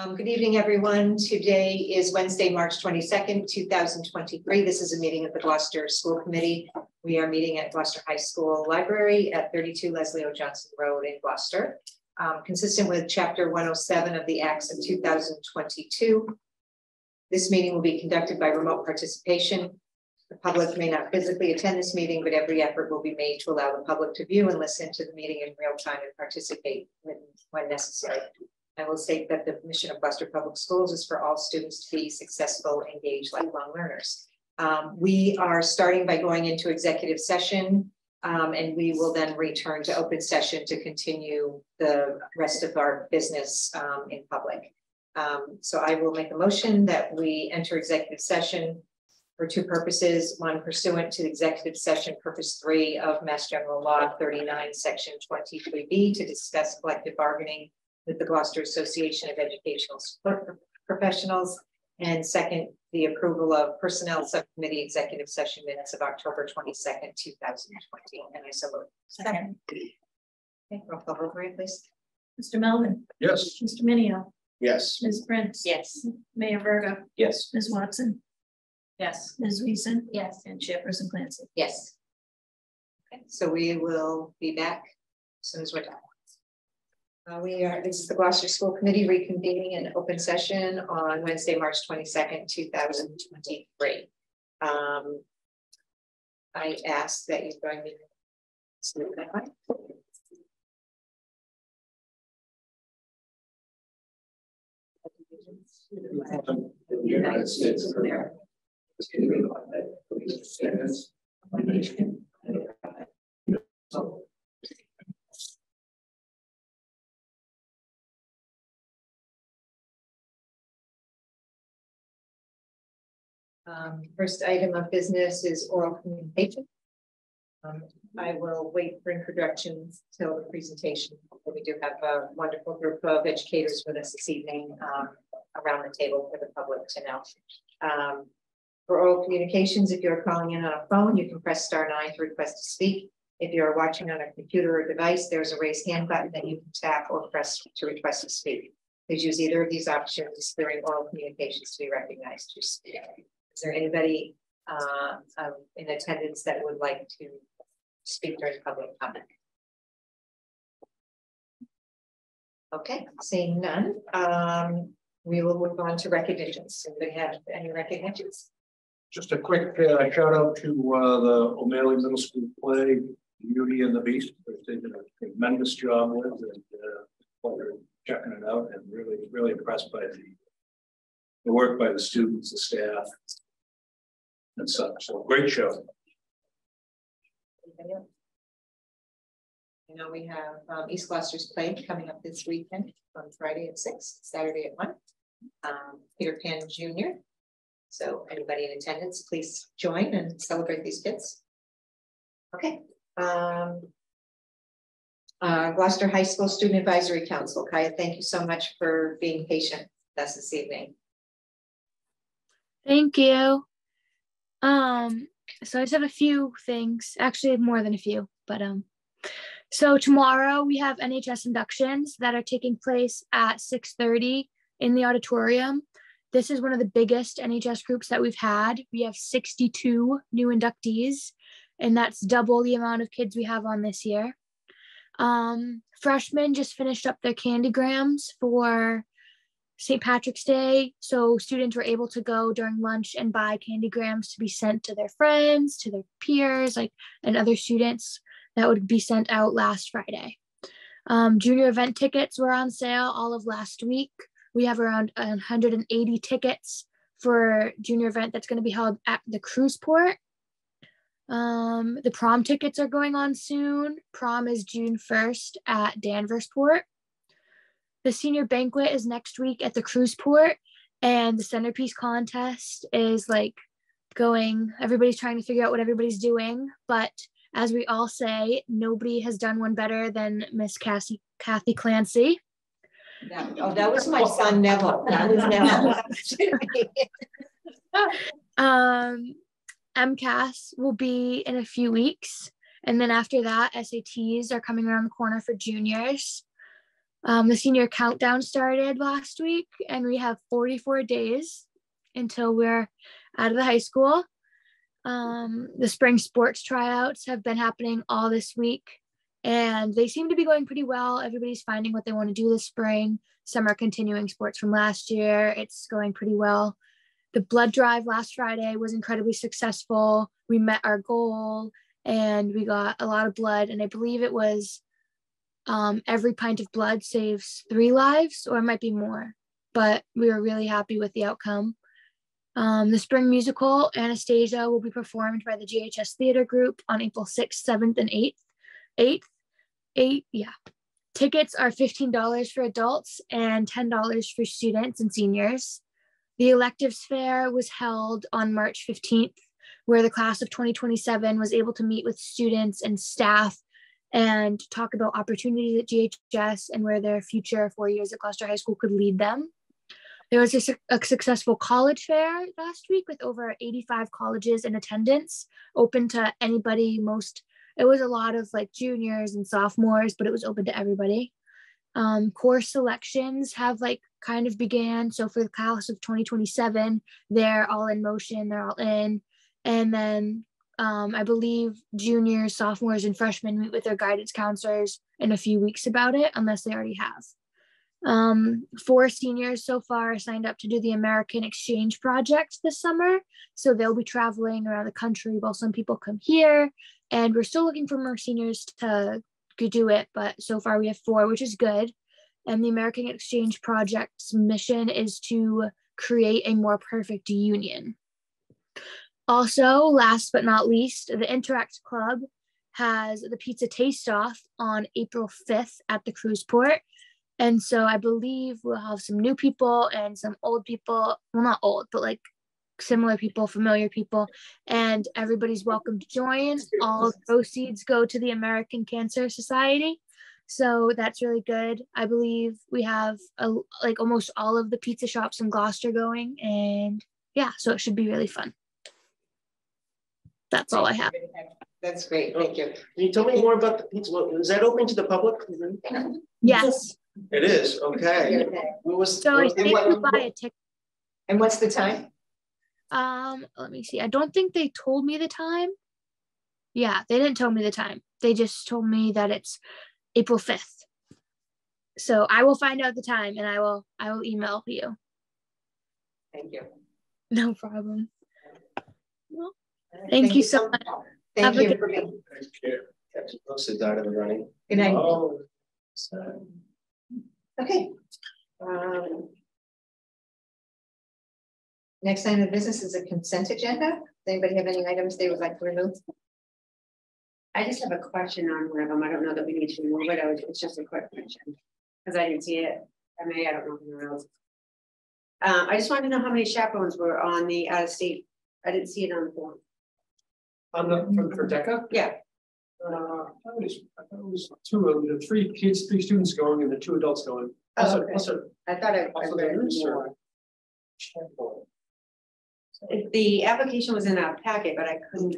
Um, good evening, everyone. Today is Wednesday, March 22nd, 2023. This is a meeting of the Gloucester School Committee. We are meeting at Gloucester High School Library at 32 Leslie O. Johnson Road in Gloucester. Um, consistent with Chapter 107 of the Acts of 2022, this meeting will be conducted by remote participation. The public may not physically attend this meeting, but every effort will be made to allow the public to view and listen to the meeting in real time and participate when, when necessary. I will state that the mission of Gloucester Public Schools is for all students to be successful, engaged, lifelong learners. Um, we are starting by going into executive session, um, and we will then return to open session to continue the rest of our business um, in public. Um, so I will make a motion that we enter executive session for two purposes. One pursuant to executive session purpose three of Mass General Law 39, section 23B to discuss collective bargaining with the Gloucester Association of Educational Professionals. And second, the approval of Personnel Subcommittee Executive Session Minutes of October 22nd, 2020. And I so move. Second. Okay, roll call vote, Maria, please. Mr. Melvin. Yes. Mr. Minio. Yes. Ms. Prince. Yes. Mayor Verga. Yes. Ms. Watson. Yes. Ms. Weason. Yes. And Chairperson Clancy. Yes. Okay, so we will be back as soon as we're done. Uh, we are, this is the Gloucester School Committee reconvening in open session on Wednesday, March twenty-second, two thousand twenty-three. Um, I ask that you join me. Um, first item of business is oral communication. Um, I will wait for introductions till the presentation. We do have a wonderful group of educators with us this evening um, around the table for the public to know. Um, for oral communications, if you're calling in on a phone, you can press star nine to request to speak. If you're watching on a computer or device, there's a raise hand button that you can tap or press to request to speak. Please use either of these options during oral communications to be recognized. Is there anybody uh, um, in attendance that would like to speak during public comment? Okay, seeing none, um, we will move on to recognitions. Anybody have any recognitions? Just a quick uh, shout out to uh, the O'Malley Middle School play, Beauty and the Beast. They've done a tremendous job with and uh, checking it out and really, really impressed by the the work by the students, the staff, and such. So great show. I know we have um, East Gloucester's play coming up this weekend on Friday at six, Saturday at one. Um, Peter Pan Jr. So anybody in attendance, please join and celebrate these kids. Okay. Um, uh, Gloucester High School Student Advisory Council. Kaya, thank you so much for being patient with us this evening. Thank you. Um, so I just have a few things, actually more than a few, but um, so tomorrow we have NHS inductions that are taking place at 6:30 in the auditorium. This is one of the biggest NHS groups that we've had. We have 62 new inductees, and that's double the amount of kids we have on this year. Um, freshmen just finished up their candygrams for St. Patrick's Day. So students were able to go during lunch and buy candygrams to be sent to their friends, to their peers, like and other students that would be sent out last Friday. Um, junior event tickets were on sale all of last week. We have around 180 tickets for junior event that's going to be held at the cruise port. Um, the prom tickets are going on soon. Prom is June 1st at Danversport. The senior banquet is next week at the cruise port, and the centerpiece contest is like going, everybody's trying to figure out what everybody's doing. But as we all say, nobody has done one better than Miss Cassie Kathy Clancy. That, oh, that was my son Neville. That was Neville. um, MCAS will be in a few weeks. And then after that, SATs are coming around the corner for juniors. Um, the senior countdown started last week, and we have 44 days until we're out of the high school. Um, the spring sports tryouts have been happening all this week, and they seem to be going pretty well. Everybody's finding what they want to do this spring. Some are continuing sports from last year. It's going pretty well. The blood drive last Friday was incredibly successful. We met our goal and we got a lot of blood, and I believe it was um, every pint of blood saves three lives, or it might be more. But we were really happy with the outcome. Um, the spring musical Anastasia will be performed by the GHS Theater Group on April 6th, 7th, and 8th. 8th, 8, yeah. Tickets are $15 for adults and $10 for students and seniors. The electives fair was held on March 15th, where the class of 2027 was able to meet with students and staff and talk about opportunities at GHS and where their future four years at Gloucester High School could lead them. There was a, su- a, successful college fair last week with over 85 colleges in attendance, open to anybody. Most, it was a lot of like juniors and sophomores, but it was open to everybody. Um, course selections have like kind of began. So for the class of 2027, they're all in motion, they're all in. And then um, I believe juniors, sophomores, and freshmen meet with their guidance counselors in a few weeks about it, unless they already have. Um, four seniors so far signed up to do the American Exchange Project this summer. So they'll be traveling around the country while some people come here. And we're still looking for more seniors to do it, but so far we have four, which is good. And the American Exchange Project's mission is to create a more perfect union. Also, last but not least, the Interact Club has the pizza taste off on April 5th at the cruise port. And so I believe we'll have some new people and some old people. Well, not old, but like similar people, familiar people, and everybody's welcome to join. All proceeds go to the American Cancer Society. So that's really good. I believe we have a, like almost all of the pizza shops in Gloucester going, and yeah, so it should be really fun. That's all I have. That's great. Thank you. Can you tell me more about the pizza? Is that open to the public? Yes. It is, okay. What was? So I what- think you buy a ticket. And what's the time? Um, let me see. I don't think they told me the time. Yeah, they didn't tell me the time. They just told me that it's April 5th. So I will find out the time and I will I will email you. Thank you. No problem. Thank you so much. Thank Have a you good for being. Posted out of the running. Good night. Oh, Okay. Um, Next item of business is a consent agenda. Does anybody have any items they would like to remove? I just have a question on one of them. I don't know that we need to remove it. I was, it's just a quick question. Because I didn't see it. I may, I don't know if anyone else. Um, I just wanted to know how many chaperones were on the out of state. I didn't see it on the form. On the, for, for DECA? Yeah, Uh, I thought it was, I thought it was two of the three kids, three students going and the two adults going. Oh, Also, okay. also, I thought I. I also read the nurse more. or? Chaperone. It- The application was in our packet, but I couldn't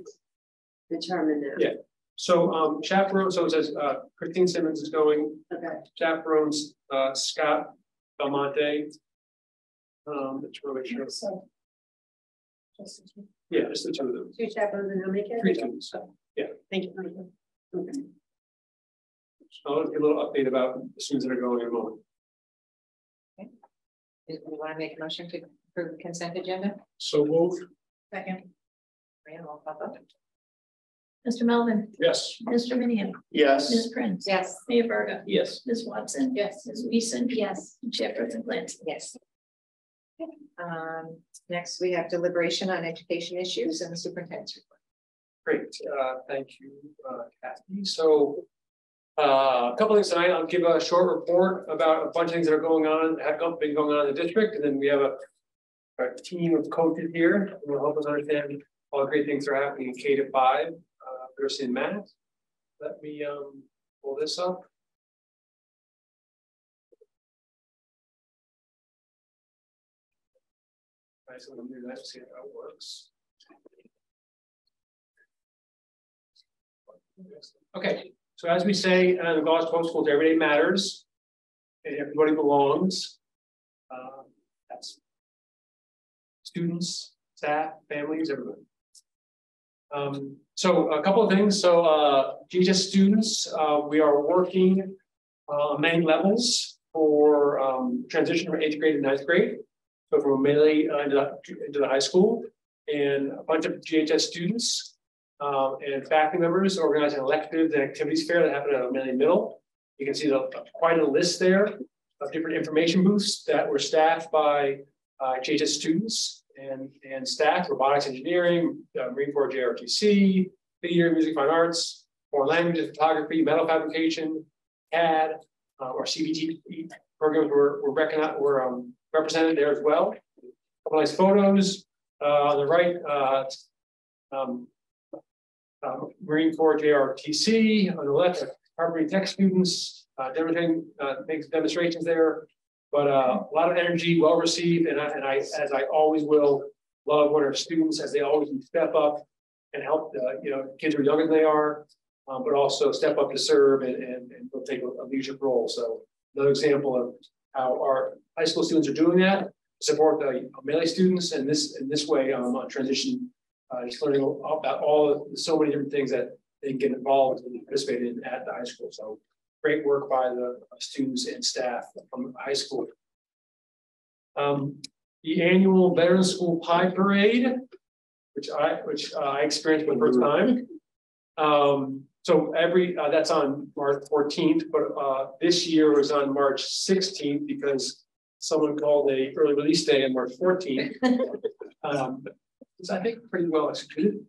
determine that. Yeah. So, um, chaperone, so it says, uh, Christine Simmons is going, Okay, chaperones, uh, Scott Belmonte. Um, it's really sure. Yeah, just the two of them, two chaperones and how many kids? three students. Yeah. Thank you. Okay. I'll give a little update about the students that are going in a moment. Okay. Do we want to make a motion to approve the consent agenda? So move. Second. Randall, will pop up. Mr. Melvin, Yes. Mr. Minio, Yes. Ms. Prince. Yes. Mayor Verga, Yes. Ms. Watson. Yes. Ms. Weason. Yes. and Chairperson Clancy. Yes. Um, next we have deliberation on education issues and the superintendent's report. Great, uh, thank you, uh, Kathy. So. Uh, a couple things tonight, I'll give a short report about a bunch of things that are going on, have been going on in the district, and then we have a. A team of coaches here who will help us understand all the great things that are happening in K to five, uh, and math. Let me, um, pull this up. Right, so I'm gonna let's see how it works. Okay, so as we say, uh, the Public Schools, every day matters. and everybody belongs. Um, that's students, staff, families, everybody. Um, so a couple of things. So uh, GHS students, uh, we are working uh, on many levels for um, transition from eighth grade to ninth grade. So from O'Malley uh, into, the, into the high school, and a bunch of GHS students um, and faculty members organizing electives and activities fair that happened at O'Malley Middle. You can see the, quite a list there of different information booths that were staffed by uh, GHS students and, and staff, robotics engineering, uh, Marine Corps JROTC, theater, music, fine arts, foreign languages, photography, metal fabrication, CAD, uh, or CBT programs were, were recognized, were um, represented there as well. Couple nice photos, uh, on the right, uh, um, uh, Marine Corps JROTC, on the left, Harvard Tech students, demonstrating, makes demonstrations there. But a lot of energy, well received, and I, and I, as I always will, love when our students, as they always step up and help, uh, you know, kids are younger than they are, um, but also step up to serve and, and, and will take a, a leadership role. So another example of how our high school students are doing that, support the O'Malley students, and this in this way um, on transition, uh, just learning about all so many different things that they get involved and participate in at the high school. So great work by the students and staff from high school. Um, the annual Veterans School Pie Parade, which I which uh, I experienced for the first time. Um, so every uh, that's on March 14th, but uh, this year was on March 16th because someone called a early release day on March 14th. um, it's I think pretty well executed.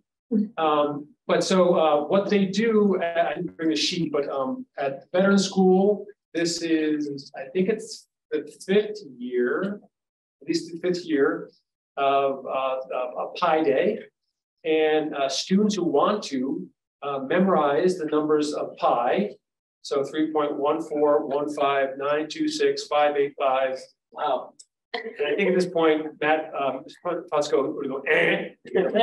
Um, but so uh, what they do, I didn't bring a sheet, but um, at Veteran School, this is, I think it's the fifth year, at least the fifth year of uh, a Pi Day. And uh, students who want to uh, memorize the numbers of pi. So 3.141592658. Wow. And I think at this point, Matt um, would go, eh. but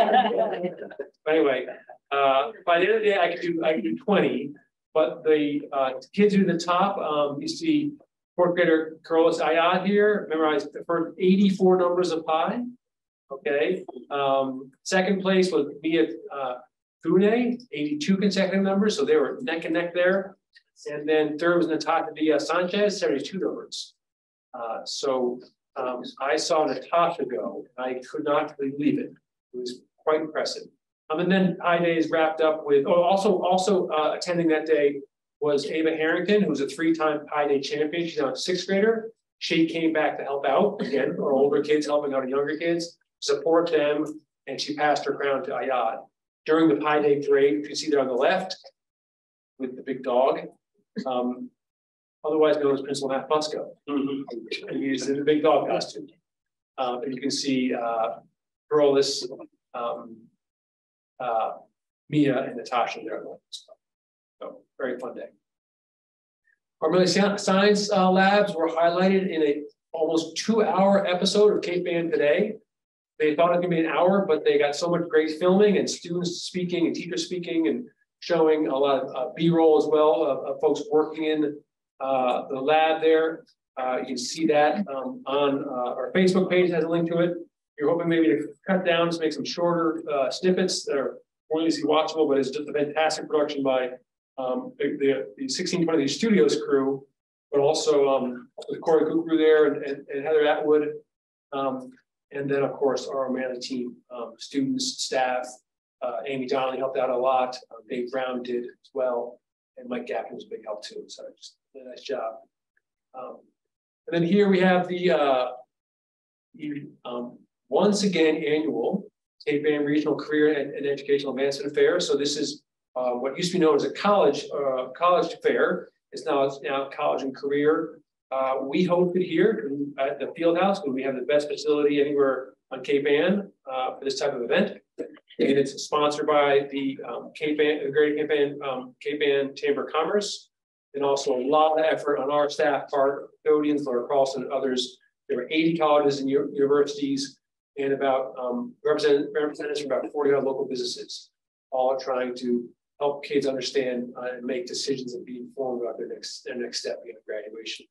anyway, uh, by the end of the day, I could do I could do 20, but the uh, kids who are the top, um, you see fourth grader Carlos Ayad here, memorized the first 84 numbers of pi. Okay. Um, second place was Mia uh, Fune, 82 consecutive numbers, so they were neck and neck there. And then third was Natasha Diaz Sanchez, 72 numbers. Uh, so um, I saw Natasha go, I could not believe it. It was quite impressive. Um, and then Pi Day is wrapped up with, oh, also, also uh, attending that day was Ava Harrington, who's a three-time Pi Day champion. She's now a sixth grader. She came back to help out, again, our older kids helping out younger kids, support them, and she passed her crown to Ayad. During the Pi Day parade, you can see there on the left, with the big dog, um, otherwise known as Principal Matt Fusco. Mm -hmm. He's in a big dog costume. Uh, and you can see uh, Carlos, um, uh, Mia, and Natasha there. So very fun day. O'Malley Science uh, Labs were highlighted in a almost two-hour episode of Cape Ann today. They thought it gonna be an hour, but they got so much great filming and students speaking and teachers speaking and showing a lot of uh, B-roll as well of, of folks working in uh, the lab there. Uh, you can see that um, on uh, our Facebook page has a link to it. You're hoping maybe to cut down to make some shorter uh, snippets that are more easily watchable, but it's just a fantastic production by um, the, the, the 1623 Studios crew, but also um, with Corey Kukru there and, and, and, Heather Atwood. Um, and then, of course, our O'Malley team, um, students, staff, uh, Amy Donnelly helped out a lot. Uh, Dave Brown did as well. And Mike Gaffney was a big help too. So just did a nice job. Um, and then here we have the, uh, um, once again annual Cape Ann Regional Career and, and Educational Advancement Fair. So this is uh, what used to be known as a college uh, college fair. It's now it's now college and career. Uh, we hosted here at the field house because we have the best facility anywhere on Cape Ann uh, for this type of event. And it's sponsored by the um, Cape Ann, the Great Cape Ann, um, Cape Ann Chamber of Commerce, and also a lot of effort on our staff part, custodians, Laura Carlson, and others. There were 80 colleges and universities and about um, represent, representatives from about 40 local businesses, all trying to help kids understand uh, and make decisions and be informed about their next their next step in graduation.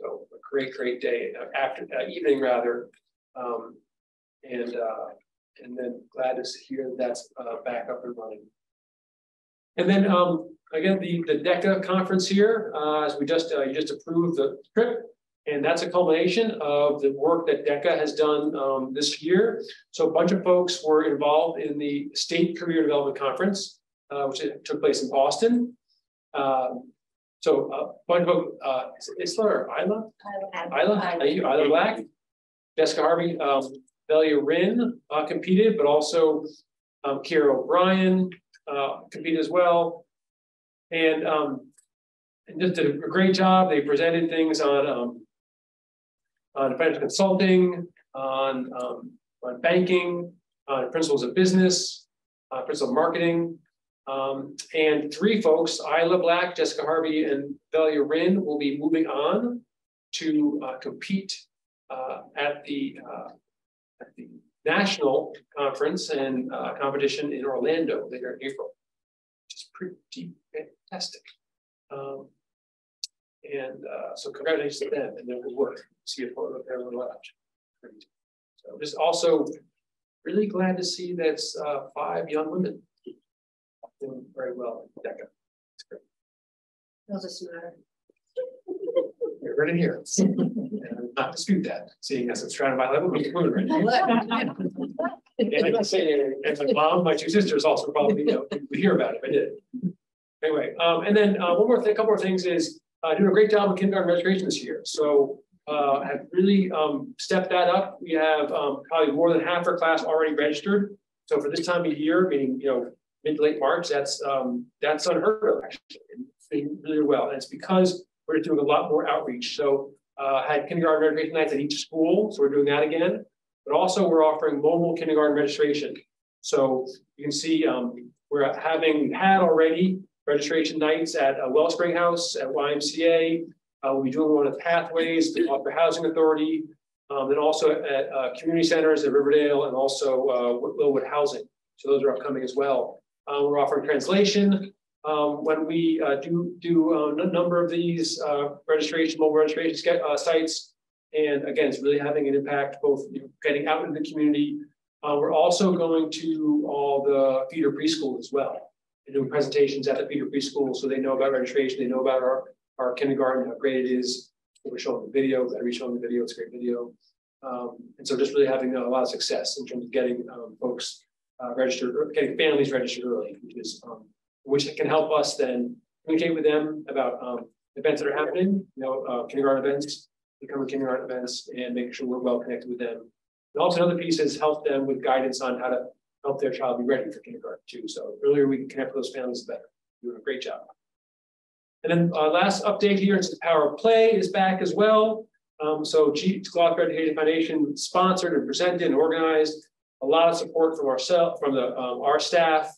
So a great, great day, uh, after, uh, evening rather. Um, and, uh, and then glad to hear that's, uh, back up and running. And then, um, again, the, the DECA conference here, uh, as we just, uh, you just approved the trip. And that's a culmination of the work that DECA has done, um, this year. So a bunch of folks were involved in the State Career Development Conference, which took place in Boston. So, uh, bunch of, uh, Isla or Isla? Isla, you, Isla Black. Jessica Harvey, um, Belia Rin, uh, competed, but also, um, Kira O'Brien, uh, competed as well. And, um, and just did a great job. They presented things on, um, on financial consulting, on, um, on banking, on principles of business, uh, principles of marketing. Um, and three folks, Isla Black, Jessica Harvey, and Belia Rin will be moving on to uh, compete uh, at the uh, at the national conference and uh, competition in Orlando later in April, which is pretty fantastic. Um, and uh, so congratulations to them and their work. See a photo of little lodge. So just also really glad to see that's uh, five young women doing very well in DECA. It's great. Those are smarter. You're right in here. And Not dispute that, seeing as it's surrounded by level moon right now. And I can say, and my mom, my two sisters also probably, you know, would hear about it if I did. Anyway, um, and then, uh, one more thing, a couple more things is, uh, doing a great job with kindergarten registration this year. So, uh, have really, um, stepped that up. We have, um, probably more than half our class already registered. So for this time of year, meaning, you know, mid to late March, that's, um, that's unheard of actually. it's really well. And it's because we're doing a lot more outreach. So, uh, had kindergarten registration nights at each school. So we're doing that again. But also we're offering mobile kindergarten registration. So you can see, um, we're having had already registration nights at uh, Wellspring House, at YMCA. Uh, we'll be doing one at Pathways, the Upper Housing Authority, um, and also at uh, community centers at Riverdale and also uh, Willwood Housing. So those are upcoming as well. Uh, we're offering translation. Um, when we uh, do do a number of these uh, registration, mobile registration uh, sites, and again, it's really having an impact both you know, getting out into the community. Uh, we're also going to all the feeder preschool as well and doing presentations at the feeder preschool so they know about registration, they know about our, our kindergarten, how great it is. We're showing the video, we're showing the video, it's a great video. Um, and so just really having a lot of success in terms of getting um, folks uh, registered, getting families registered early, which is um, which can help us then communicate with them about um, events that are happening, you know, uh, kindergarten events, becoming kindergarten events, and making sure we're well connected with them. And also another piece is help them with guidance on how to help their child be ready for kindergarten too. So earlier we can connect with those families, the better. You're doing a great job. And then uh, last update here is the Power of Play is back as well. Um, so G Gloucester Education Foundation sponsored and presented and organized a lot of support from ourselves, from the um, our staff.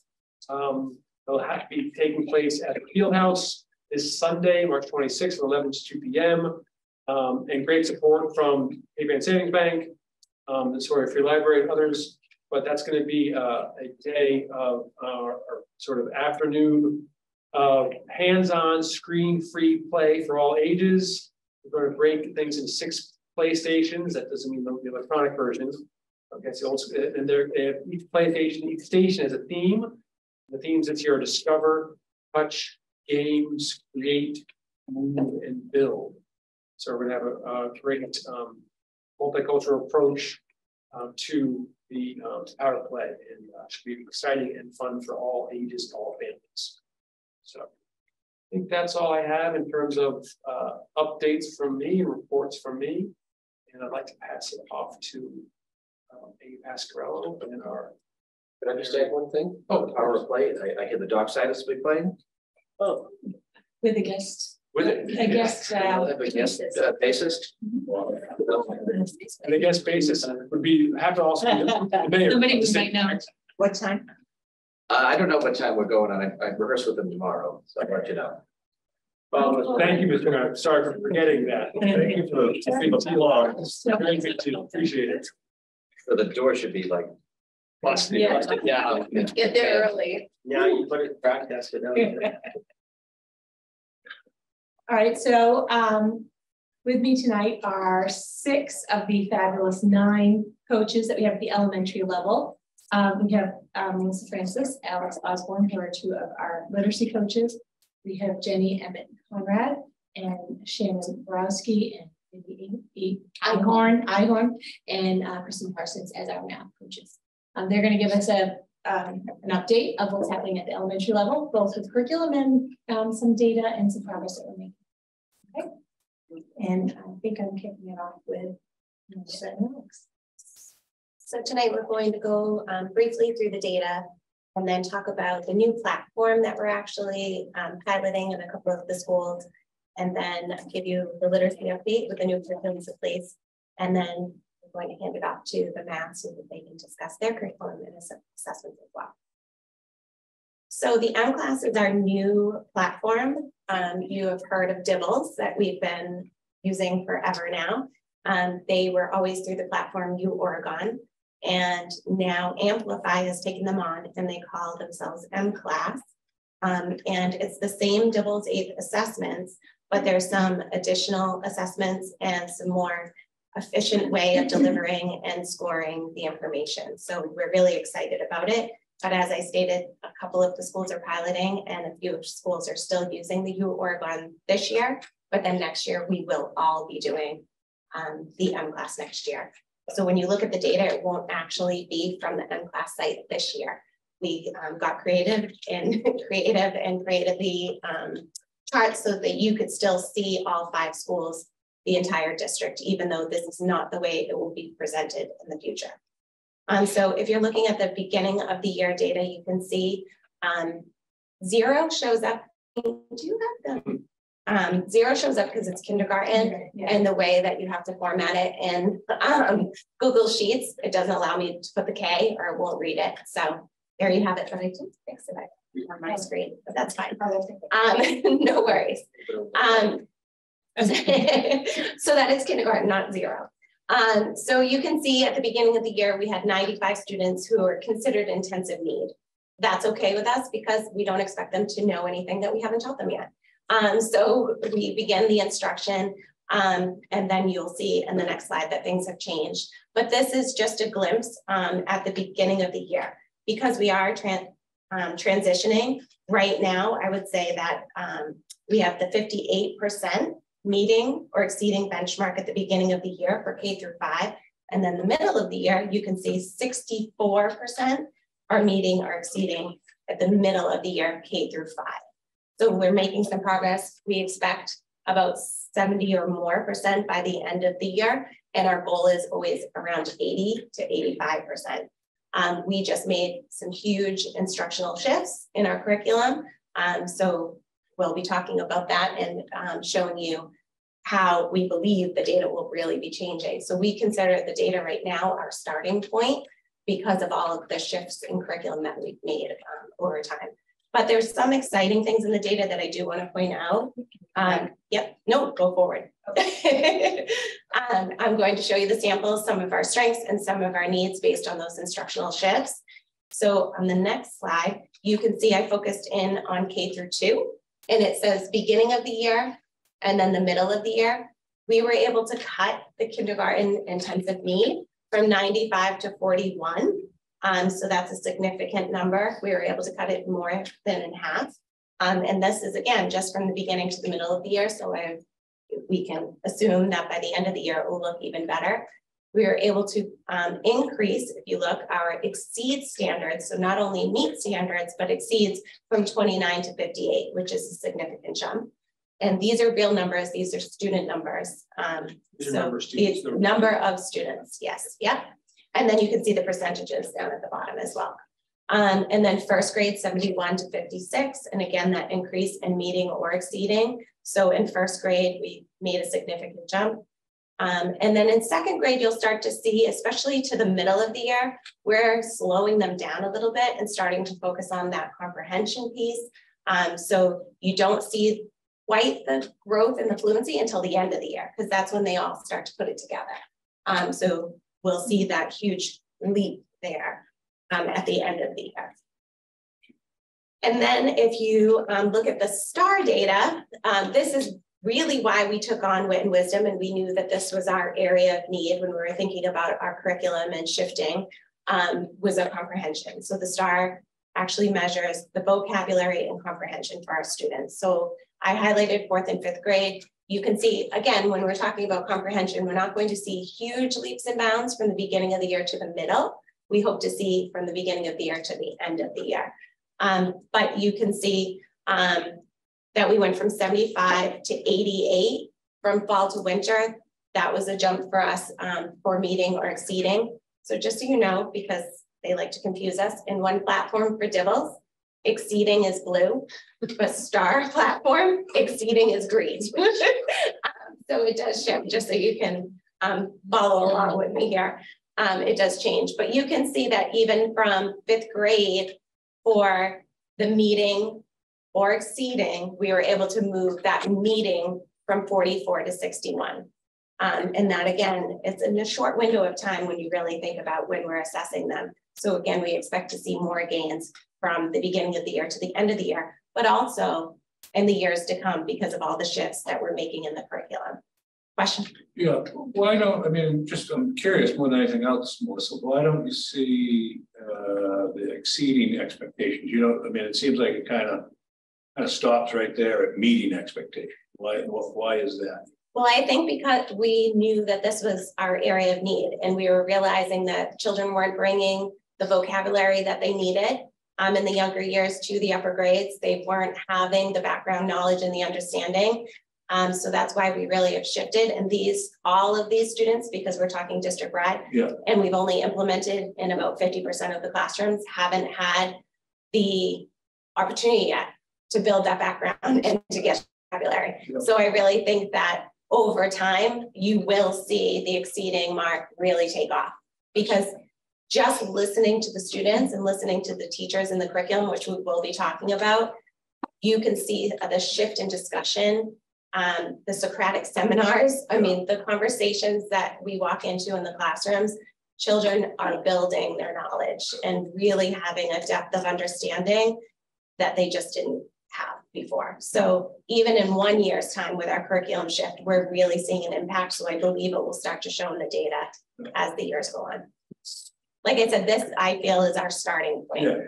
Um, they'll have to be taking place at the Field House this Sunday, March 26th, from 11 to 2 p.m. Um, and great support from Pan Savings Bank, um, the Sawyer Free Library, and others. But that's going to be uh, a day of uh, sort of afternoon of hands-on screen-free play for all ages. We're going to break things into six playstations. That doesn't mean the electronic version. Okay, so and they're, they each playstation, each station has a theme. The themes this year are discover, touch, games, create, move, and build. So we're gonna have a, a great um, multicultural approach um, to the um, power to play, and uh, should be exciting and fun for all ages, all families. So I think that's all I have in terms of uh, updates from me and reports from me. And I'd like to pass it off to um, A. Pascarello and our. Can I just add one thing? Oh, Power of play, I, I hear the dockside is be playing. Oh, With a guest. with a, I guess, uh, a guest uh, bassist. And I guess basis would be, have to also be the mayor. Somebody who might know. What time? Uh, I don't know what time we're going on. I, I rehearse with them tomorrow, so I'll let you know. Well, thank you, Mr. Mayor. Sorry for forgetting that. Thank you for being too long. Very good to appreciate it. So the door should be like. busted. Yeah. Yeah. Get there early. Yeah, you put it back, that's it. All right, so um, With me tonight are six of the fabulous nine coaches that we have at the elementary level. Um, we have um, Melissa Francis, Alex Osborne, who are two of our literacy coaches. We have Jenny Emmett Conrad and Shannon Borowski and Vicky Ihorn, Ihorn, and uh, Kristen Parsons as our math coaches. Um, they're going to give us a um, an update of what's happening at the elementary level, both with curriculum and um, some data and some progress that we're making. Okay. And I think I'm kicking it off with. So tonight we're going to go um, briefly through the data and then talk about the new platform that we're actually um, piloting in a couple of the schools. And then give you the literacy update with the new curriculums in place. And then we're going to hand it off to the math so that they can discuss their curriculum and assessments as well. So the mCLASS is our new platform. Um, you have heard of DIBELS that we've been using forever now. Um, they were always through the platform U Oregon. And now Amplify has taken them on and they call themselves mCLASS. Um, and it's the same DIBELS eighth assessments, but there's some additional assessments and some more efficient way of delivering and scoring the information. So we're really excited about it. But as I stated, a couple of the schools are piloting and a few schools are still using the U Oregon this year. But then next year, we will all be doing um, the mCLASS next year. So when you look at the data, it won't actually be from the mCLASS site this year. We um, got creative and creative and created the um, charts so that you could still see all five schools, the entire district, even though this is not the way it will be presented in the future. Um, so if you're looking at the beginning of the year data, you can see um, zero shows up. Do you have them? Um, zero shows up because it's kindergarten Yeah. and the way that you have to format it in um, Google Sheets, it doesn't allow me to put the K or it won't read it. So there you have it, but I did fix it on my screen, but that's fine. Um, no worries. Um, so that is kindergarten, not zero. Um, so you can see at the beginning of the year, we had 95 students who are considered intensive need. That's okay with us because we don't expect them to know anything that we haven't taught them yet. Um, so we begin the instruction um, and then you'll see in the next slide that things have changed. But this is just a glimpse um, at the beginning of the year because we are um, transitioning right now. I would say that um, we have the 58% meeting or exceeding benchmark at the beginning of the year for K through five. And then the middle of the year, you can see 64% are meeting or exceeding at the middle of the year, K through five. So we're making some progress. We expect about 70 or more percent by the end of the year. And our goal is always around 80 to 85%. Um, we just made some huge instructional shifts in our curriculum. Um, so we'll be talking about that and um, showing you how we believe the data will really be changing. So we consider the data right now our starting point because of all of the shifts in curriculum that we've made um, over time. But there's some exciting things in the data that I do want to point out. Um, yep, no, go forward. um, I'm going to show you the samples, some of our strengths and some of our needs based on those instructional shifts. So on the next slide, you can see I focused in on K through two, and it says beginning of the year and then the middle of the year. We were able to cut the kindergarten intensive need from 95 to 41. Um, so that's a significant number. We were able to cut it more than in half. Um, and this is again, just from the beginning to the middle of the year. So I, we can assume that by the end of the year, it will look even better. We were able to um, increase, if you look, our exceed standards. So not only meet standards, but exceeds from 29 to 58, which is a significant jump. And these are real numbers. These are student numbers. Um, These are so number of students the number of students, yes, yep. And then you can see the percentages down at the bottom as well. Um, and then first grade 71 to 56. And again, that increase in meeting or exceeding. So in first grade, we made a significant jump. Um, and then in second grade, you'll start to see, especially to the middle of the year, we're slowing them down a little bit and starting to focus on that comprehension piece. Um, so you don't see quite the growth and the fluency until the end of the year, because that's when they all start to put it together. Um, so we'll see that huge leap there um, at the end of the year. And then if you um, look at the STAR data, um, this is really why we took on wit and wisdom and we knew that this was our area of need when we were thinking about our curriculum and shifting um, was a comprehension. So the STAR actually measures the vocabulary and comprehension for our students. So I highlighted fourth and fifth grade. You can see, again, when we're talking about comprehension, we're not going to see huge leaps and bounds from the beginning of the year to the middle. We hope to see from the beginning of the year to the end of the year. Um, but you can see um, that we went from 75 to 88 from fall to winter. That was a jump for us um, for meeting or exceeding. So just so you know, because they like to confuse us, in one platform for DIBELS, exceeding is blue, but star platform, exceeding is green. um, so it does shift, just so you can um, follow along with me here. Um, it does change, but you can see that even from fifth grade for the meeting or exceeding, we were able to move that meeting from 44 to 61. Um, and that again, it's in a short window of time when you really think about when we're assessing them. So again, we expect to see more gains from the beginning of the year to the end of the year, but also in the years to come because of all the shifts that we're making in the curriculum. Question? Yeah, why don't, I mean, just, I'm curious more than anything else, Melissa, why don't you see uh, the exceeding expectations? You know, I mean, it seems like it kind of, kind of stops right there at meeting expectations. Why, why is that? Well, I think because we knew that this was our area of need and we were realizing that children weren't bringing the vocabulary that they needed um, in the younger years to the upper grades. They weren't having the background knowledge and the understanding. Um, so that's why we really have shifted. And these, all of these students, because we're talking district wide, yeah. and we've only implemented in about 50% of the classrooms, haven't had the opportunity yet to build that background and to get vocabulary. Yeah. So I really think that over time, you will see the exceeding mark really take off because just listening to the students and listening to the teachers in the curriculum, which we will be talking about, you can see the shift in discussion, um, the Socratic seminars. I mean, the conversations that we walk into in the classrooms, children are building their knowledge and really having a depth of understanding that they just didn't have before. So even in one year's time with our curriculum shift, we're really seeing an impact. So I believe it will start to show in the data as the years go on. Like I said, this I feel is our starting point. Yeah.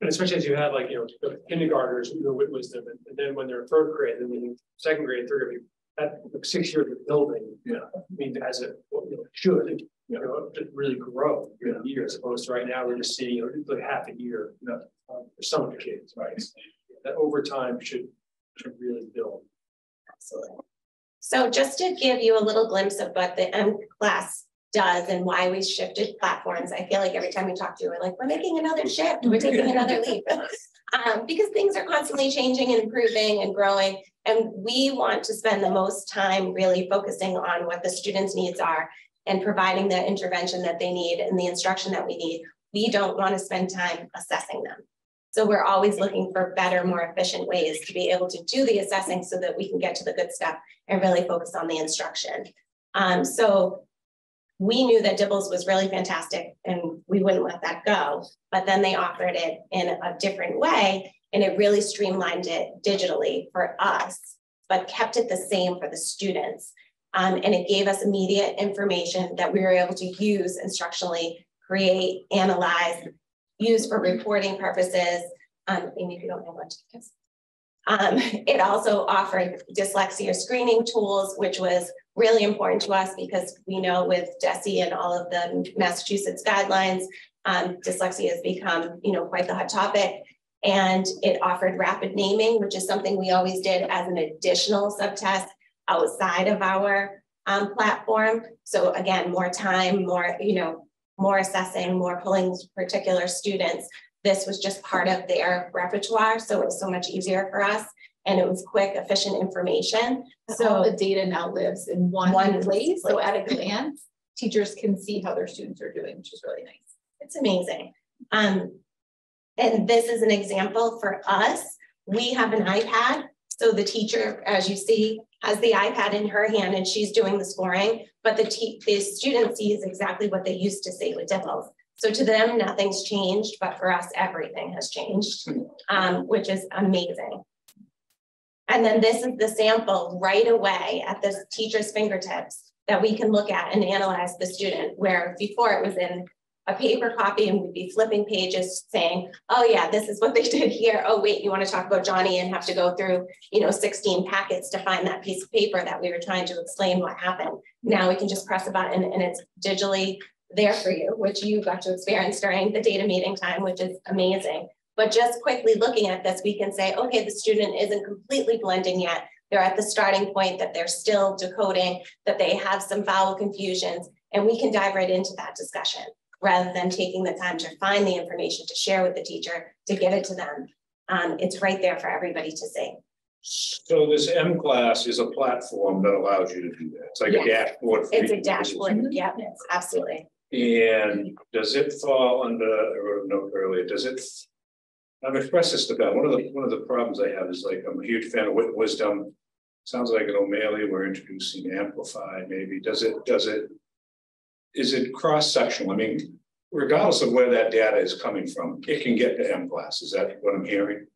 And especially as you have like, you know, kindergartners, you know, with wisdom, and, and then when they're third grade, then when second grade, third grade, that six years of building, yeah, I mean, as it you know, should, you know, to really grow year to year, as opposed to right now, we're just seeing, you know, like half a year, you know, um, for some of the kids, right? That over time should, should really build. Absolutely. So just to give you a little glimpse of what the M class does and why we shifted platforms, I feel like every time we talk to you, we're like, we're making another shift, we're taking another leap. Um, because things are constantly changing and improving and growing. And we want to spend the most time really focusing on what the students' needs are and providing the intervention that they need and the instruction that we need. We don't want to spend time assessing them. So we're always looking for better, more efficient ways to be able to do the assessing so that we can get to the good stuff and really focus on the instruction. Um, so we knew that DIBELS was really fantastic and we wouldn't let that go. But then they offered it in a different way and it really streamlined it digitally for us, but kept it the same for the students. Um, and it gave us immediate information that we were able to use instructionally, create, analyze, use for reporting purposes. Um, Amy, if you don't much this. Um, it also offered dyslexia screening tools, which was really important to us because we know with DESE and all of the Massachusetts guidelines, um, dyslexia has become, you know, quite the hot topic. And it offered rapid naming, which is something we always did as an additional subtest outside of our um, platform. So again, more time, more, you know, more assessing, more pulling particular students. This was just part of their repertoire. So it was so much easier for us and it was quick, efficient information. So All the data now lives in one, One place. So at a glance, teachers can see how their students are doing, which is really nice. It's amazing. Um, and this is an example for us. We have an iPad. So the teacher, as you see, has the iPad in her hand and she's doing the scoring, but the, the student sees exactly what they used to see with DIBELS. So to them, nothing's changed, but for us, everything has changed, um, which is amazing. And then this is the sample right away at the teacher's fingertips that we can look at and analyze the student, where before it was in a paper copy and we'd be flipping pages saying, oh yeah, this is what they did here. Oh wait, you want to talk about Johnny and have to go through, you know, 16 packets to find that piece of paper that we were trying to explain what happened. Now we can just press a button and it's digitally there for you, which you got to experience during the data meeting time, which is amazing. But just quickly looking at this, we can say, okay, the student isn't completely blending yet. They're at the starting point that they're still decoding, that they have some vowel confusions, and we can dive right into that discussion rather than taking the time to find the information to share with the teacher to give it to them. Um, it's right there for everybody to see. So this mCLASS is a platform that allows you to do that. It's like a dashboard. for It's a dashboard. Yeah, absolutely. And does it fall under, I wrote a note earlier, does it? I've expressed this to Ben, one of the, one of the problems I have is like, I'm a huge fan of Wit Wisdom. Sounds like an O'Malley, we're introducing Amplify, maybe, does it, does it? Is it cross-sectional, I mean, regardless of where that data is coming from, it can get to mCLASS, is that what I'm hearing?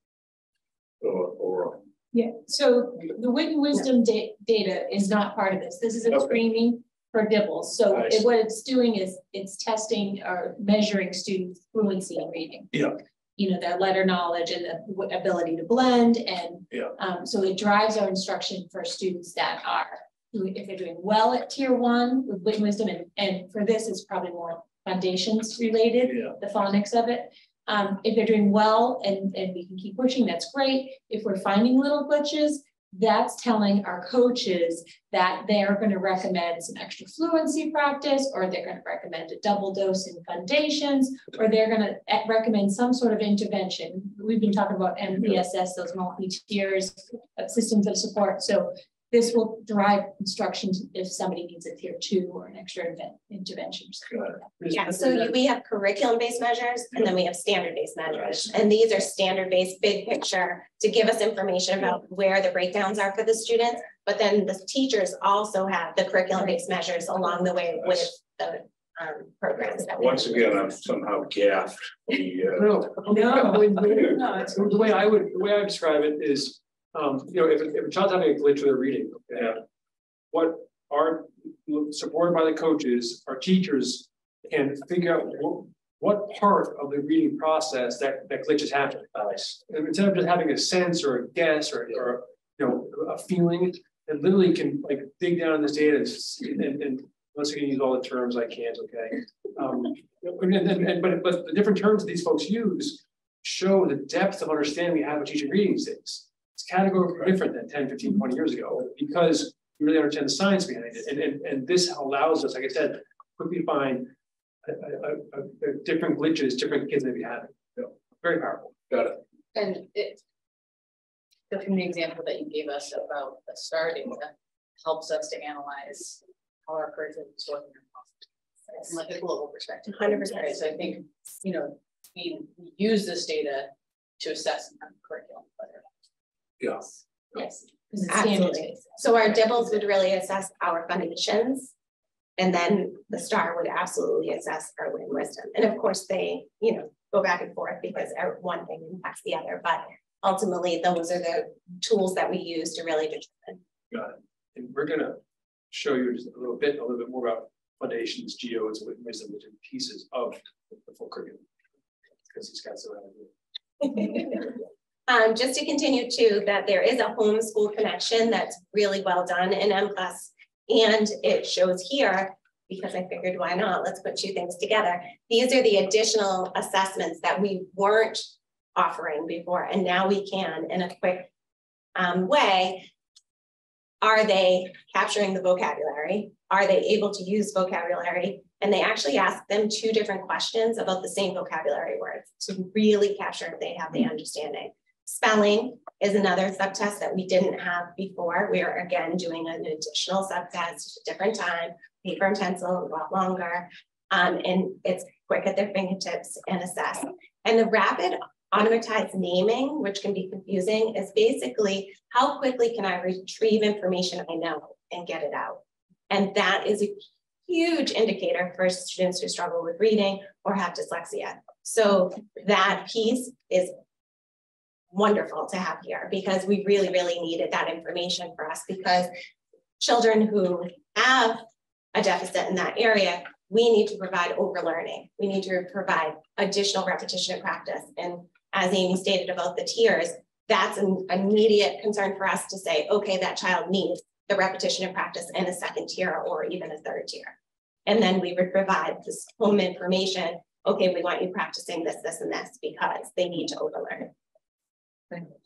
Or, or, Yeah, so the Wit and Wisdom da- data is not part of this. This is a Okay. screening for DIBELS. So it- what it's doing is it's testing or measuring students fluency in reading. Yeah. You know, their letter knowledge and the w- ability to blend and. Yeah. Um, so it drives our instruction for students that are, if they're doing well at tier one with Wit and Wisdom and, and for this, it's probably more foundations related yeah, the phonics of it. Um, if they're doing well and, and we can keep pushing, that's great. If we're finding little glitches, that's telling our coaches that they're gonna recommend some extra fluency practice, or they're gonna recommend a double dose in foundations, or they're gonna eh, recommend some sort of intervention. We've been talking about MTSS, those multi-tiers of systems of support, so this will drive instructions if somebody needs a tier two or an extra event intervention. Got Yeah, so you- we have curriculum-based measures and then we have standard-based measures. And these are standard-based, big picture to give us information about where the breakdowns are for the students. But then the teachers also have the curriculum-based measures along the way with the um programs that we. once again, I'm somehow gaffed, the, uh, No. No. No, it's, the way I would, the way I would describe it is, um, you know, if, if a child's having a glitch with their reading, okay? What are supported by the coaches, our teachers can figure out what, what part of the reading process that, that glitch is happening. And instead of just having a sense or a guess or, or, you know, a feeling, it literally can like dig down in this data and, and, and unless I can use all the terms I can't, okay? Um, and, and, and- but, but the different terms that these folks use show the depth of understanding we have of teaching reading days. It's categorically different than 10, 15, 20 years ago, because we really understand the science behind it. And, and, and this allows us, like I said, quickly find a, a, a, a different glitches, different kids may be having. You Very powerful. got it. And it. So from the example that you gave us about the starting, that helps us to analyze how our curriculum is working. From like a global perspective. 100%. Right, So I think, you know, we we use this data to assess the curriculum. whether- Yeah. Yes. 'cause it's Absolutely. So our DIBELS would really assess our foundations. And then the star would absolutely assess our wit and wisdom. And of course, they, you know, go back and forth because one thing impacts the other, but ultimately, those are the tools that we use to really determine. Got it. And we're gonna show you just a little bit, a little bit more about foundations, geodes, and wisdom, which are pieces of the full curriculum. Because he's got so some. Um, just to continue too, that there is a homeschool connection that's really well done in M. And it shows here, because I figured why not, let's put two things together. These are the additional assessments that we weren't offering before, and now we can in a quick um, way. Are they capturing the vocabulary? Are they able to use vocabulary? And they actually ask them two different questions about the same vocabulary words to really capture if they have the understanding. Spelling is another subtest that we didn't have before. We are again doing an additional subtest, different time, paper and pencil, a lot longer. Um, and it's quick at their fingertips and assess. And the rapid automatized naming, which can be confusing, is basically how quickly can I retrieve information I know and get it out? And that is a huge indicator for students who struggle with reading or have dyslexia. So that piece is wonderful to have here because we really, really needed that information for us because children who have a deficit in that area, we need to provide overlearning. We need to provide additional repetition and practice. And as Amy stated about the tiers, that's an immediate concern for us to say, okay, that child needs the repetition and practice in a second tier or even a third tier. And then we would provide this home information. Okay, we want you practicing this, this, and this because they need to overlearn.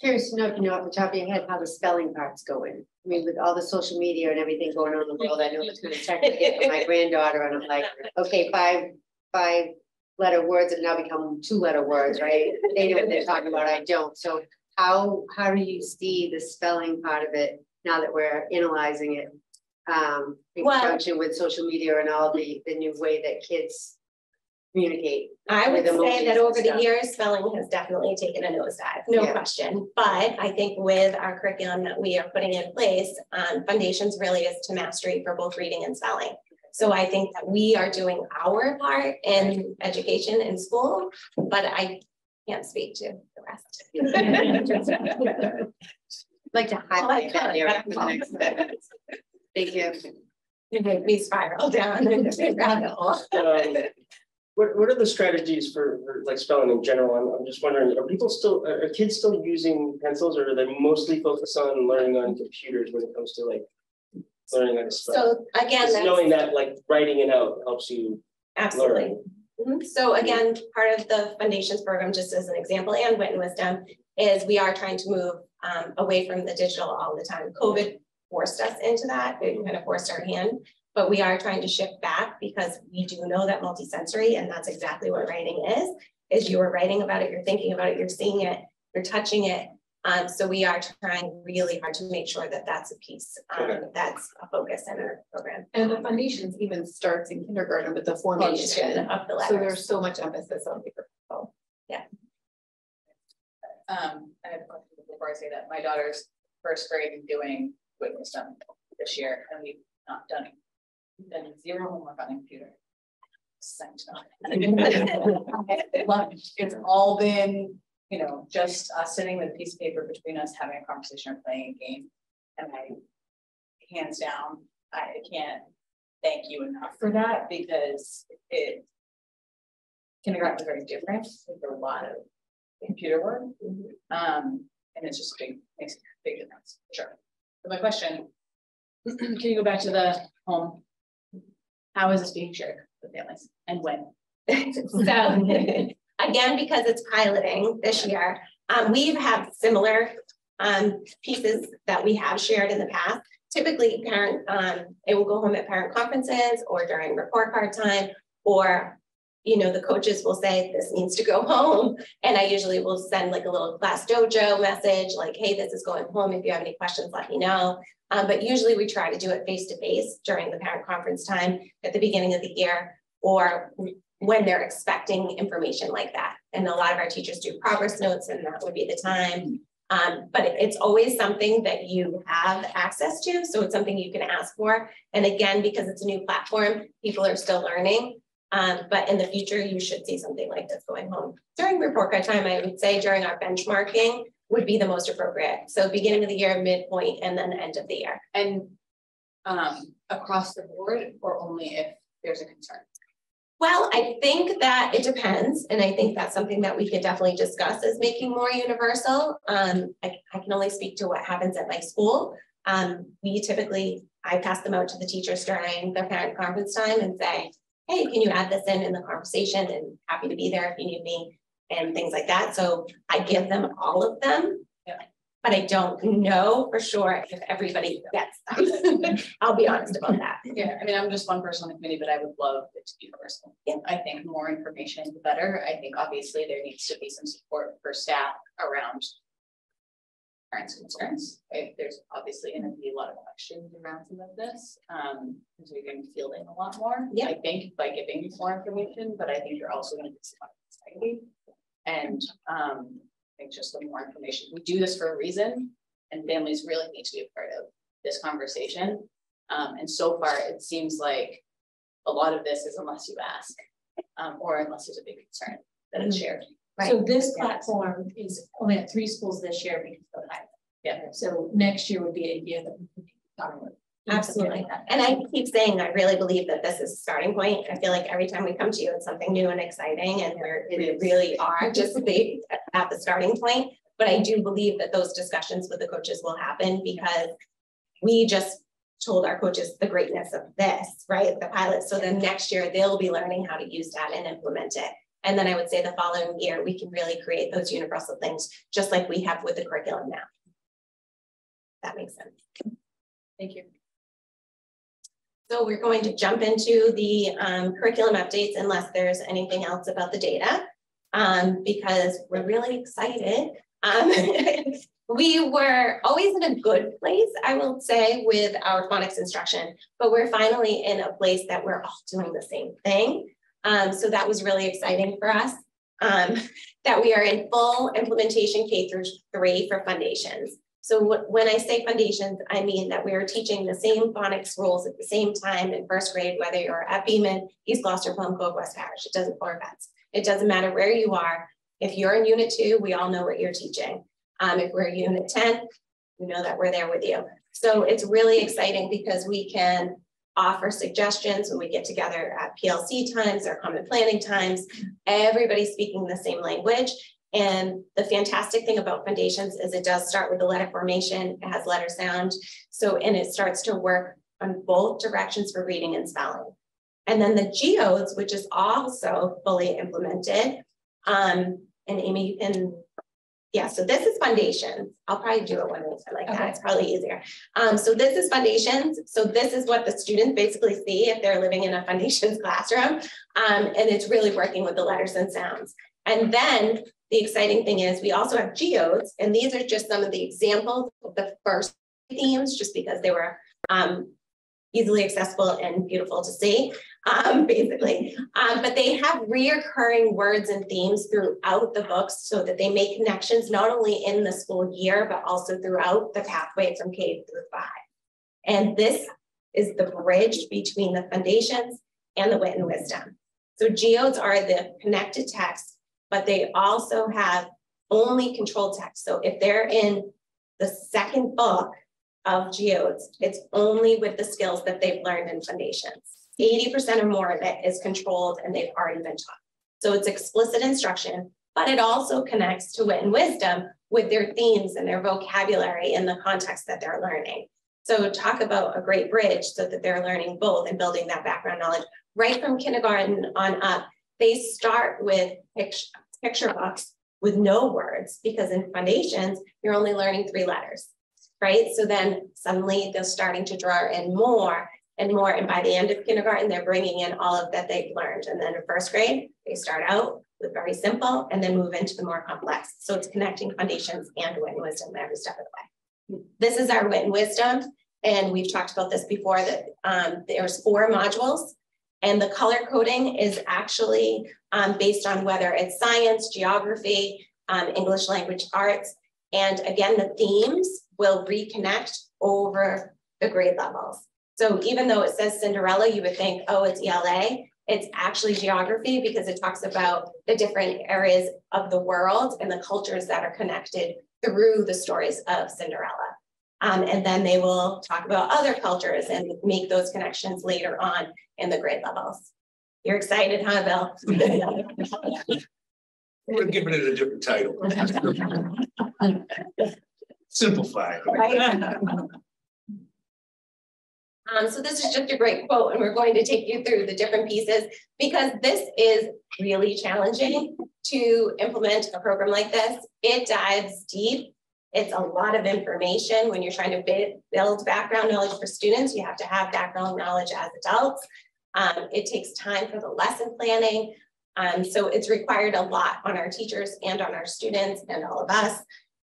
Curious to know if you know off the top of your head how the spelling part's going. I mean, with all the social media and everything going on in the world, I know it's gonna check for my granddaughter and I'm like, okay, five, five letter words have now become two letter words, right? They know what they're talking about, I don't. So how, how do you see the spelling part of it now that we're analyzing it? Um, in Well- conjunction with social media and all the, the new way that kids communicate. I would With say that over the years, spelling has definitely taken a nosedive, no Yeah. question. But I think with our curriculum that we are putting in place, um, foundations really is to mastery for both reading and spelling. So I think that we are doing our part in education in school, but I can't speak to the rest. Like to highlight that for the next. Thank you. Me spiral down and rabbit hole. What, what are the strategies for, for like spelling in general? I'm, I'm just wondering, are people still, are, kids still using pencils or are they mostly focused on learning on computers when it comes to like learning how to spell? So again, Just knowing that like writing it out helps you Absolutely. learn. Mhm. So again, part of the foundations program, just as an example, and Wit and Wisdom, is we are trying to move um, away from the digital all the time. COVID forced us into that, it kind of forced our hand. But we are trying to shift back because we do know that multisensory, and that's exactly what writing is, is you are writing about it, you're thinking about it, you're seeing it, you're touching it. Um, so we are trying really hard to make sure that that's a piece, Okay. um, that's a focus in our program. And the foundations even starts in kindergarten with the Formation formation. of the So there's so much emphasis on paper. Yeah. Um, I have a question before I say that. My daughter's first grade and doing Wit and Wisdom this year and we've not done We've zero homework on the computer. Lunch, it's all been, you know, just us sitting with a piece of paper between us having a conversation or playing a game. And I, hands down, I can't thank you enough for that because it. Kindergarten is very different, There's a lot of computer work. Um, and it's just big, makes a big difference, sure. So my question, can you go back to the home? How is this being shared with families and when? So, again, because it's piloting this year, um, we've had similar um, pieces that we have shared in the past. Typically, parent, um, it will go home at parent conferences or during report card time, or you know, the coaches will say this needs to go home. And I usually will send like a little class dojo message, like, hey, this is going home. If you have any questions, let me know. Um, but usually we try to do it face to face during the parent conference time at the beginning of the year or when they're expecting information like that. And a lot of our teachers do progress notes and that would be the time. Um, but it's always something that you have access to. So it's something you can ask for. And again, because it's a new platform, people are still learning. Um, but in the future, you should see something like this going home. During report card time, I would say during our benchmarking would be the most appropriate. So beginning of the year, midpoint, and then end of the year. And um, across the board or only if there's a concern? Well, I think that it depends, and I think that's something that we could definitely discuss as making more universal. Um, I, I can only speak to what happens at my school. Um, we typically, I pass them out to the teachers during their parent conference time and say, hey, can you add this in in the conversation and happy to be there if you need me and things like that. So I give them all of them. Yeah. But I don't know for sure if everybody gets them. I'll be honest about that. Yeah, I mean, I'm just one person on the committee, but I would love it to be universal. Yeah. I think more information, the better. I think obviously there needs to be some support for staff around parents' concerns, right? There's obviously gonna be a lot of questions around some of this, um, because going to be in a lot more. Yeah. I think by giving more information, but I think you're also gonna be some anxiety. And, um, I think just the more information, we do this for a reason, and families really need to be a part of this conversation. Um, and so far, it seems like a lot of this is unless you ask, um, or unless there's a big concern that it's shared. So this platform is only at three schools this year because of the pilot. Yeah. So next year would be a year that. we could be talking about doing something Absolutely. like. And I keep saying, I really believe that this is a starting point. I feel like every time we come to you, it's something new and exciting and we're, we really are just the, at the starting point. But I do believe that those discussions with the coaches will happen because we just told our coaches the greatness of this, right? The pilot. So then next year they'll be learning how to use that and implement it. And then I would say the following year, we can really create those universal things, just like we have with the curriculum now. That makes sense. Thank you. So we're going to jump into the um, curriculum updates unless there's anything else about the data. Um, because we're really excited. Um, we were always in a good place, I will say, with our phonics instruction, but we're finally in a place that we're all doing the same thing. Um, so that was really exciting for us. Um, that we are in full implementation K through three for foundations. So wh- when I say foundations, I mean that we are teaching the same phonics rules at the same time in first grade, whether you're at Beeman, East Gloucester, Plum Cove, West Parish, it doesn't, or. It doesn't matter where you are. If you're in unit two, we all know what you're teaching. Um, if we're unit 10, we know that we're there with you. So it's really exciting because we can offer suggestions when we get together at PLC times or common planning times. Everybody's speaking the same language. And the fantastic thing about foundations is it does start with the letter formation, it has letter sound. So, and it starts to work on both directions for reading and spelling. And then the geodes, which is also fully implemented. Um, and Amy, you can, yeah, so this is foundations. I'll probably do it when it's like that. It's probably easier. Um, so this is foundations. So this is what the students basically see if they're living in a foundations classroom. Um, and it's really working with the letters and sounds. And then the exciting thing is we also have geodes, and these are just some of the examples of the first themes, just because they were um, easily accessible and beautiful to see, um, basically. Um, but they have reoccurring words and themes throughout the books so that they make connections not only in the school year, but also throughout the pathway from K through five. And this is the bridge between the foundations and the wit and wisdom. So geodes are the connected text, but they also have only controlled text. So if they're in the second book of geodes, it's only with the skills that they've learned in foundations. 80% or more of it is controlled and they've already been taught. So it's explicit instruction, but it also connects to wit and wisdom with their themes and their vocabulary in the context that they're learning. So talk about a great bridge so that they're learning both and building that background knowledge right from kindergarten on up. They start with picture, books with no words because in foundations, you're only learning three letters, right? So then suddenly they're starting to draw in more and more. And by the end of kindergarten, they're bringing in all of that they've learned. And then in first grade, they start out with very simple and then move into the more complex. So it's connecting foundations and wit and wisdom every step of the way. This is our wit and wisdom. And we've talked about this before that um, there's four modules and the color coding is actually um, based on whether it's science, geography, um, English language arts. And again, the themes will reconnect over the grade levels. So even though it says Cinderella, you would think, oh, it's ELA. It's actually geography because it talks about the different areas of the world and the cultures that are connected through the stories of Cinderella. Um, and then they will talk about other cultures and make those connections later on in the grade levels. You're excited, huh, Bill? We're giving it a different title. Simplified. Right? Um, so this is just a great quote, and we're going to take you through the different pieces because this is really challenging to implement a program like this. It dives deep. It's a lot of information when you're trying to build background knowledge for students. You have to have background knowledge as adults. Um, it takes time for the lesson planning. Um, so it's required a lot on our teachers and on our students and all of us.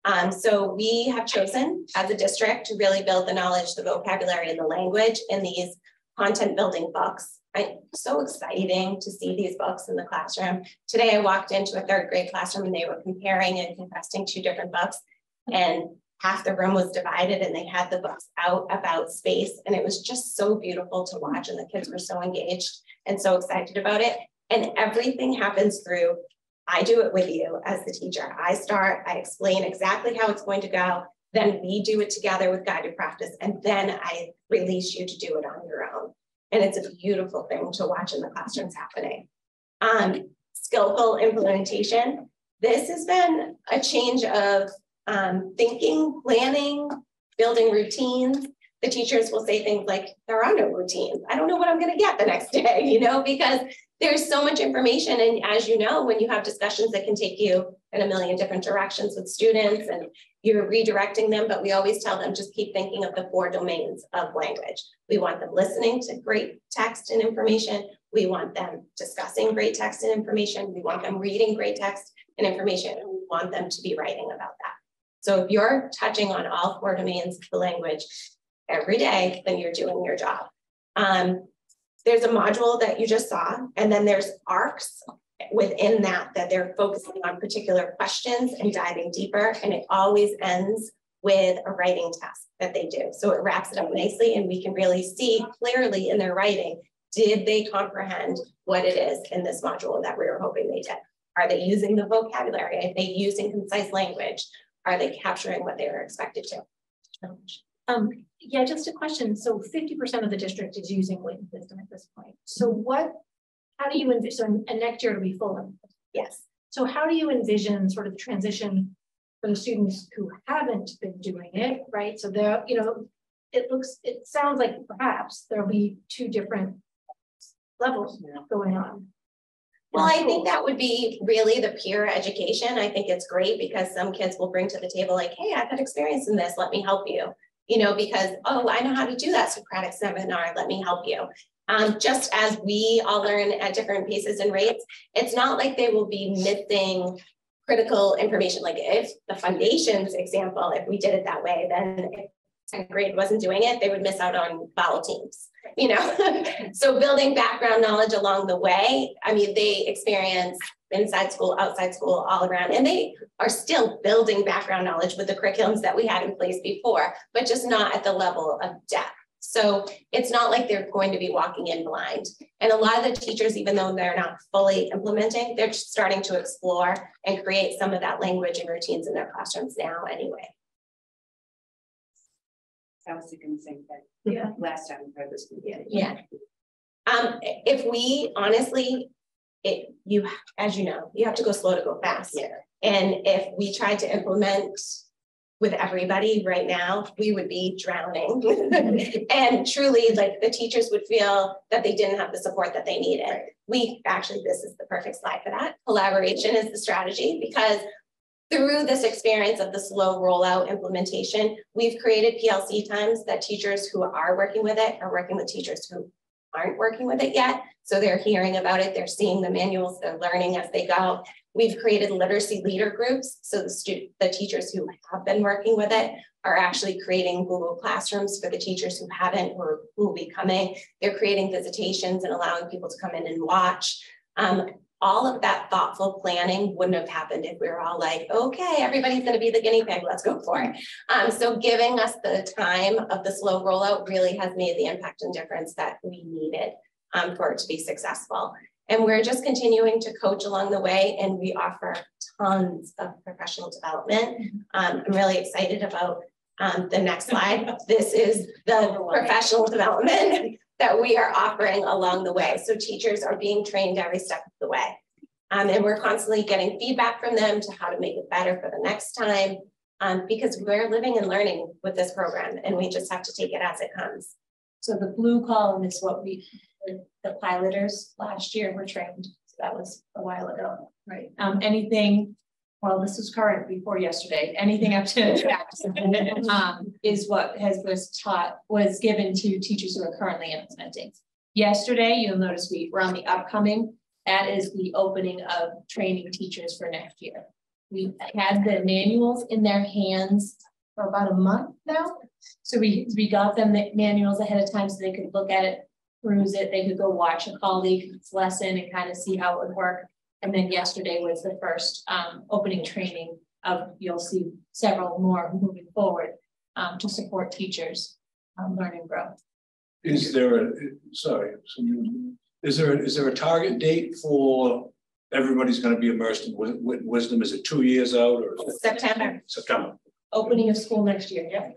Um, so we have chosen as a district to really build the knowledge, the vocabulary and the language in these content building books. I, so exciting to see these books in the classroom. Today I walked into a third grade classroom and they were comparing and contrasting two different books and half the room was divided and they had the books out about space and it was just so beautiful to watch and the kids were so engaged and so excited about it. And everything happens through I do it with you as the teacher. I start, I explain exactly how it's going to go. Then we do it together with guided practice, and then I release you to do it on your own. And it's a beautiful thing to watch in the classrooms happening. Um, skillful implementation. This has been a change of um, thinking, planning, building routines. The teachers will say things like, there are no routines. I don't know what I'm going to get the next day, you know, because there's so much information. And as you know, when you have discussions that can take you in a million different directions with students and you're redirecting them, but we always tell them just keep thinking of the four domains of language. We want them listening to great text and information. We want them discussing great text and information. We want them reading great text and information. And we want them to be writing about that. So if you're touching on all four domains of the language every day, then you're doing your job. Um, there's a module that you just saw, and then there's arcs within that that they're focusing on particular questions and diving deeper. And it always ends with a writing task that they do. So it wraps it up nicely, and we can really see clearly in their writing did they comprehend what it is in this module that we were hoping they did? Are they using the vocabulary? Are they using concise language? Are they capturing what they were expected to? Um, yeah, just a question. So 50% of the district is using Wit and Wisdom at this point. So what, how do you envision, and next year it'll be full? Yes. So how do you envision sort of the transition for the students who haven't been doing it, right? So they're, you know, it looks, it sounds like perhaps there'll be two different levels going on. Well, I think that would be really the peer education. I think it's great because some kids will bring to the table like, hey, I've had experience in this, let me help you you know, because, oh, I know how to do that Socratic seminar, let me help you. Um, just as we all learn at different paces and rates, it's not like they will be missing critical information. Like if the foundations example, if we did it that way, then if second grade wasn't doing it, they would miss out on vowel teams, you know? so building background knowledge along the way, I mean, they experience inside school, outside school, all around. And they are still building background knowledge with the curriculums that we had in place before, but just not at the level of depth. So it's not like they're going to be walking in blind. And a lot of the teachers, even though they're not fully implementing, they're starting to explore and create some of that language and routines in their classrooms now anyway. I was thinking the same thing. Yeah. Last time we heard this. Yeah. Yeah. Um, if we honestly it you as you know you have to go slow to go fast yeah. and if we tried to implement with everybody right now we would be drowning and truly like the teachers would feel that they didn't have the support that they needed we actually this is the perfect slide for that collaboration is the strategy because through this experience of the slow rollout implementation, we've created PLC times that teachers who are working with it are working with teachers who aren't working with it yet. So they're hearing about it, they're seeing the manuals, they're learning as they go. We've created literacy leader groups. So the the teachers who have been working with it are actually creating Google Classrooms for the teachers who haven't or who will be coming. They're creating visitations and allowing people to come in and watch. Um, all of that thoughtful planning wouldn't have happened if we were all like, okay, everybody's going to be the guinea pig, let's go for it. Um, so giving us the time of the slow rollout really has made the impact and difference that we needed um, for it to be successful. And we're just continuing to coach along the way and we offer tons of professional development. Um, I'm really excited about um, the next slide. This is the professional development that we are offering along the way. So teachers are being trained every step of the way. Um, and we're constantly getting feedback from them to how to make it better for the next time um, because we're living and learning with this program and we just have to take it as it comes. So the blue column is what we, the piloters last year were trained. So that was a while ago, right? Um, anything well, this was current before yesterday, anything up to um, is what has was taught, was given to teachers who are currently implementing. Yesterday, you'll notice we were on the upcoming, that is the opening of training teachers for next year. We had the manuals in their hands for about a month now. So we, we got them the manuals ahead of time so they could look at it, peruse it, they could go watch a colleague's lesson and kind of see how it would work. And then yesterday was the first um, opening training of, you'll see several more moving forward um, to support teachers um, learn and grow. Is there a, sorry, is there, is there a target date for everybody's gonna be immersed in wi- wi- wisdom. Is it two years out or September, September? Opening of school next year, yeah.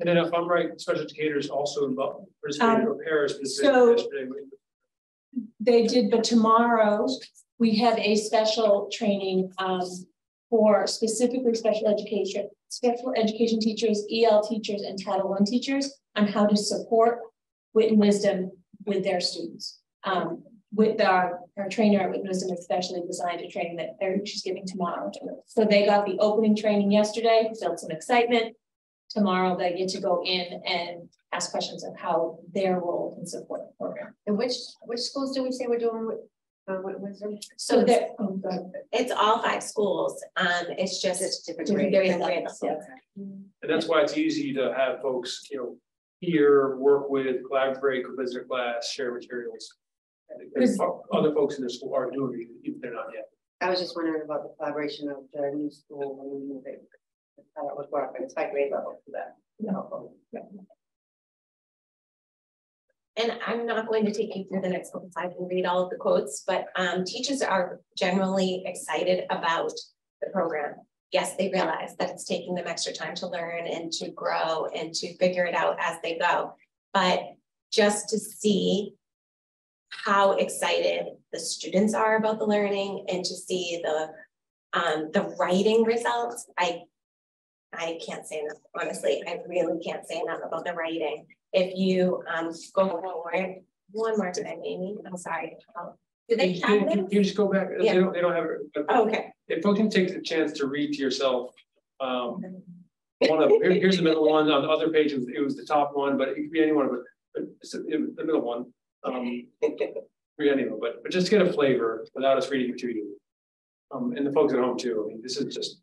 And then if I'm right, special educators also involved, participated or pairs. so- They did, but tomorrow, we have a special training um for specifically special education, special education teachers, EL teachers and Title One teachers on how to support wit and wisdom with their students. Um, with our, our trainer at Wit Wisdom especially designed a training that she's giving tomorrow. So they got the opening training yesterday, felt some excitement. Tomorrow they get to go in and ask questions of how their role can support the program. And which, which schools do we say we're doing with, with wisdom? So there, oh, it's all five schools, um, it's just Just different Different grades. grade levels, yeah. And that's why it's easy to have folks, you know, here, work with, collaborate, with their class, share materials. And Other folks in the school are doing it, even if they're not yet. I was just wondering about the collaboration of the new school and the new grade. How that would work, and it's by grade level for that. No. And I'm not going to take you through the next couple slides and read all of the quotes, but um, teachers are generally excited about the program. Yes, they realize that it's taking them extra time to learn and to grow and to figure it out as they go. But just to see how excited the students are about the learning and to see the um, the writing results, I I can't say enough, honestly, I really can't say enough about the writing. If you um go forward, one more time, Amy, I'm sorry. Oh, Do they Can have you- it? you just go back, they don't, they don't have it, Oh, Okay, if folks can take the chance to read to yourself, um. One of, here- here's the middle one, on the other page, it was, it was the top one, but it could be any one of it, the, middle one, um. Read any of them, but, but just get a flavor without us reading it to you. Um, and the folks at home too, I mean, this is just.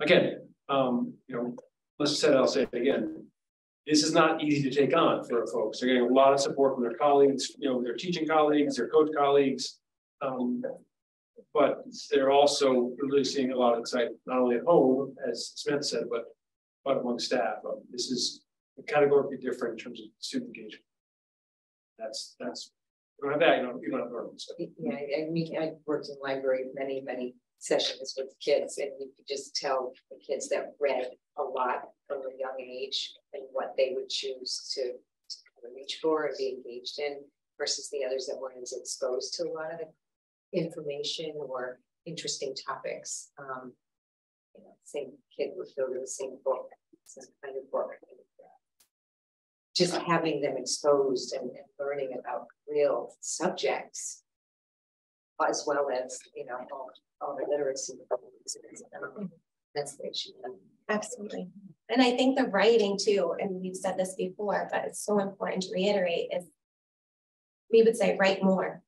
Again, um, you know, let's say, I'll say it again. This is not easy to take on for folks, they're getting a lot of support from their colleagues, you know, their teaching colleagues, their coach colleagues. Um, but they're also really seeing a lot of excitement, not only at home, as Smith said, but, but among staff. Um, This is categorically different in terms of student engagement. That's, that's, you don't have that, you don't, you don't have learning. So Yeah, I mean, I worked in library many, many sessions with kids and you could just tell the kids that read a lot from a young age and what they would choose to, to kind of reach for and be engaged in versus the others that weren't as exposed to a lot of the information or interesting topics. Um, you know, same kid would go to the same book, same kind of book. Just having them exposed and, and learning about real subjects as well as, you know, all, all the literacy. Mm-hmm. That's the issue. absolutely. And I think the writing too, and we've said this before, but it's so important to reiterate is. We would say write more,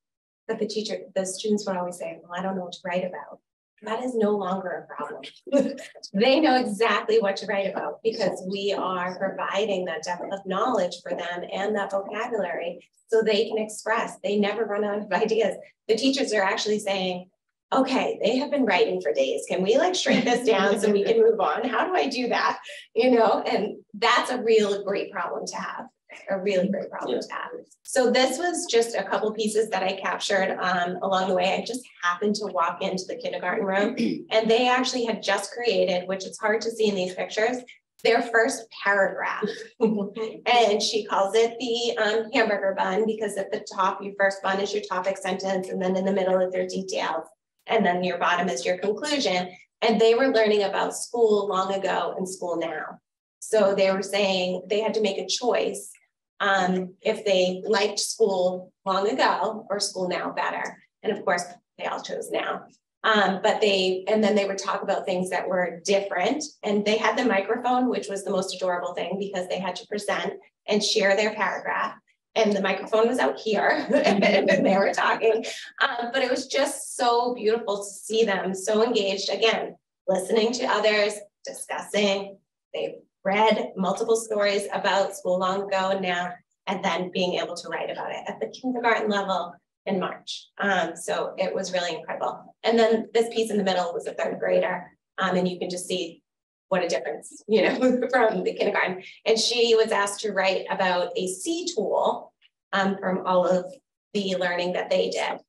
but the teacher, the students would always say, well, I don't know what to write about. That is no longer a problem. They know exactly what to write about because we are providing that depth of knowledge for them and that vocabulary. So they can express, they never run out of ideas. The teachers are actually saying, okay, they have been writing for days. Can we like shrink this down so we can move on? How do I do that? You know, and that's a real great problem to have, a really great problem to have. So this was just a couple pieces that I captured um, along the way. I just happened to walk into the kindergarten room and they actually had just created, which it's hard to see in these pictures, their first paragraph. and she calls it the um, hamburger bun because at the top, your first bun is your topic sentence and then in the middle is their details. And then your bottom is your conclusion. And they were learning about school long ago and school now. So they were saying they had to make a choice um, if they liked school long ago or school now better. And of course, they all chose now. Um, but they, and then they would talk about things that were different. And they had the microphone, which was the most adorable thing because they had to present and share their paragraph. And the microphone was out here and they were talking. Um, but it was just so beautiful to see them so engaged, again, listening to others, discussing. They read multiple stories about school long ago and now, and then being able to write about it at the kindergarten level in March. Um, so it was really incredible. And then this piece in the middle was a third grader. Um, and you can just see what a difference, you know, from the kindergarten. And she was asked to write about a C tool um, from all of the learning that they did.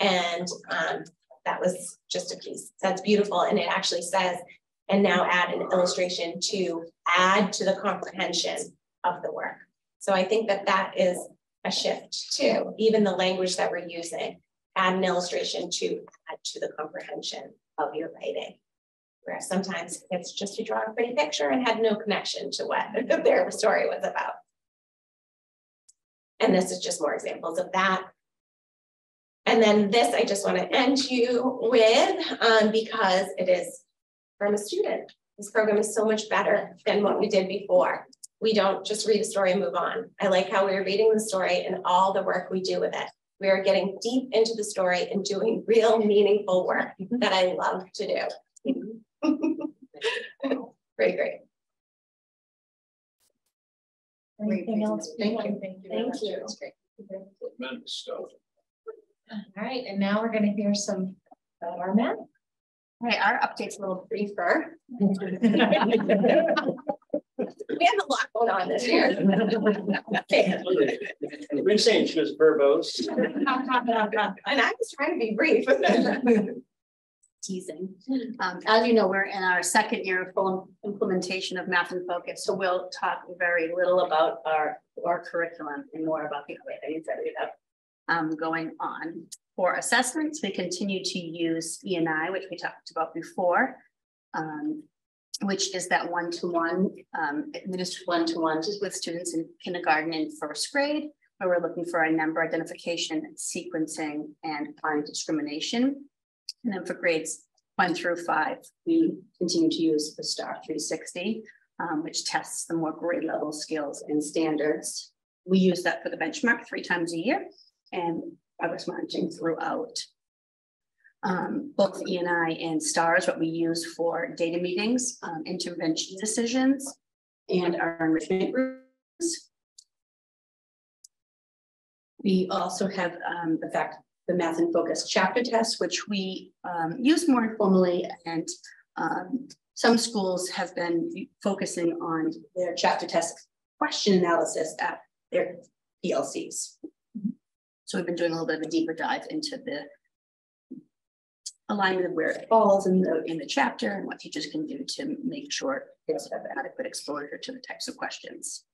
And um, that was just a piece. That's beautiful. And it actually says, and now add an illustration to add to the comprehension of the work. So I think that that is a shift too, even the language that we're using, add an illustration to add to the comprehension of your writing. Where sometimes it's just to draw a pretty picture and had no connection to what their story was about. And this is just more examples of that. And then this, I just want to end you with, um, because it is from a student. This program is so much better than what we did before. We don't just read a story and move on. I like how we're reading the story and all the work we do with it. We are getting deep into the story and doing real meaningful work that I love to do. Great, great. Anything else? Thank you. Thank you. Thank you. Tremendous stuff. All right, and now we're gonna hear some about our math. Right, our update's a little briefer. We have a lot going on this year. We're saying she was verbose. And I was trying to be brief. Teasing. Um, as you know, we're in our second year of full implementation of Math in Focus, so we'll talk very little about our, our curriculum and more about the other things that we have um, going on. For assessments, we continue to use E&I, which we talked about before. Um, which is that one-to-one, um, administered one-to-one with students in kindergarten and first grade, where we're looking for a number identification, sequencing, and applying discrimination. And then for grades one through five, we continue to use the STAR 360, um, which tests the more grade level skills and standards. We use that for the benchmark three times a year and progress monitoring throughout um, both E&I and STARS, what we use for data meetings, um, intervention decisions, and our enrichment groups. We also have um, the fact the Math in Focus chapter test, which we um, use more informally, and um, some schools have been focusing on their chapter test question analysis at their PLCs. So we've been doing a little bit of a deeper dive into the alignment of where it falls in the in the chapter and what teachers can do to make sure it's adequate exposure to the types of questions.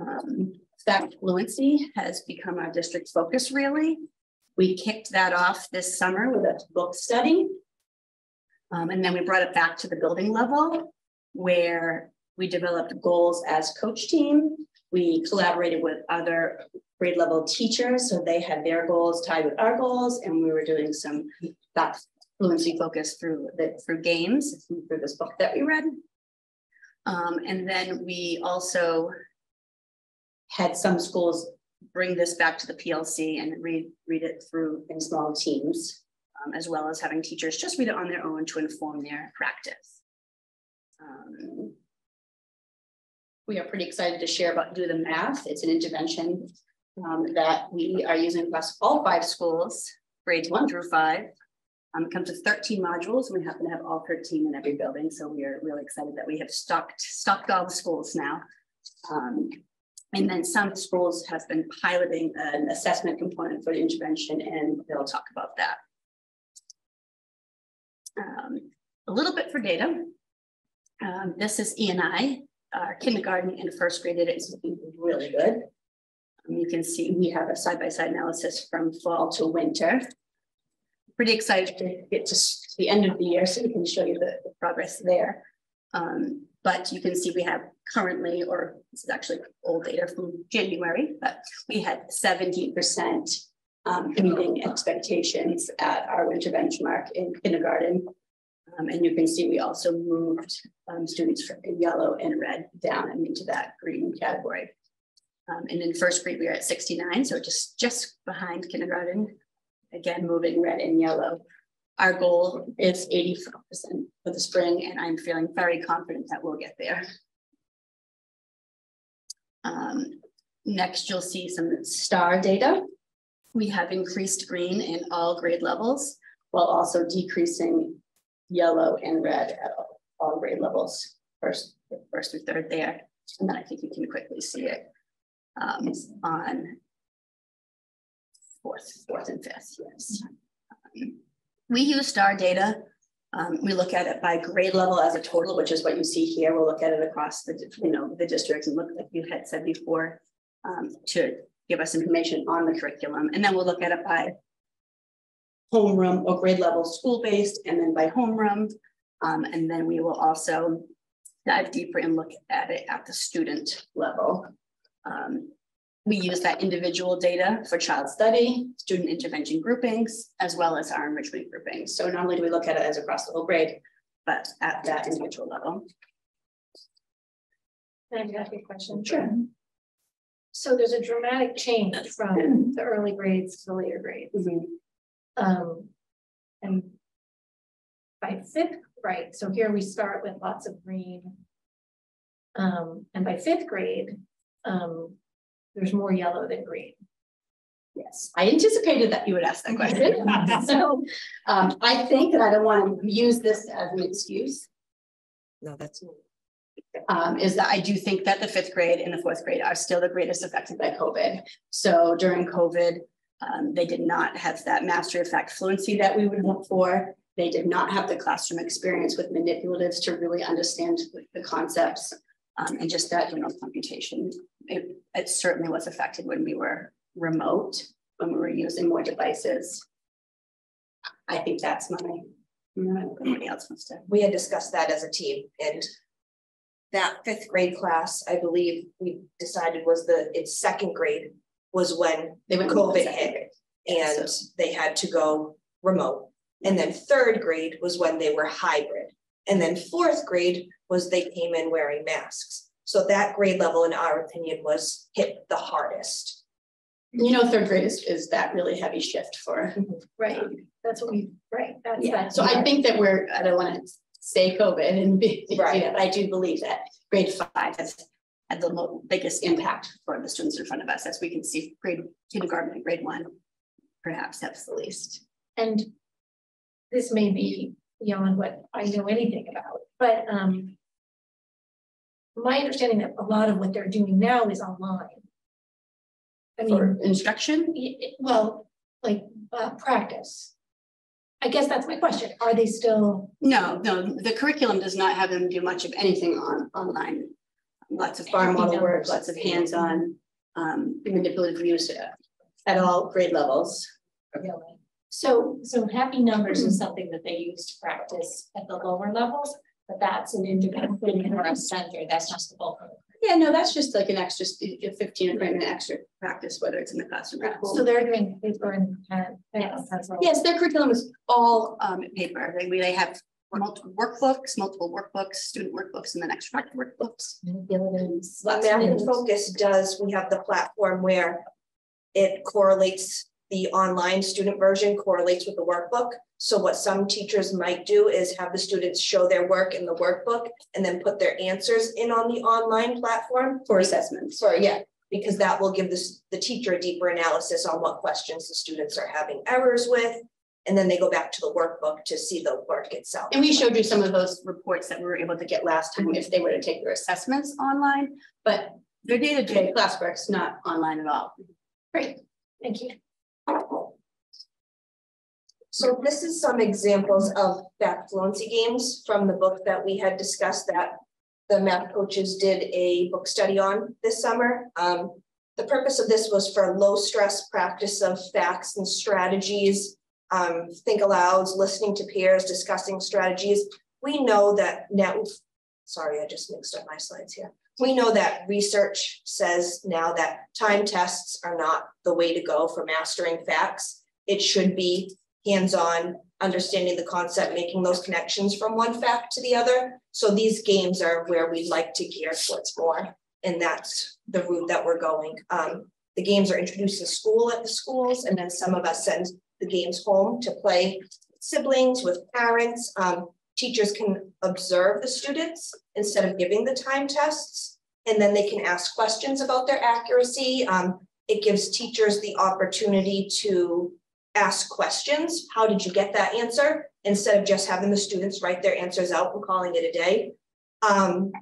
Um, fact fluency has become our district focus really. We kicked that off this summer with a book study. Um, and then we brought it back to the building level where we developed goals as coach team. We collaborated with other grade level teachers. So they had their goals tied with our goals, and we were doing some that fluency focus through the through games through this book that we read. Um, and then we also had some schools bring this back to the PLC and read read it through in small teams, um, as well as having teachers just read it on their own to inform their practice. Um, we are pretty excited to share about do the math. It's an intervention um, that we are using across all five schools, grades one through five. Um, it comes with 13 modules, we happen to have all 13 in every building. So we are really excited that we have stocked stocked all the schools now. And then some schools have been piloting an assessment component for the intervention, and they'll talk about that. Um, a little bit for data. Um, this is E&I. Our kindergarten and first grade data is looking really good. Um, you can see we have a side-by-side -side analysis from fall to winter. Pretty excited to get to the end of the year so we can show you the, the progress there. Um, but you can see we have currently, or this is actually old data from January, but we had 17% um, meeting expectations at our winter benchmark in kindergarten. Um, and you can see we also moved um, students from yellow and red down and into that green category. Um, and in first grade, we are at 69, so just, just behind kindergarten. Again, moving red and yellow. Our goal is 80% for the spring, and I'm feeling very confident that we'll get there. Um, next, you'll see some star data. We have increased green in all grade levels, while also decreasing yellow and red at all, all grade levels, first, first through third there. And then I think you can quickly see it um, on fourth, fourth and fifth, yes. We use star data. Um, we look at it by grade level as a total, which is what you see here. We'll look at it across the, you know, the districts and look like you had said before um, to give us information on the curriculum. And then we'll look at it by homeroom or grade level school-based and then by homeroom. Um, and then we will also dive deeper and look at it at the student level. Um, we use that individual data for child study, student intervention groupings, as well as our enrichment groupings. So not only do we look at it as across the whole grade, but at that individual level. Can I ask a question? Sure. So there's a dramatic change from the early grades to the later grades. Um, and by fifth, right, so here we start with lots of green. Um, and by fifth grade, um, there's more yellow than green. Yes, I anticipated that you would ask that question. so um, I think that I don't want to use this as an excuse. No, that's. Um, is that I do think that the fifth grade and the fourth grade are still the greatest affected by COVID. So during COVID, um, they did not have that mastery effect fluency that we would look for. They did not have the classroom experience with manipulatives to really understand the concepts um, and just that, general computation. It, it certainly was affected when we were remote, when we were using more devices. I think that's my, nobody else wants to. We had discussed that as a team and that fifth grade class, I believe we decided was the, its second grade was when They went COVID hit and they had to go remote. And then third grade was when they were hybrid. And then fourth grade was they came in wearing masks. So that grade level, in our opinion, was hit the hardest. You know, third grade is, is that really heavy shift for. Right, that's what we, right, that's Yeah, that. so I think that we're, I don't want to say COVID and be, you know, but I do believe that grade five has had the biggest impact for the students in front of us, as we can see grade kindergarten and grade one. Perhaps that's the least. And this may be beyond what I know anything about, but um. My understanding that a lot of what they're doing now is online. I mean, For instruction, well, like uh practice. I guess that's my question. Are they still, no, no, the curriculum does not have them do much of anything on, online. Lots of bar model work, lots of hands-on, um, manipulative use at- at all grade levels. so so happy numbers is something that they use to practice at the lower levels, but that's an independent thing or a center, that's just the bulk of it. Yeah, no, that's just like an extra fifteen or twenty minute extra practice, whether it's in the classroom or at home. So they're doing paper and pen. pen and pencil. Yes, their curriculum is all um paper. They they have multiple workbooks, multiple workbooks, student workbooks, and then extra workbooks. Manipulatives, What lots Math and. Focus does, we have the platform where it correlates, the online student version correlates with the workbook. So what some teachers might do is have the students show their work in the workbook and then put their answers in on the online platform. For assessments. Sorry, yeah, because that will give this, the teacher a deeper analysis on what questions the students are having errors with. And then they go back to the workbook to see the work itself. And we showed you some of those reports that we were able to get last time if they were to take their assessments online, but their day-to-day classwork's not online at all. Great, thank you. So this is some examples of fact fluency games from the book that we had discussed that the math coaches did a book study on this summer. Um, the purpose of this was for low stress practice of facts and strategies. Um, think alouds, listening to peers, discussing strategies. We know that now, sorry, I just mixed up my slides here. We know that research says now that time tests are not the way to go for mastering facts. It should be hands-on, understanding the concept, making those connections from one fact to the other. So these games are where we like to gear towards more, and that's the route that we're going. Um, the games are introduced in school at the schools, and then some of us send the games home to play siblings, with parents. Um, teachers can observe the students instead of giving the time tests, and then they can ask questions about their accuracy. Um, it gives teachers the opportunity to ask questions. How did you get that answer? Instead of just having the students write their answers out and calling it a day. Um,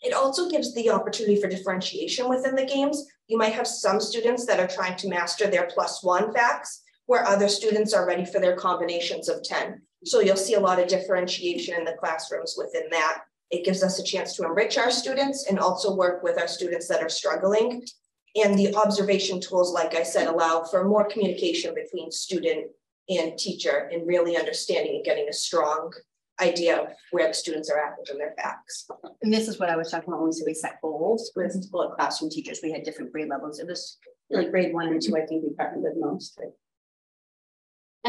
it also gives the opportunity for differentiation within the games. You might have some students that are trying to master their plus one facts, where other students are ready for their combinations of ten. So you'll see a lot of differentiation in the classrooms within that. It gives us a chance to enrich our students and also work with our students that are struggling. And the observation tools, like I said, allow for more communication between student and teacher and really understanding and getting a strong idea of where the students are at within their facts. And this is what I was talking about when we set goals with bullet classroom teachers. We had different grade levels. It was like grade one and two, I think we partnered with most.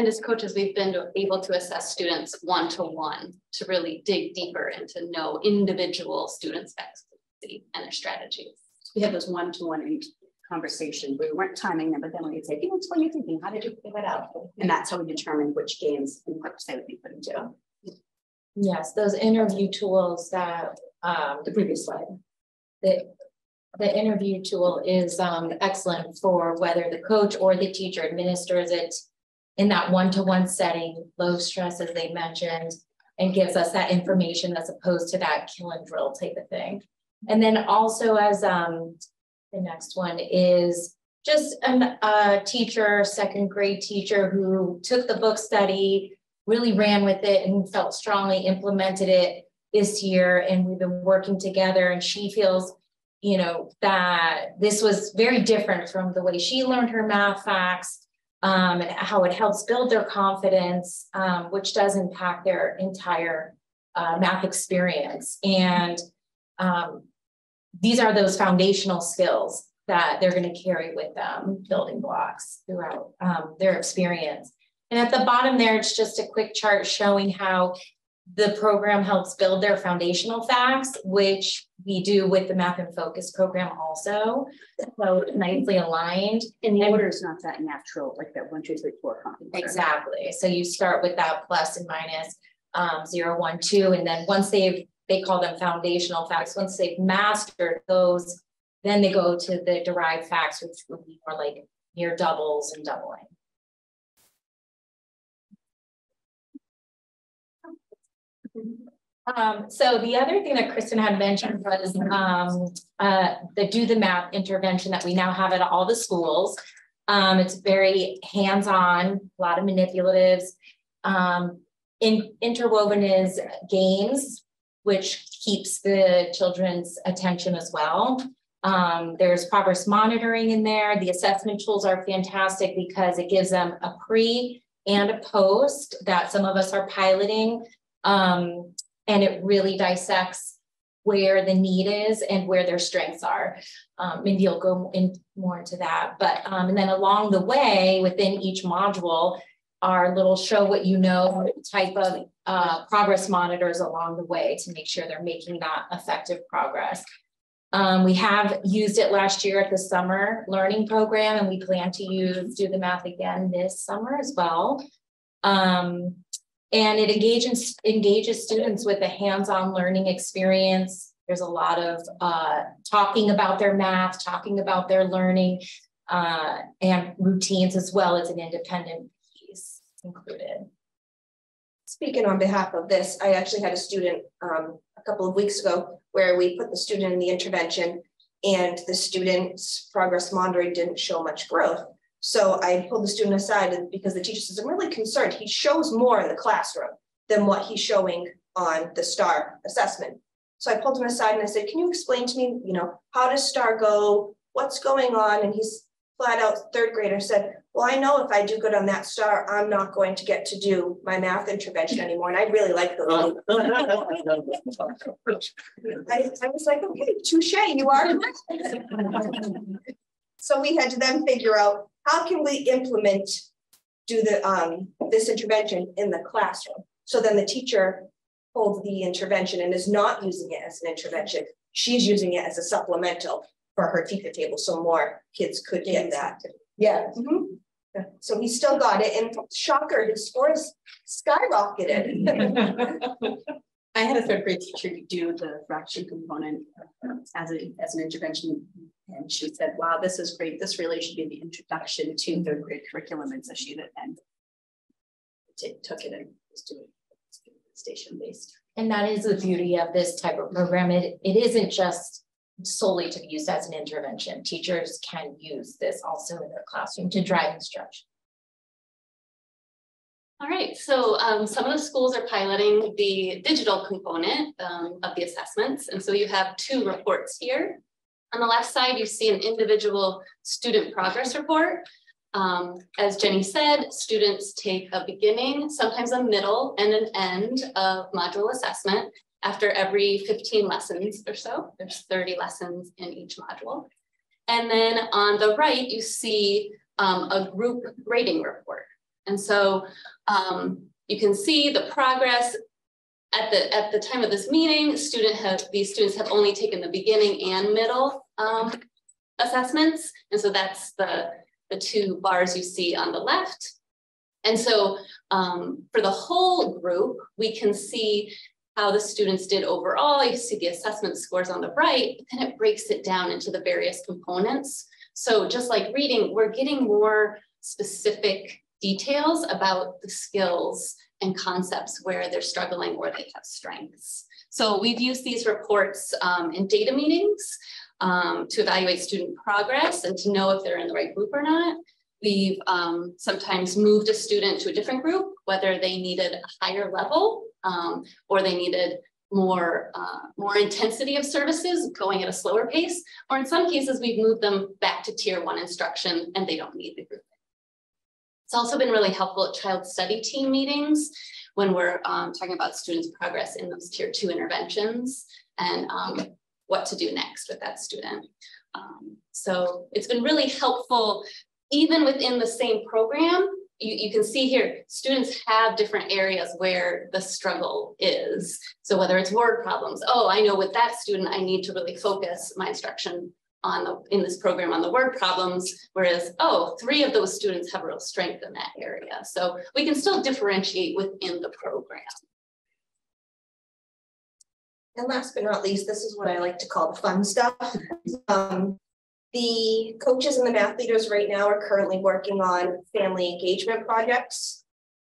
And as coaches, we've been able to assess students one-to-one to really dig deeper and to know individual students' faculty and their strategies. We had those one-to-one conversations. We weren't timing them, but then we'd say, "Can you explain your thinking? How did you figure that out? And that's how we determined which games and what they would be put into. Yes, those interview tools that, um, The previous slide. the, the interview tool is, um, excellent for whether the coach or the teacher administers it in that one-to-one setting, low stress, as they mentioned, and gives us that information as opposed to that kill and drill type of thing. And then also as, um, the next one is just an, a teacher, second grade teacher who took the book study, really ran with it and felt strongly implemented it this year. And we've been working together and she feels, you know, that this was very different from the way she learned her math facts, um, and how it helps build their confidence, um, which does impact their entire uh, math experience. And um, these are those foundational skills that they're going to carry with them, building blocks throughout um, their experience. And at the bottom there, it's just a quick chart showing how the program helps build their foundational facts, which we do with the Math in Focus program also. So nicely aligned. And the order is not that natural, like that one, two, three, four. Exactly. So you start with that plus and minus um, zero, one, two, and then once they've, they call them foundational facts, once they've mastered those, then they go to the derived facts, which would be more like near doubles and doubling. Um, so the other thing that Kristen had mentioned was um, uh, the do the math intervention that we now have at all the schools. Um, it's very hands-on, a lot of manipulatives. Um, in, interwoven is games, which keeps the children's attention as well. Um, there's progress monitoring in there. The assessment tools are fantastic because it gives them a pre and a post that some of us are piloting um, and it really dissects where the need is and where their strengths are. Um, Mindy will go in more into that. But um, and then along the way within each module are little show what you know type of uh, progress monitors along the way to make sure they're making that effective progress. Um, we have used it last year at the summer learning program, and we plan to use do the math again this summer as well. Um, and it engages engages students with a hands-on learning experience. There's a lot of uh, talking about their math, talking about their learning, uh, and routines as well as an independent piece included. Speaking on behalf of this, I actually had a student um, a couple of weeks ago where we put the student in the intervention and the student's progress monitoring didn't show much growth. So I pulled the student aside because the teacher says, I'm really concerned. He shows more in the classroom than what he's showing on the STAR assessment. So I pulled him aside and I said, can you explain to me, you know, how does STAR go? What's going on? And he's flat out third grader said, well, I know if I do good on that STAR, I'm not going to get to do my math intervention anymore. And I really like those. Uh, I, I was like, okay, touche, you are. so we had to then figure out how can we implement, do the um, this intervention in the classroom? So then the teacher holds the intervention and is not using it as an intervention. She's using it as a supplemental for her teacher table, so more kids could get that. Yeah. Mm -hmm. So he still got it, and shocker, his scores skyrocketed. I had a third grade teacher do the fraction component um, as a as an intervention and she said, wow, this is great. This really should be the introduction to third grade curriculum. And so she and took it and was doing station based. And that is the beauty of this type of program. It, it isn't just solely to be used as an intervention. Teachers can use this also in their classroom to drive instruction. All right, so um, some of the schools are piloting the digital component um, of the assessments. And so you have two reports here. On the left side, you see an individual student progress report. Um, as Jenny said, students take a beginning, sometimes a middle and an end of module assessment after every 15 lessons or so. There's 30 lessons in each module. And then on the right, you see um, a group rating report. And so um, you can see the progress at the at the time of this meeting, student have these students have only taken the beginning and middle um, assessments. And so that's the, the two bars you see on the left. And so um, for the whole group, we can see how the students did overall. You see the assessment scores on the right, but then it breaks it down into the various components. So just like reading, we're getting more specific details about the skills and concepts where they're struggling or they have strengths. So we've used these reports um, in data meetings um, to evaluate student progress and to know if they're in the right group or not. We've um, sometimes moved a student to a different group, whether they needed a higher level um, or they needed more, uh, more intensity of services going at a slower pace, or in some cases, we've moved them back to tier one instruction and they don't need the group. It's also been really helpful at child study team meetings when we're um, talking about students' progress in those tier two interventions and um, what to do next with that student. Um, so it's been really helpful, even within the same program, you, you can see here, students have different areas where the struggle is. So whether it's word problems, oh, I know with that student, I need to really focus my instruction on the, in this program on the word problems, whereas, oh, three of those students have real strength in that area. So we can still differentiate within the program. And last but not least, this is what I like to call the fun stuff. Um, the coaches and the math leaders right now are currently working on family engagement projects.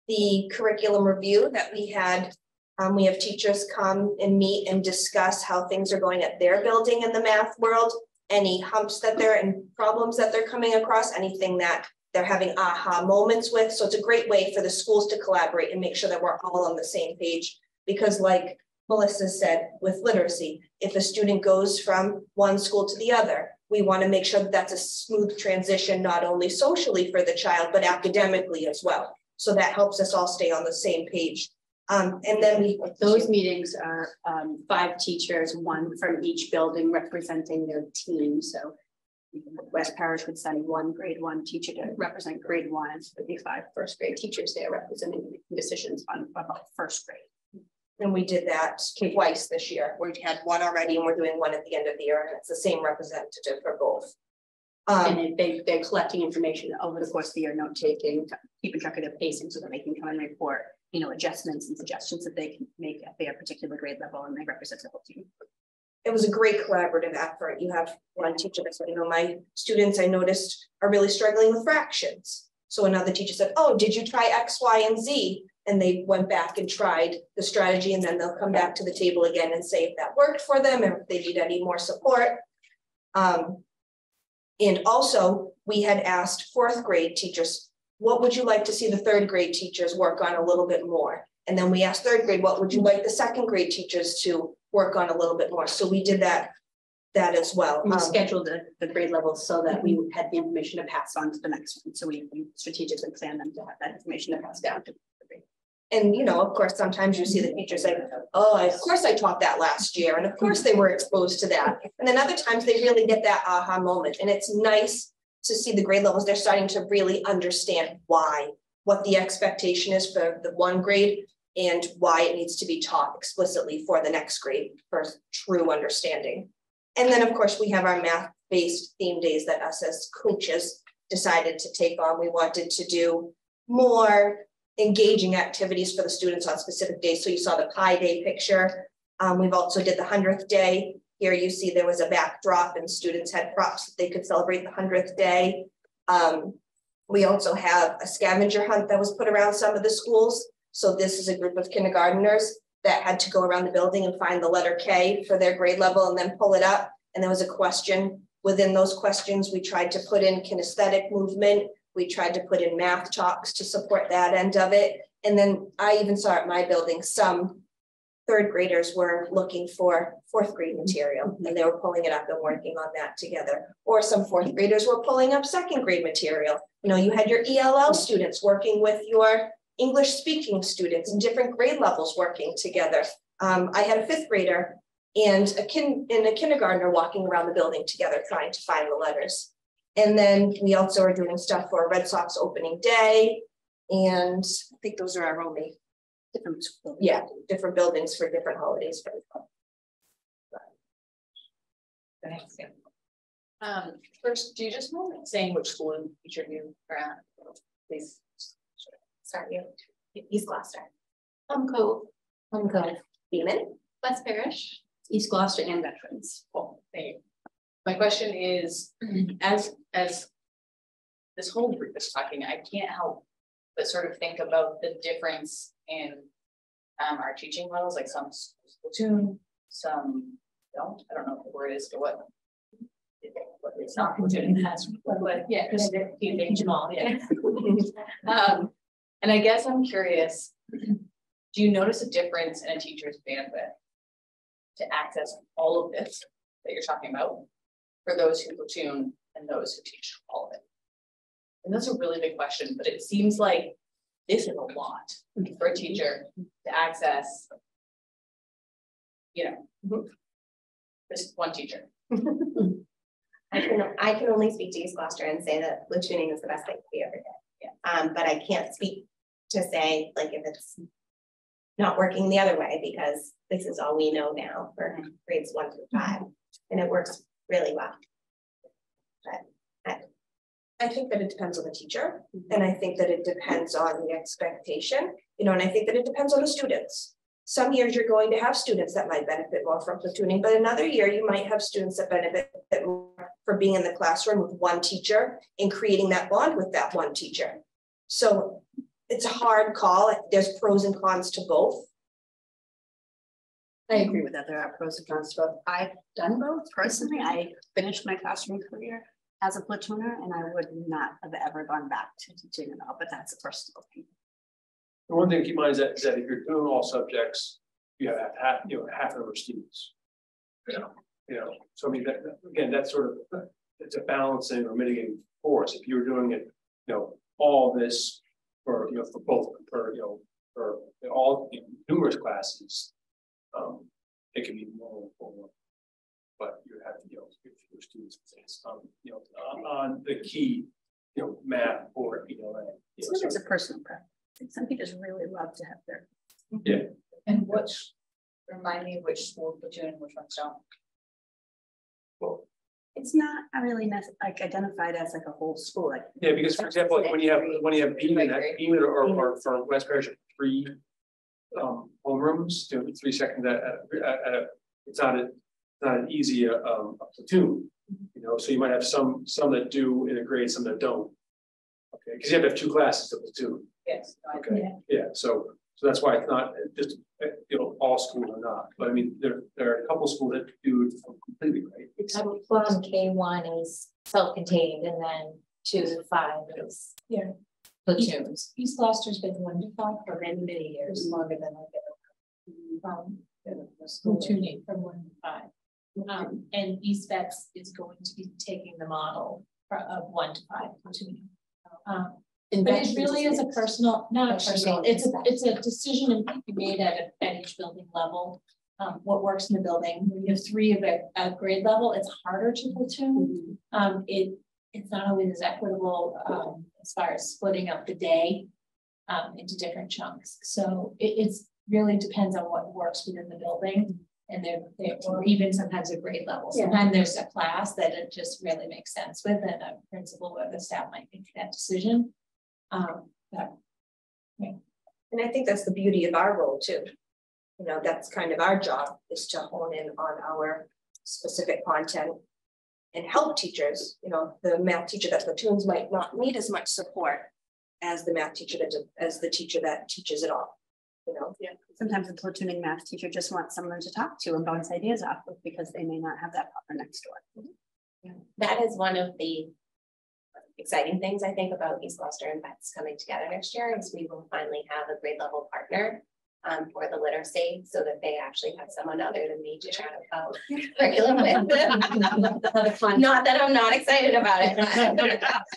The curriculum review that we had, um, we have teachers come and meet and discuss how things are going at their building in the math world any humps that they're and problems that they're coming across, anything that they're having aha moments with. So it's a great way for the schools to collaborate and make sure that we're all on the same page. Because like Melissa said with literacy, if a student goes from one school to the other, we want to make sure that that's a smooth transition, not only socially for the child, but academically as well. So that helps us all stay on the same page. Um, and then we. Those meetings are um, five teachers, one from each building representing their team. So West Parish would send one grade one teacher to represent grade one, and so there'd be five first grade teachers there representing decisions on about first grade. And we did that twice this year. We had one already and we're doing one at the end of the year and it's the same representative for both. Um, and they, they're collecting information over the course of the year, note taking, keeping track of their pacing so that they can come and report you know, adjustments and suggestions that they can make at their particular grade level and they represent the whole team. It was a great collaborative effort. You have one teacher that said, you know, my students I noticed are really struggling with fractions. So another teacher said, oh, did you try X, Y, and Z? And they went back and tried the strategy and then they'll come back to the table again and say if that worked for them and if they need any more support. Um, and also we had asked fourth grade teachers what would you like to see the third grade teachers work on a little bit more? And then we asked third grade, what would you like the second grade teachers to work on a little bit more? So we did that that as well. We um, scheduled the, the grade levels so that we had the information to pass on to the next one. So we, we strategically planned them to have that information to pass down to the grade. and you know, of course, sometimes you see the teachers say, oh, of course I taught that last year. And of course they were exposed to that. And then other times they really get that aha moment. And it's nice to see the grade levels, they're starting to really understand why, what the expectation is for the one grade and why it needs to be taught explicitly for the next grade for true understanding. And then of course we have our math-based theme days that us as coaches decided to take on. We wanted to do more engaging activities for the students on specific days. So you saw the Pi Day picture. Um, we've also did the 100th day here you see there was a backdrop and students had props that they could celebrate the 100th day. Um, we also have a scavenger hunt that was put around some of the schools. So this is a group of kindergarteners that had to go around the building and find the letter K for their grade level and then pull it up. And there was a question. Within those questions, we tried to put in kinesthetic movement. We tried to put in math talks to support that end of it. And then I even saw at my building, some third graders were looking for fourth grade mm-hmm. material mm-hmm. and they were pulling it up and working on that together. Or some fourth graders were pulling up second grade material. You know, you had your ELL mm-hmm. students working with your English speaking students in different grade levels working together. Um, I had a fifth grader and a kin and a kindergartner walking around the building together trying to find the letters. And then we also are doing stuff for Red Sox opening day. And I think those are our only different, yeah, different buildings for different holidays for Thanks. Um, first, do you just mind saying which school and teacher you are at, please? Sorry, East Gloucester. Plum Cove, Plum Cove. Beeman. West Parish. East Gloucester and Veterans. Cool, thank you. My question is, as, as this whole group is talking, I can't help but sort of think about the difference in um, our teaching models, like some platoon, some don't, I don't know what the word is, or what. It's not platoon, has, but yeah, because they're teaching Jamal, yeah. Um, and I guess I'm curious, do you notice a difference in a teacher's bandwidth to access all of this that you're talking about for those who platoon and those who teach all of it? And that's a really big question, but it seems like this is a lot for a teacher to access. You know, just one teacher. I can, I can only speak to East Gloucester and say that platooning is the best thing we ever did. Yeah. Um, but I can't speak to say like if it's not working the other way because this is all we know now for grades one through five, and it works really well. But I, think that it depends on the teacher, mm-hmm. and I think that it depends on the expectation, you know, and I think that it depends on the students. Some years you're going to have students that might benefit more from platooning, but another year you might have students that benefit more from being in the classroom with one teacher and creating that bond with that one teacher. So it's a hard call. There's pros and cons to both. I agree with that. There are pros and cons to both. I've done both personally. I finished my classroom career as a platooner and I would not have ever gone back to teaching at all, but that's a personal thing. The one thing to keep in mind is that, is that if you're doing all subjects, you have half, you know, half of students. You know, you know, so I mean, that, again, that's sort of, it's a balancing or mitigating force. If you were doing it, you know, all this for, you know, for both, for, you know, for all you know, numerous classes. Um, it can be more, more. But you have to, you know, give your students, you know, on- on the key, you know, math or, you know. uh, you know, Some it's a so- personal preference. Some people just really love to have their. Yeah. And which, remind me of which school platoon and which ones don't. Well, It's not really like identified as like a whole school, like. Yeah, because for example, like when you have, when you have Beeman, that Beeman or, or for West Parish, three. Um, homerooms, you know, three seconds at, at, at, a- it's not a, not an easy, uh, um, a platoon. You know, so you might have some, some that do in a grade, some that don't. Okay, because you have to have two classes of platoon, Yes. I- okay, yeah, so, so that's why it's not just, uh, you know, all schools are not, but I mean, there, there are a couple schools that do it completely, right? Plum K one is self-contained and then two to five is. Yeah. Platoons. East Gloucester's been one to five for many, many years, longer than I've been. Um, platooning from one to five. Um, and Vets is going to be taking the model for- of one to five platooning. Um, but it really is a personal, not a personal, it's a, it's a decision be made at, a- at each building level. Um, what works in the building, when you have three of it at grade level, it's harder to platoon. Um, it, it's not always as equitable, um, as far as splitting up the day. Um, into different chunks, so it, it's really depends on what works within the building. And they're, or even sometimes a grade level, Yeah. sometimes there's a class that it just really makes sense with, and a principal or the staff might make that decision. Um, but And I think that's the beauty of our role too. You know, that's kind of our job is to hone in on our specific content. And help teachers, you know, the math teacher that platoons might not need as much support. As the math teacher that, as the teacher that teaches it all, you know? Yeah. Sometimes the platooning math teacher just wants someone to talk to and bounce ideas off of because they may not have that partner next door. That is one of the exciting things I think about East Gloucester and Vets coming together next year is we will finally have a grade level partner um, for the literacy so that they actually have someone other than me to chat about curriculum with. Not that I'm not excited about it. Uh,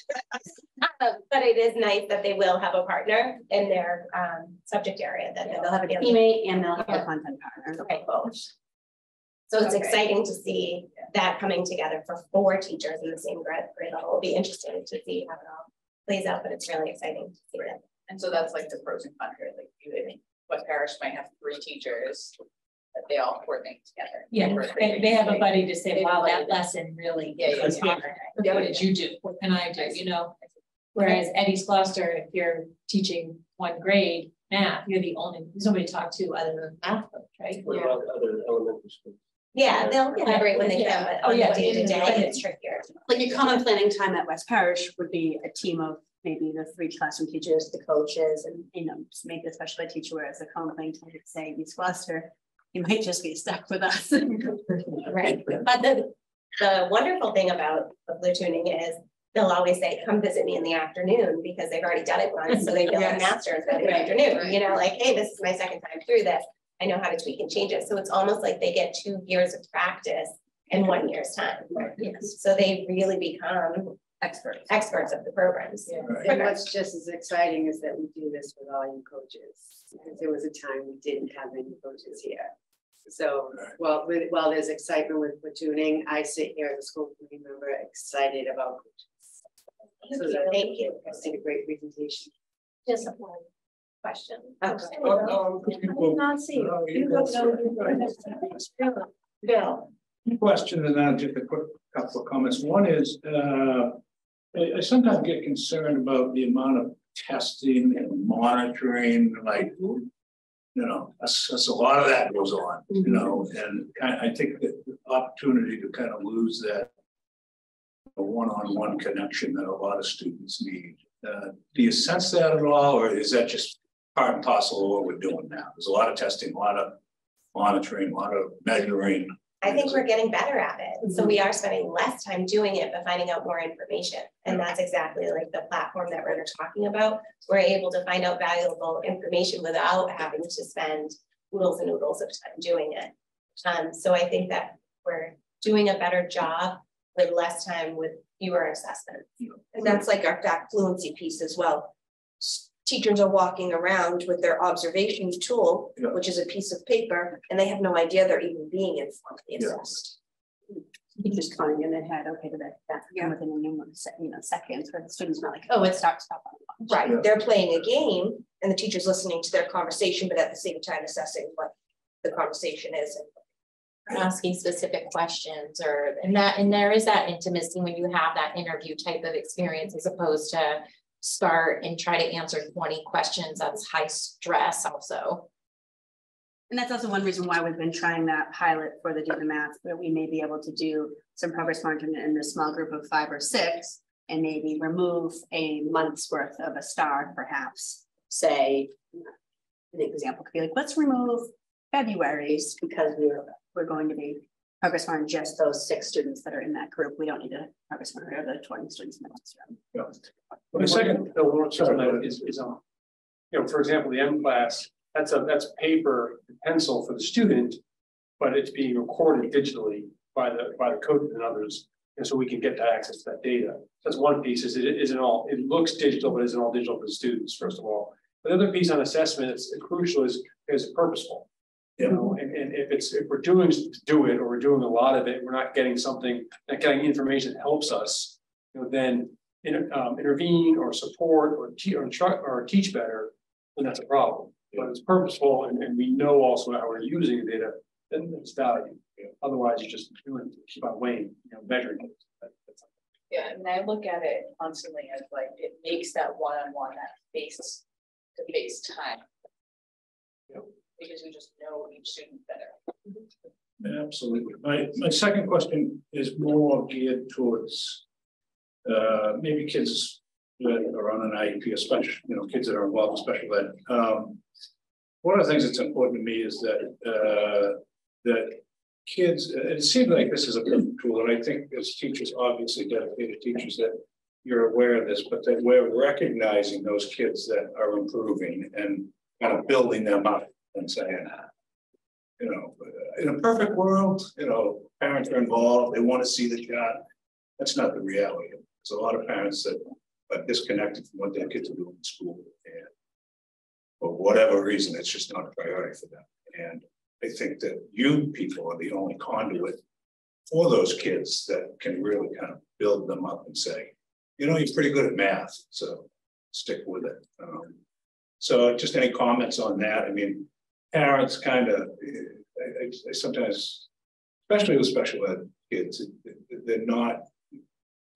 But it is nice that they will have a partner in their um, subject area that They'll have a teammate and they'll have a content partner. Okay, both. So it's Okay. exciting to see that coming together for four teachers in the same grade, grade level. It'll be interesting to see how it all plays out, but it's really exciting to see it. And so that's like the pros and cons, here, like you West Parish might have three teachers that they all coordinate together. Yeah, they, they have a buddy to say, They have a wow, that lesson really. Yeah, yeah, was yeah. hard. What did you do? What can I do? You know? Whereas at East Gloucester, if you're teaching one grade math, you're the only, there's nobody to talk to other than math coach, right? What about other elementary schools? Yeah, they'll collaborate when they can, but Oh, on the yeah. day to day, it's trickier. Like a common planning time at West Parish would be a team of maybe the three classroom teachers, the coaches, and, you know, just maybe the special ed teacher, the common planning time, would say East Gloucester, you might just be stuck with us. Right, but the, the wonderful thing about the platooning is they'll always say, come visit me in the afternoon because they've already done it once, so they feel like Yes. masters by the afternoon, you know, like, hey, this is my second time through this. I know how to tweak and change it, so it's almost like they get two years of practice in one year's time. So they really become Experts. experts of the programs. And what's just as exciting is that we do this with all you coaches, because there was a time we didn't have any coaches here. So, well, with, while there's excitement with platooning, I sit here as a school committee member, excited about coaches. So that- Thank you. I did a great presentation. Just one question. Oh. I did not see you. You have no- Bill. Question and then just a quick couple of comments. One is, uh, I, I sometimes get concerned about the amount of testing and monitoring, like, you know, that's, that's a lot of that goes on, you know, and I, I think the opportunity to kind of lose that one-on-one connection that a lot of students need. Uh, do you sense that at all, or is that just part and parcel of what we're doing now? There's a lot of testing, a lot of monitoring, a lot of measuring. I think we're getting better at it. So we are spending less time doing it, but finding out more information. And that's exactly like the platform that we're talking about. We're able to find out valuable information without having to spend oodles and oodles of time doing it. Um, so I think that we're doing a better job with less time with fewer assessments. And that's like our fact fluency piece as well. S- Teachers are walking around with their observation tool, Yeah. which is a piece of paper, and they have no idea they're even being informally Yeah. assessed. Teachers calling in their head, okay, did that, that come within a numerous, se- you know, seconds, where the student's not like, oh, it starts stop on. Right, Yeah. they're playing a game and the teacher's listening to their conversation, but at the same time assessing what the conversation is. asking specific questions or, and that, and there is that intimacy when you have that interview type of experience as opposed to start and try to answer twenty questions. That's high stress also. And that's also one reason why we've been trying that pilot for the do the math, where we may be able to do some progress monitoring in a small group of five or six. And maybe remove a month's worth of a star, perhaps, say. An example could be like, let's remove February's because we're, we're going to be progress on just those six students that are in that group. We don't need to progress on the twenty students in the classroom. Yeah. Well, the second, something that is, is, um, you know, for example, the mCLASS, that's a, that's paper and pencil for the student. But it's being recorded digitally by the, by the coach and others, and so we can get to access to that data. That's one piece, is it isn't all, it looks digital, but isn't all digital for the students, first of all. The other piece on assessment, it's crucial, is, is purposeful. You know, and, and if it's, if we're doing to do it, or we're doing a lot of it, we're not getting something, not getting information that helps us. You know, then inter- um, intervene or support or teach or or teach better, then that's a problem. But it's purposeful and, and we know also how we're using the data, then it's value. Otherwise, you're just doing, keep on weighing, you know, measuring. it. That- Yeah, and I look at it constantly as like, it makes that one-on-one, that face to face time. Yep. Because we just know each student better. Absolutely. My, my second question is more geared towards uh, maybe kids that are on an IEP, especially, you know, kids that are involved in special ed. Um, one of the things that's important to me is that, uh, that kids, it seems like this is a perfect tool, and I think as teachers, obviously dedicated teachers, that you're aware of this, but that we're recognizing those kids that are improving and kind of building them up and saying, you know, in a perfect world, you know, parents are involved, they want to see the child. That's not the reality. There's a lot of parents that are disconnected from what their kids are doing in school and for whatever reason, it's just not a priority for them. And I think that you people are the only conduit for those kids that can really kind of build them up and say, you know, you're pretty good at math, so stick with it. Um, so just any comments on that? I mean, parents kind of, sometimes, especially with special ed kids, they're not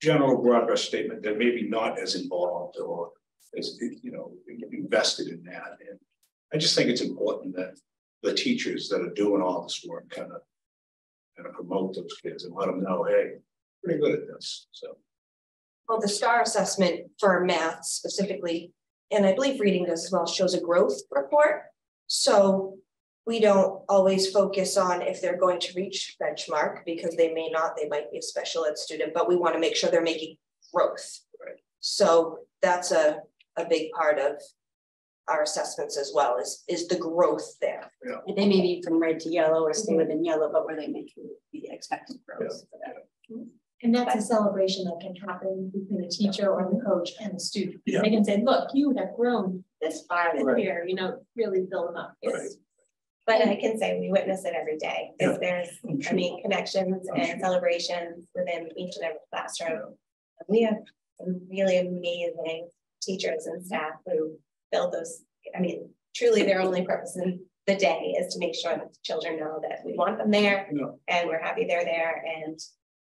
general broad brush statement, they're maybe not as involved or as, you know, invested in that. And I just think it's important that the teachers that are doing all this work kind of kind of promote those kids and let them know, hey, pretty good at this. So well, the STAR assessment for math specifically, and I believe reading does as well, shows a growth report. So we don't always focus on if they're going to reach benchmark because they may not, they might be a special ed student, but we want to make sure they're making growth. Right. So that's a, a big part of our assessments as well is is the growth there. Yeah. They may be from red to yellow or stay mm-hmm. within yellow, but where they making the expected growth. Yeah. Mm-hmm. And that's a celebration that can happen between the teacher or the coach and the student. Yeah. They can say, look, you have grown this far this right. year, you know, really build them up. Right. But I can say we witness it every day. If there's, I mean, connections and celebrations within each and every classroom. We have some really amazing teachers and staff who build those. I mean, truly their only purpose in the day is to make sure that the children know that we want them there yeah. and we're happy they're there and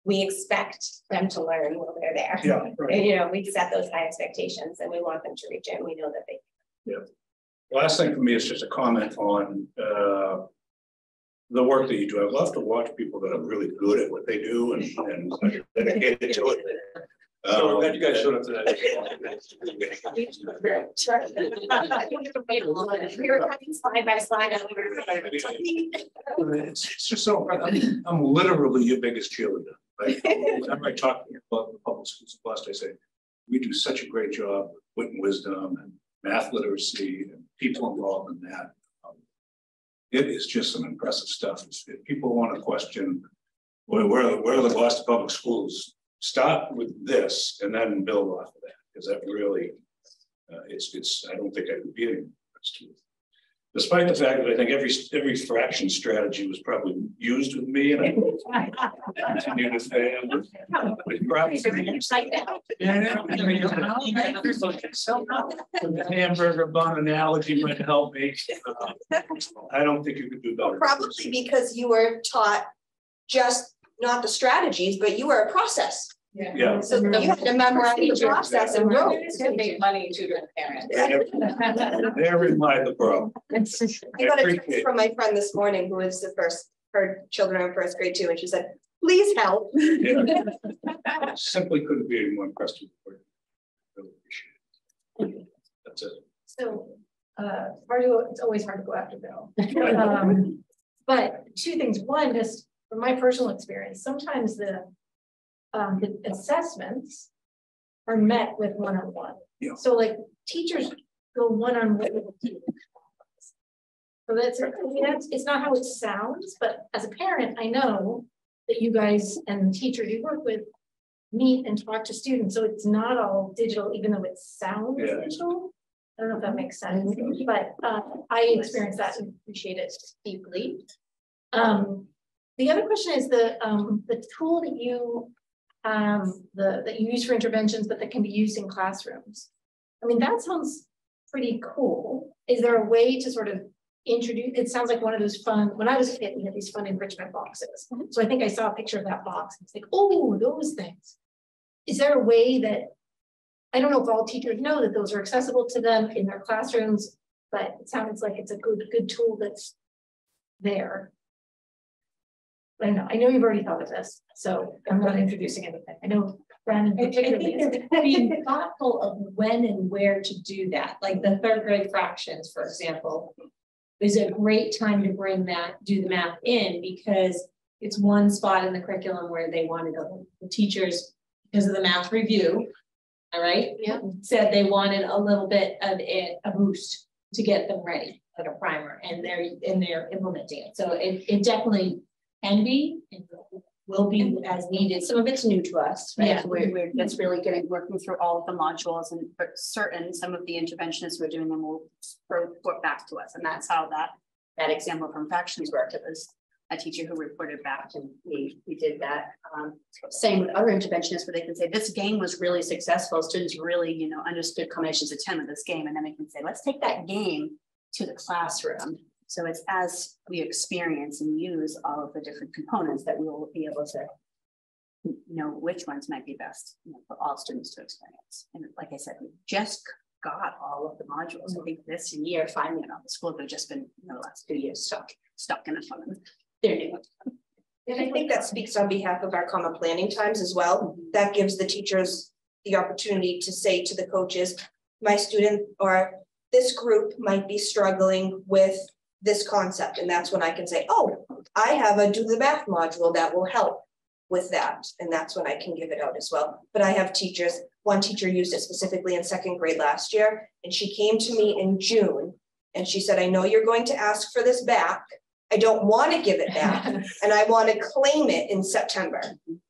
we expect them to learn while they're there. Yeah, right. And, you know, we set those high expectations and we want them to reach it. And we know that they. Yeah. Last thing for me is just a comment on uh, the work that you do. I love to watch people that are really good at what they do and, and dedicated to it. So glad you guys showed up today. We were cutting slide by slide. It's, it's just so, I'm, I'm literally your biggest cheerleader. Like, whenever I talk about the public schools in Boston, I say, we do such a great job with wit and wisdom and math literacy and people involved in that. Um, it is just some impressive stuff. If, people want to question where, where, where are the Boston Public Schools, start with this and then build off of that because that really uh, it's it's I don't think I could be any Despite the fact that I think every every fraction strategy was probably used with me, and I continue to fail. The hamburger bun analogy might help me. Uh, I don't think you could do better. Probably because you were taught just not the strategies, but you were a process. Yeah. So you had to memorize the process and roll. It's gonna make money to the parents. Therein lies the problem. I got a text from my friend this morning who is the first, her children are in first grade too, and she said, please help. Simply couldn't be any more impressed with Really appreciate it. That's it. So, uh, hard to, it's always hard to go after Bill. Um, But two things, one, just from my personal experience, sometimes the um, the assessments are met with one-on-one. Yeah. So like teachers go one-on-one with students. So that's, I mean, that's, it's not how it sounds, but as a parent, I know that you guys and the teachers you work with meet and talk to students. So it's not all digital, even though it sounds Yeah. digital. I don't know if that makes sense, but uh, I experienced that and appreciate it deeply. Um, the other question is the um, the tool that you um, the that you use for interventions, but that can be used in classrooms. I mean, that sounds pretty cool. Is there a way to sort of introduce? It sounds like one of those fun. When I was a kid, we had these fun enrichment boxes. So I think I saw a picture of that box. It's like, oh, those things. Is there a way that I don't know if all teachers know that those are accessible to them in their classrooms, but it sounds like it's a good good tool that's there. I know, I know you've already thought of this, so I'm not introducing anything. I know Brandon I, I particularly. think they're being thoughtful of when and where to do that, like the third grade fractions, for example. Is a great time to bring that, do the math in, because it's one spot in the curriculum where they want to go. The teachers, because of the math review, All right? Yeah. Said they wanted a little bit of it, a boost to get them ready, like a primer, and they're, and they're implementing it. So it, it definitely can be, and will be as needed. Some of it's new to us, right? Yeah. So We're, we're just really getting, working through all of the modules and for certain, some of the interventionists we're doing them will report back to us. And that's how that, that example from fractions worked. It was a teacher who reported back and we, we did that. Um, same with other interventionists where they can say, this game was really successful. Students really, you know, understood combinations of 10 with this game. And then we can say, let's take that game to the classroom. So it's as we experience and use all of the different components that we will be able to know which ones might be best you know, for all students to experience. And like I said, we just got all of the modules. I think this year, finally, all the schools they've just been, know, the last two years stuck, stuck in a fun. They're new. And I think that speaks on behalf of our common planning times as well. That gives the teachers the opportunity to say to the coaches, my student or this group might be struggling with this concept. And that's when I can say, oh, I have a do the math module that will help with that. And that's when I can give it out as well. But I have teachers, one teacher used it specifically in second grade last year, and she came to me in June and she said, I know you're going to ask for this back. I don't want to give it back and I want to claim it in September.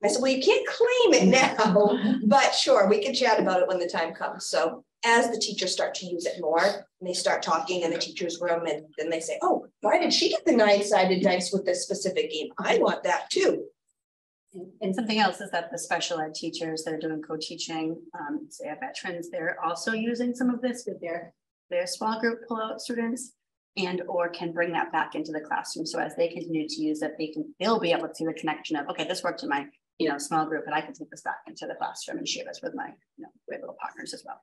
I said, well, you can't claim it now, but sure, we can chat about it when the time comes. So as the teachers start to use it more, and they start talking in the teacher's room, and then they say, oh, why did she get the nine-sided dice with this specific game? I want that too. And- something else is that the special ed teachers that are doing co-teaching, um, say our veterans, they're also using some of this with their, their small group pullout students. And or can bring that back into the classroom. So as they continue to use it, they can, they'll be able to see the connection of, okay, this worked in my, you know, small group, and I can take this back into the classroom and share this with my, you know, great little partners as well.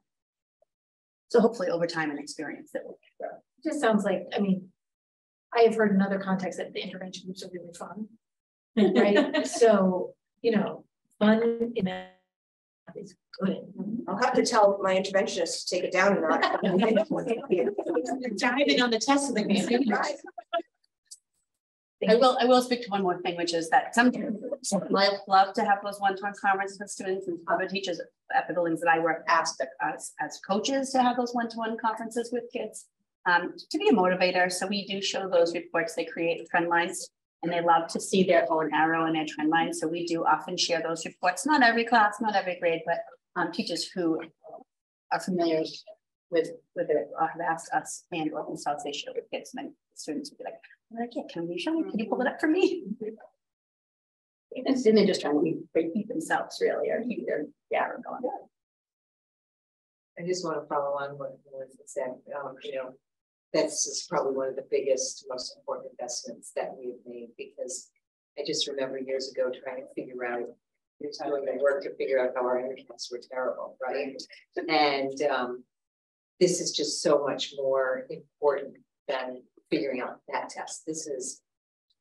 So hopefully over time and experience that will grow. Just sounds like, I mean, I have heard in other contexts that the intervention groups are really fun. Right, so, you know, fun in that is good. I'll have to tell my interventionist to take it down a notch. Diving on the test of the game. I will, I will speak to one more thing, which is that sometimes I love to have those one-to-one conferences with students and other teachers at the buildings that I work asked us as coaches to have those one-to-one conferences with kids. Um, to be a motivator, so we do show those reports, they create trend lines. And they love to see their own arrow and their trend line, so we do often share those reports, not every class, not every grade, but um, teachers who are familiar with, with it, uh, have asked us and or themselves, they share with kids, and then students will be like, I'm like, yeah, can you show me, can you pull it up for me? And then they're just trying to repeat themselves really, or keep their arrow going. I just want to follow on what Melissa said, um, you know, this is probably one of the biggest, most important investments that we've made because I just remember years ago trying to figure out, you're doing the work to figure out how our internets were terrible, right? And um, this is just so much more important than figuring out that test. This is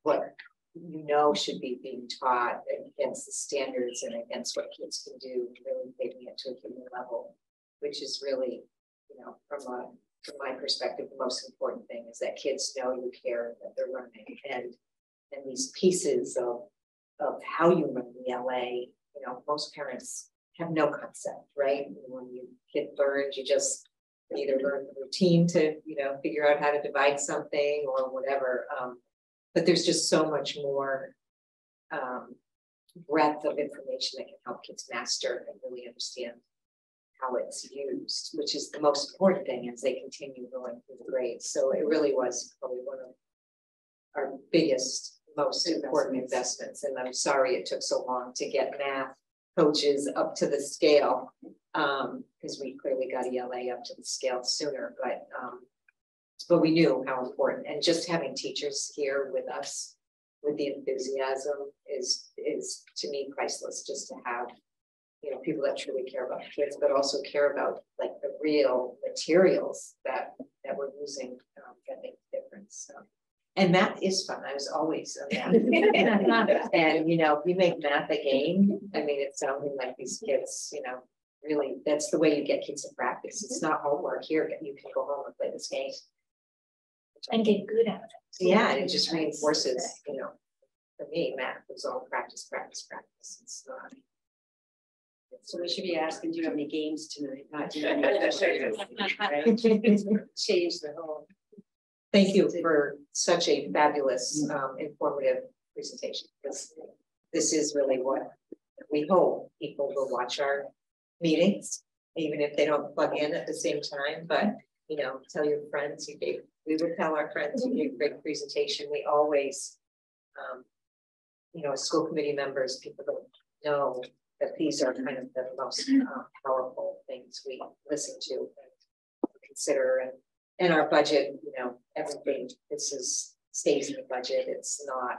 what you know should be being taught against the standards and against what kids can do, really taking it to a human level, which is really, you know, from a from my perspective, the most important thing is that kids know you care that they're learning and and these pieces of of how you run the LA, you know, most parents have no concept, right? When you kid learns, you just either learn the routine to, you know, figure out how to divide something or whatever. Um, but there's just so much more um, breadth of information that can help kids master and really understand how it's used, which is the most important thing as they continue going through the grades. So it really was probably one of our biggest, most important investments. And I'm sorry it took so long to get math coaches up to the scale. Um, because we clearly got ELA up to the scale sooner, but um, but we knew how important and just having teachers here with us with the enthusiasm is is to me priceless just to have you know, people that truly care about kids, but also care about like the real materials that that we're using um, that make a difference. So. And math is fun. I was always a math. and you know, we make math a game. I mean, it's sounding like these kids, you know, really that's the way you get kids to practice. It's not homework. Here, you can go home and play this game. And get good at it. Yeah, and it just reinforces, you know, for me, math was all practice, practice, practice. It's not So we should be asking, do you have any games tonight? Not do you have any- Right? Change the whole. Thank you for such a fabulous, um, informative presentation. This, this is really what we hope people will watch our meetings, even if they don't plug in at the same time, but, you know, tell your friends you gave, we would tell our friends you gave a great presentation. We always, um, you know, as school committee members, people don't know that these are kind of the most uh, powerful things we listen to and consider and in our budget, you know, everything, this is, stays in the budget, it's not,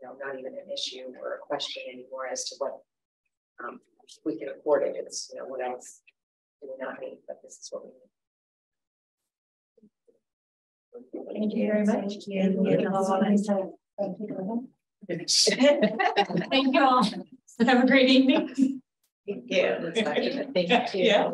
you know, not even an issue or a question anymore as to what. Um, we can afford it, it's, you know, what else do we not need, but this is what we need. Thank you very much. Thank you all. Have a great evening. Yeah. Thank you. Yeah.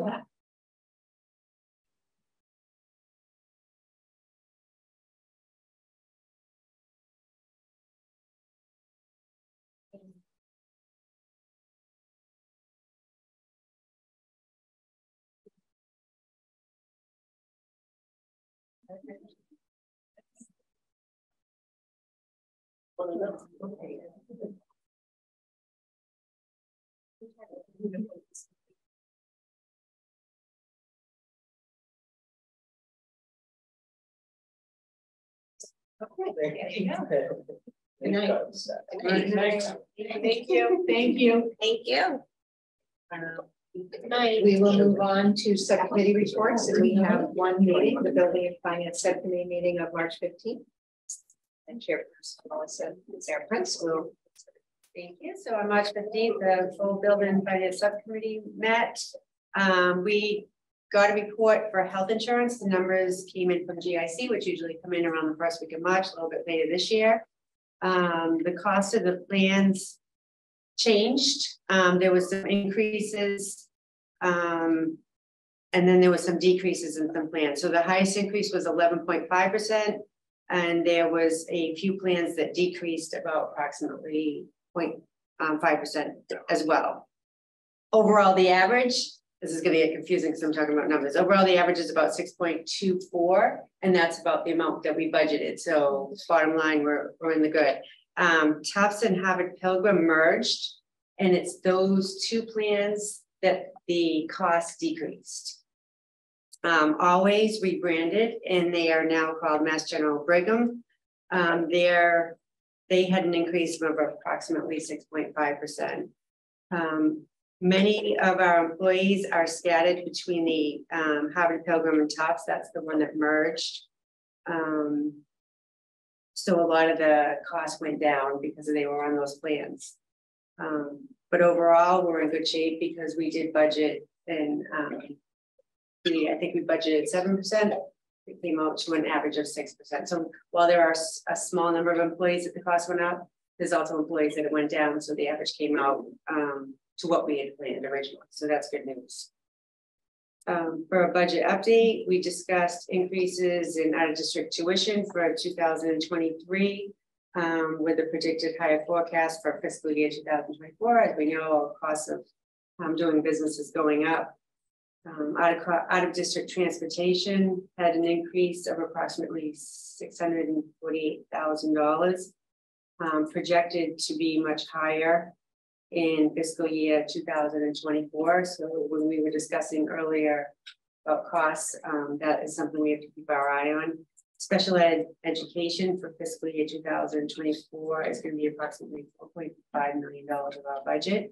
Okay. Good night. Thank you, thank you. Thank you. Good night. We will move on to subcommittee reports, and we have one meeting, the Building and Finance Subcommittee meeting of March fifteenth. And Chairperson Melissa Sarah Prince will. Thank you. So on March fifteenth, the full building finance subcommittee met. Um, we got a report for health insurance. The numbers came in from GIC, which usually come in around the first week of March, a little bit later this year. Um, the cost of the plans changed. Um, there was some increases. Um, and then there was some decreases in some plans. So the highest increase was eleven point five percent. And there was a few plans that decreased about approximately 0.5 percent as well. Overall, the average, this is gonna get confusing because I'm talking about numbers. Overall, the average is about six point two four, and that's about the amount that we budgeted. So bottom line, we're, we're in the good. Um, Tufts and Harvard Pilgrim merged, and it's those two plans that the cost decreased. Um, always rebranded, and they are now called Mass General Brigham. Um, they're, they had an increase of approximately six point five percent. Um, many of our employees are scattered between the um, Harvard Pilgrim and Tufts. That's the one that merged. Um, so a lot of the costs went down because they were on those plans. Um, but overall, we're in good shape because we did budget and um, we, I think we budgeted seven percent. It came out to an average of six percent. So while there are a small number of employees that the cost went up, there's also employees that it went down, so the average came out um, to what we had planned originally. So that's good news. Um, for a budget update, we discussed increases in out-of-district tuition for two thousand and twenty-three. Um, with a predicted higher forecast for fiscal year two thousand twenty-four, as we know, costs of um, doing business is going up. Um, out of, out of district transportation had an increase of approximately six hundred and forty-eight thousand dollars. Um, projected to be much higher in fiscal year two thousand and twenty-four. So when we were discussing earlier about costs, um, that is something we have to keep our eye on. Special ed education for fiscal year two thousand and twenty-four is going to be approximately four point five million dollars of our budget.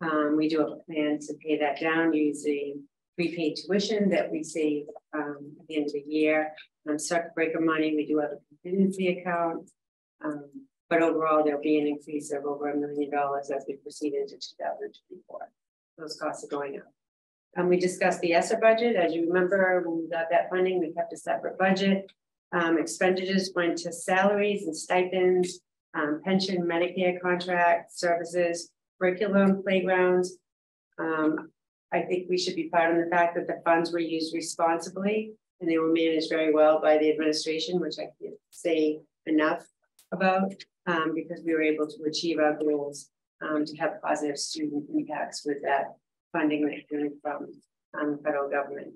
Um, we do a plan to pay that down using prepaid tuition that we save um, at the end of the year. Um, circuit breaker money, we do have a contingency account. Um, but overall, there'll be an increase of over a million dollars as we proceed into two thousand twenty-four. Those costs are going up. Um, we discussed the ESSER budget. As you remember, when we got that funding, we kept a separate budget. Um, expenditures went to salaries and stipends, um, pension, Medicare contract, services, curriculum, playgrounds. Um, I think we should be proud of the fact that the funds were used responsibly and they were managed very well by the administration, which I can't say enough about, um, because we were able to achieve our goals um, to have positive student impacts with that funding that coming from um, federal government.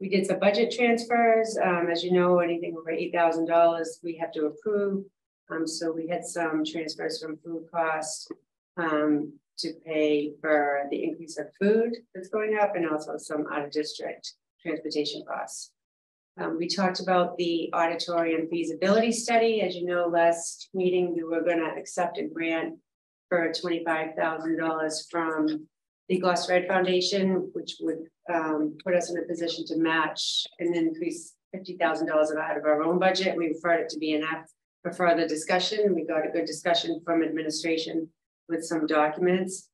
We did some budget transfers. Um, as you know, anything over eight thousand dollars, we have to approve. Um, so we had some transfers from food costs um, to pay for the increase of food that's going up and also some out of district transportation costs. Um, we talked about the auditorium feasibility study. As you know, last meeting, we were gonna accept a grant for twenty-five thousand dollars from the Gloucester Ed Foundation, which would um, put us in a position to match and increase fifty thousand dollars out of our own budget. We referred it to BNF for further discussion. We got a good discussion from administration with some documents.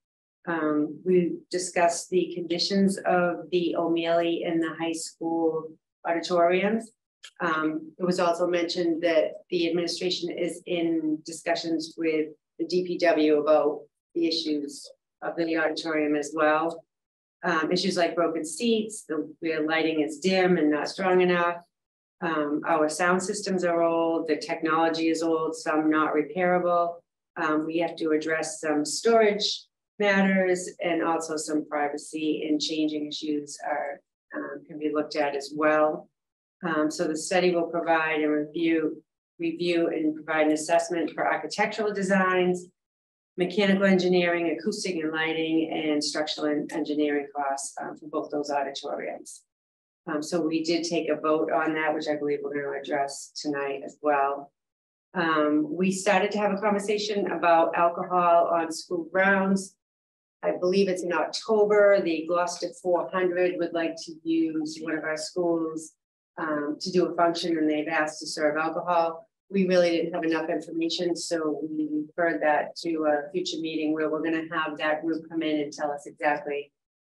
Um, we discussed the conditions of the O'Malley and the high school auditoriums. Um, it was also mentioned that the administration is in discussions with the DPW about the issues of the auditorium as well. Um, issues like broken seats, the where lighting is dim and not strong enough. Um, our sound systems are old, the technology is old, some not repairable. Um, we have to address some storage matters and also some privacy and changing issues are um, can be looked at as well. Um, so the study will provide a review, review and provide an assessment for architectural designs, mechanical engineering, acoustic and lighting, and structural engineering costs um, for both those auditoriums. Um, so we did take a vote on that, which I believe we're going to address tonight as well. Um, we started to have a conversation about alcohol on school grounds. I believe it's in October, the Gloucester four hundred would like to use one of our schools um, to do a function and they've asked to serve alcohol. We really didn't have enough information, so we referred that to a future meeting where we're gonna have that group come in and tell us exactly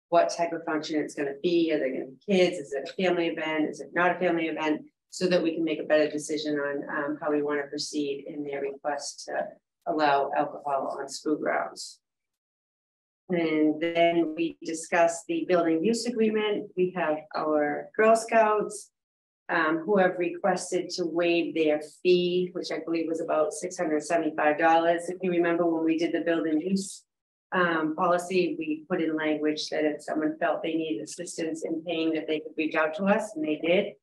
what type of function it's gonna be. Are they gonna be kids? Is it a family event? Is it not a family event? So that we can make a better decision on um, how we want to proceed in their request to allow alcohol on school grounds. And then we discussed the building use agreement. We have our Girl Scouts um, who have requested to waive their fee, which I believe was about six hundred seventy-five dollars. If you remember when we did the building use um, policy, we put in language that if someone felt they needed assistance in paying, that they could reach out to us, and they did.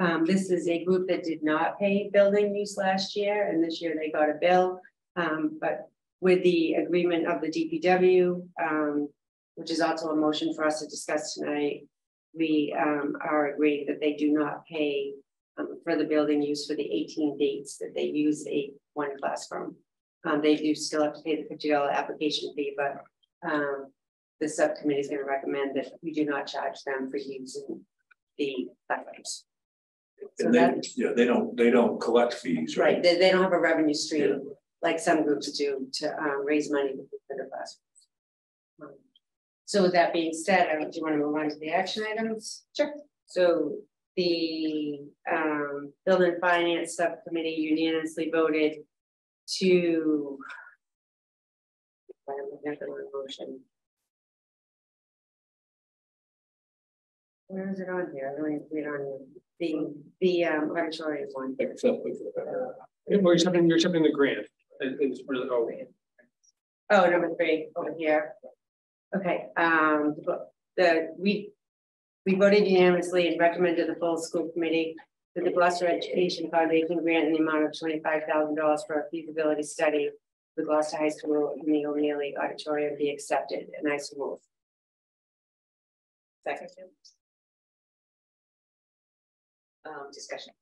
Um, this is a group that did not pay building use last year, and this year they got a bill. Um, but with the agreement of the DPW, um, which is also a motion for us to discuss tonight, we um, are agreeing that they do not pay um, for the building use for the 18 dates that they use a one classroom. Um, they do still have to pay the $50 application fee, but the subcommittee is going to recommend that we do not charge them for using the platforms. So And they, that, yeah, they don't, they don't collect fees, right, right? they, they don't have a revenue stream like some groups do to um, raise money for the classrooms. Um, So with that being said, I do you want to move on to the action items? Sure. So the um, Building and Finance Subcommittee unanimously voted to. I'm looking at the motion. Where is it on here? I don't even see it on here. The, the um, auditorium one. Or you're something, you're something the grant. It- really, oh, Oh, number three over here. Okay, um, the, we, we voted unanimously and recommended the full school committee that the Gloucester Education Foundation grant in the amount of twenty-five thousand dollars for a feasibility study. The Gloucester High School in the O'Malley Auditorium be accepted, and I so move. Second. Um, discussion.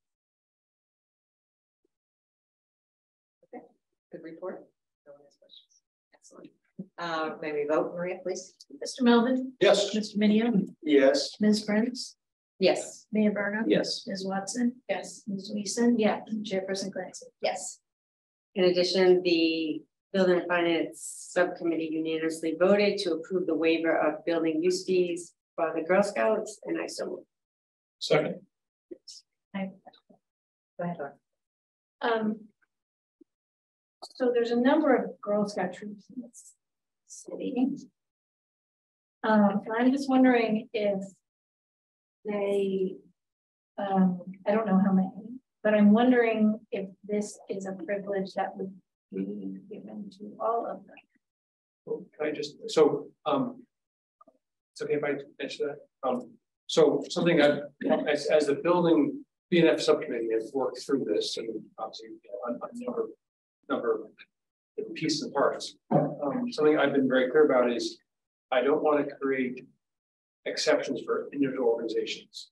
Okay, good report. No one has questions. Excellent. Uh, may we vote, Maria, please? Mr. Melvin? Yes. Mr. Minio? Yes. Ms. Prince? Yes. Mayor Verga? Yes. Ms. Watson? Yes. Ms. Wiessen? Yeah. Chairperson Clancy? Yes. In addition, the Building and Finance Subcommittee unanimously voted to approve the waiver of building use fees for the Girl Scouts, and I so move. Second. I- Go ahead, Laura. Um. So there's a number of Girl Scout troops in this city. Um, and I'm just wondering if they, um, I don't know how many, but I'm wondering if this is a privilege that would be given to all of them. Can I just, so, um. It's okay if I mention that. Um, so something that, as, as the building BNF subcommittee has worked through this and obviously you know, a number, number of pieces and parts. Um, something I've been very clear about is I don't want to create exceptions for individual organizations.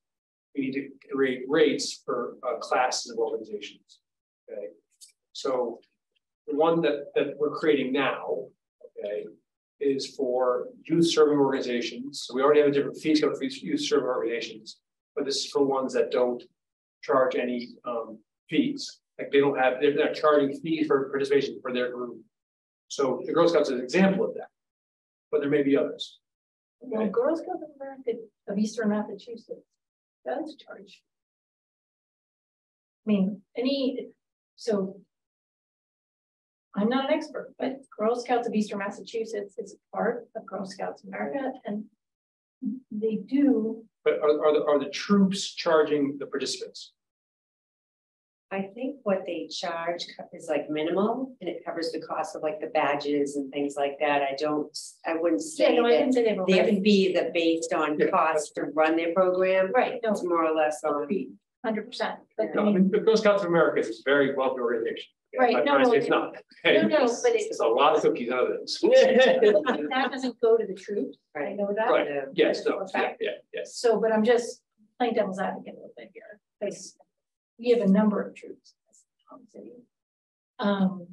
We need to create rates for uh, classes of organizations. Okay, so the one that that we're creating now, okay, is for youth serving organizations. So we already have a different fee schedule for youth serving organizations, but this is for ones that don't charge any um, fees. Like they don't have, they're not charging fees for participation for their group. So the Girl Scouts is an example of that, but there may be others. Well, Girl Scouts of America of Eastern Massachusetts, does charge. I mean, any, so. I'm not an expert, but Girl Scouts of Eastern Massachusetts is a part of Girl Scouts America and. They do, but are, are the, are the troops charging the participants? I think what they charge is like minimal and it covers the cost of like the badges and things like that. I don't, I wouldn't say yeah, say no, I didn't say they have a their revenue, fee that based on Yeah. cost to run their program. right, no, It's more or less on. hundred percent, but I No, I mean, mean, the Girl Scouts of America is a very wealthy organization. Right, I'm no, trying to no, It's not. okay? no, no, but it- It's a lot of cookies out of this. that doesn't go to the troops, I know that. Right, Yeah. yes, no, For yeah, fact. yeah, yes. So, but I'm just playing devil's advocate a little bit here, because we have a number of troops. in this city. Um,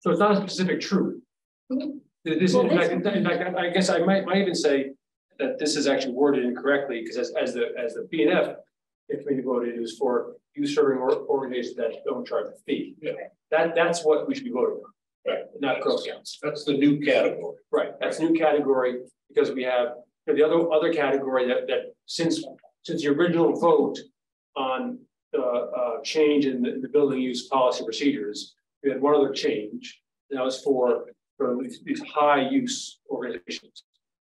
So it's not a specific truth. Mhm. This, Well, in this- fact, in fact, I guess I might, might even say that this is actually worded incorrectly, because as, as the, as the B and F. If we voted, it was for youth serving or- organizations that don't charge a fee. That, that's what we should be voting on, right, not Girl Scouts. That's the new category. Right, that's a new category, because we have, you know, the other, other category that, that since, since the original vote. On the, uh, change in the, the building use policy procedures, we had one other change, and that was for, for these, high use organizations.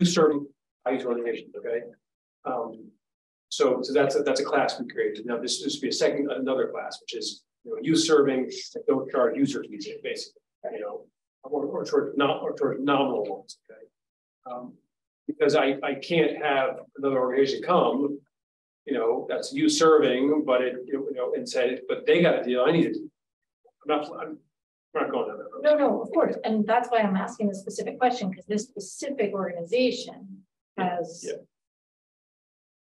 Serving high use organizations, okay? Um, so, so that's, a that's a class we created, now this, this would be a second, another class, which is, you know, use serving, that don't charge user fees, basically, you know? Or, or toward not, or toward nominal ones, okay? Um, because I, I can't have another organization come. You know, that's you serving, but it, you know, and said, but they got a deal, I need it. I'm not, I'm not going down that road. no, no, of course, and that's why I'm asking the specific question, because this specific organization has. Yeah.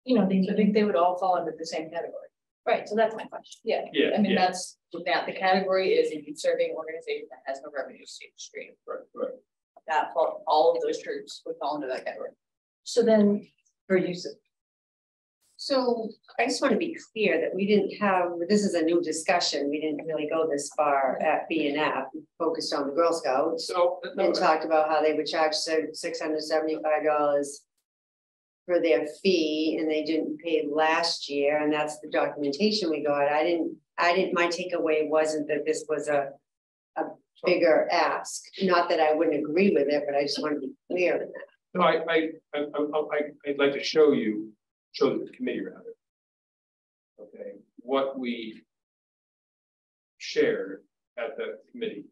You know, they, I think they would all fall under the same category. right, so that's my question. Yeah, Yeah, I mean, yeah. that's, that, the category is a youth serving organization that has no revenue stream. Right, right. That, fall- all of those troops would fall under that category. So then, For use of. So I just want to be clear that we didn't have, this is a new discussion. We didn't really go this far at B and F, We focused on the Girl Scouts. So, no, And talked about how they would charge six hundred seventy-five dollars. For their fee and they didn't pay last year and that's the documentation we got. I didn't, I didn't, my takeaway wasn't that this was a. A bigger ask, not that I wouldn't agree with it, but I just want to be clear in that. no, I, I, I, I, I'd like to show you, show the committee rather. Okay, what we. Shared at the committee.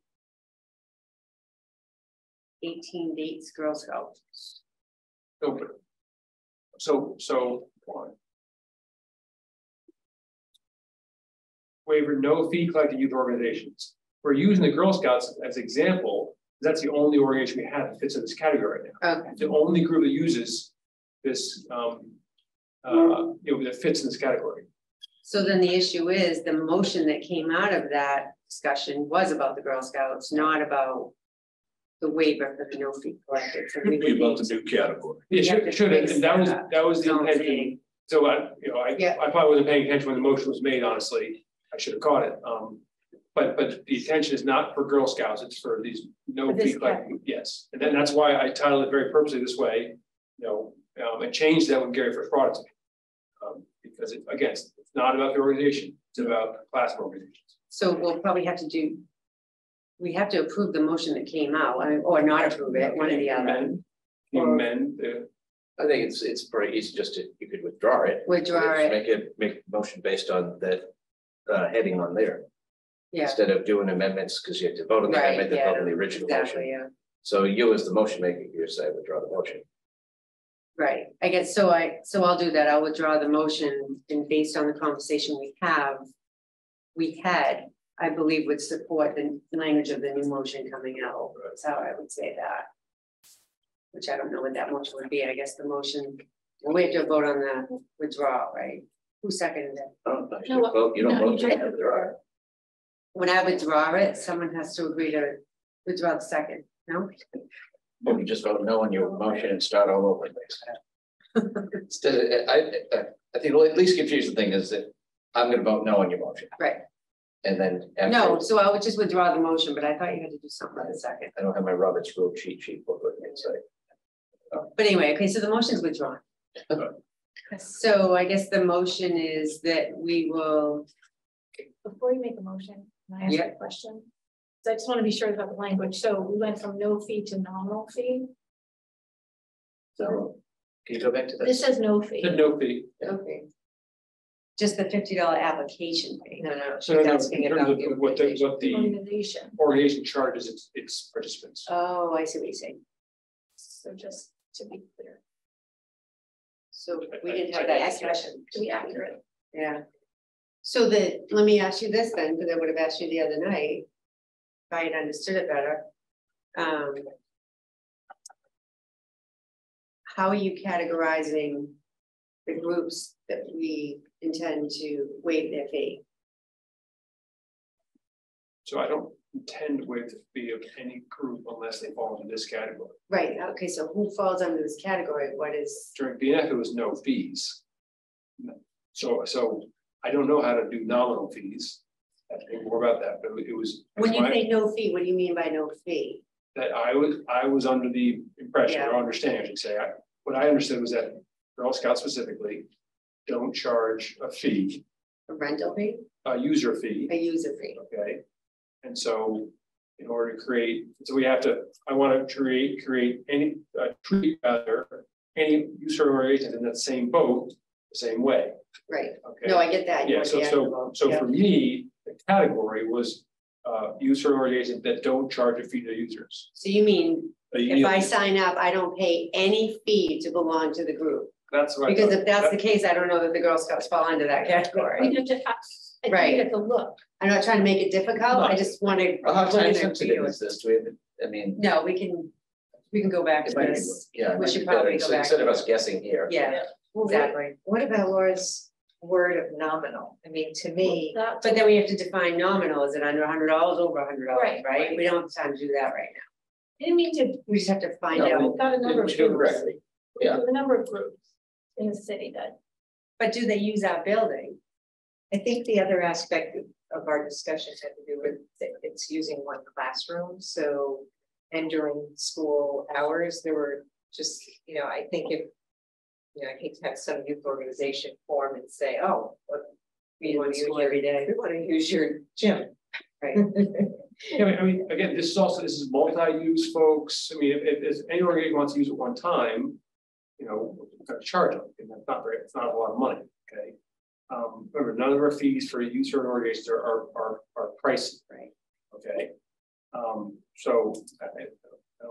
Eighteen dates Girl Scouts. So, so, so, one. Waiver, no fee collected youth organizations. We're using the Girl Scouts as example, that's the only organization we have that fits in this category right now. Okay. The only group that uses this, um, uh, you know, that fits in this category. So then the issue is, the motion that came out of that discussion was about the Girl Scouts, not about. The waiver for the no fee collected. So we Should be would about need the new category. It We have should, to should, fix and that was, that. that was the That's all intention. saying. So I, you know, I, Yeah. I probably wasn't paying attention when the motion was made, honestly. I should have caught it. Um, but, but the attention is not for Girl Scouts, it's for these no For this fee collecting, yes. And then that's why I titled it very purposely this way, you know, um, and changed that when Gary first brought it to me. Um, because it, again, it's it's not about the organization, it's about class of organizations. So we'll probably have to do. We have to approve the motion that came out, I mean, or not approve it, one or the other. Amend, Or- amend the, I think it's, it's pretty easy just to, you could withdraw it. Withdraw Just it. Make it, make a motion based on that, uh, heading on there. Yeah, Instead of doing amendments, because you have to vote on the Right, amendment, then yeah, vote on the original exactly, motion. yeah. So you as the motion maker, you say withdraw the motion. Right, I guess, so I, so I'll do that, I'll withdraw the motion and based on the conversation we have. We had, I believe would support the language of the new motion coming out, that's how I would say that. Which I don't know what that motion would be, I guess the motion, well, we have to vote on the withdrawal, right? Who seconded it? Oh, no, you don't vote, you don't No, vote. just you withdraw. When I withdraw it, someone has to agree to withdraw the second, no? Or you just vote no on your motion and start all over. Instead, I, I, I think the least confusing thing is that I'm gonna vote no on your motion. Right. And then. after- No, so I would just withdraw the motion, but I thought you had to do something on the second. I don't have my Robert's rule cheat sheet book with me, so. But anyway, okay, so the motion's withdrawn. So I guess the motion is that we will, Before you make a motion, can I ask Yeah. a question? So I just want to be sure about the language. So we went from no fee to nominal fee. So, can you go back to This this? says no fee. The no fee. okay. Just the fifty dollar application fee. No, no, So no, she's no, asking in about terms the of what the, what the Organization. organization charges its, its participants. Oh, I see what you're saying. So just to be clear, So we didn't have that discussion. to be accurate. Yeah. So that, let me ask you this then, because I would have asked you the other night. If I had understood it better. Um. How are you categorizing the groups that we intend to waive their fee? So I don't intend to waive the fee of any group unless they fall into this category. Right, okay, so who falls under this category? What is, During BNF, it was no fees. So, so I don't know how to do nominal fees. I think more about that, but it was. when you my- say no fee, what do you mean by no fee? that I was, I was under the impression or understanding, I should say, I, what I understood was that Girl Scouts specifically. Don't charge a fee, A rental fee, a user fee, a user fee? okay? And so, in order to create, so we have to, I want to create, create any, uh, treat rather. Any user or agent in that same boat, the same way, Right, okay? no, I get that. you Yeah, so, so, so for me, the category was, uh, user or agent that don't charge a fee to users. So you mean, Uh, you if I sign up, I don't pay any fee to belong to the group? That's right. Because if that's the case, I don't know that the Girl Scouts fall into that We category. have to, I think Right. we have to look. I'm not trying to make it difficult, I just want to. Well, How time sensitive is this? Do we have, I mean. No, we can, we can go back to it might be- this. Yeah. it We might should be better, probably go so back Instead to of us guessing here. Yeah, Well, exactly. What about Laura's word of nominal? I mean, to me, That- But then we have to define nominal, is it under hundred dollars, over hundred dollars, Right, right? We don't have time to do that right now. I didn't mean to, We just have to find No, out. we've got a number of We do it groups. correctly. We Yeah. have A number of groups in the city that, But do they use our building? I think the other aspect of- of our discussions had to do with it's using one classroom, so. And during school hours, there were just, you know, I think if. You know, I hate to have some youth organization form and say, oh, look, we want want to to use school your, every day. we want to use your gym. Right. Yeah, I mean, I mean, again, this is also, this is multi-use folks, I mean, if, if, if any organization wants to use it one time. You know, we're gonna charge them, and that's not very, it's not a lot of money, okay? Um, remember, none of our fees for user or organizations are, are, are, are pricey, Right. okay? Um, so, I, I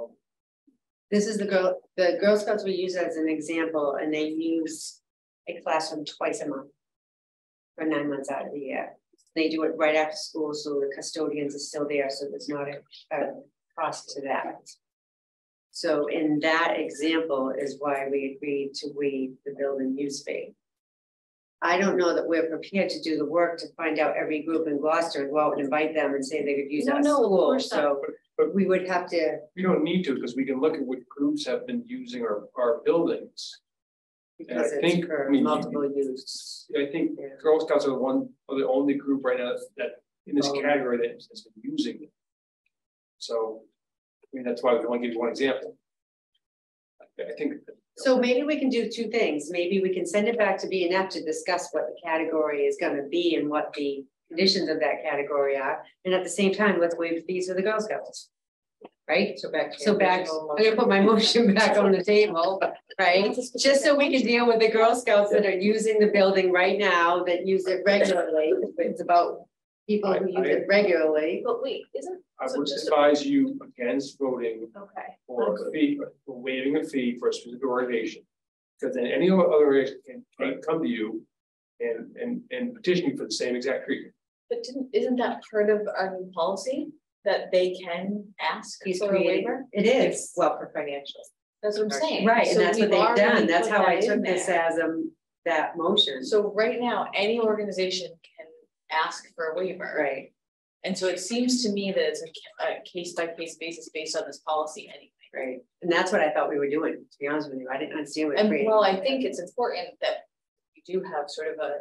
This is the girl, the Girl Scouts we use as an example, and they use a classroom twice a month. For nine months out of the year. They do it right after school, so the custodians are still there, so there's not a, a cost to that. So in that example is why we agreed to waive the building use fee. I don't know that we're prepared to do the work to find out every group in Gloucester and go out and invite them and say they could use No, our no, of school, course not. so. But we would have to, we don't need to, because we can look at what groups have been using our, our buildings. And I because think, it's for I mean, multiple use. I think Yeah. Girl Scouts are the one, are the only group right now that, in this Oh. category that has been using it. So, I mean, that's why we only give you one example. I I think. So maybe we can do two things. Maybe we can send it back to B and F to discuss what the category is gonna be and what the conditions of that category are. And at the same time, let's waive the fees for the Girl Scouts. Right? So back to. So back, I'm gonna put my motion back on the table, right? Just so we can deal with the Girl Scouts that are using the building right now, that use it regularly. It's about people who use it regularly. but wait, isn't, I So would just- advise you against voting okay. for a fee, for waiving a fee for a specific organization. Because then any other organization can, can come to you and, and, and petition you for the same exact treatment. But didn't, isn't that part of our new policy that they can ask He's for a waiver? it is, Well, for financial. That's what I'm saying. right, and that's what they've already done, that's how I that in took this there. as um that motion. So right now, any organization can ask for a waiver. Right, And so it seems to me that it's a, case by case basis based on this policy anyway. right, and that's what I thought we were doing, to be honest with you, I didn't understand what. And well, I think it's important that we do have sort of a.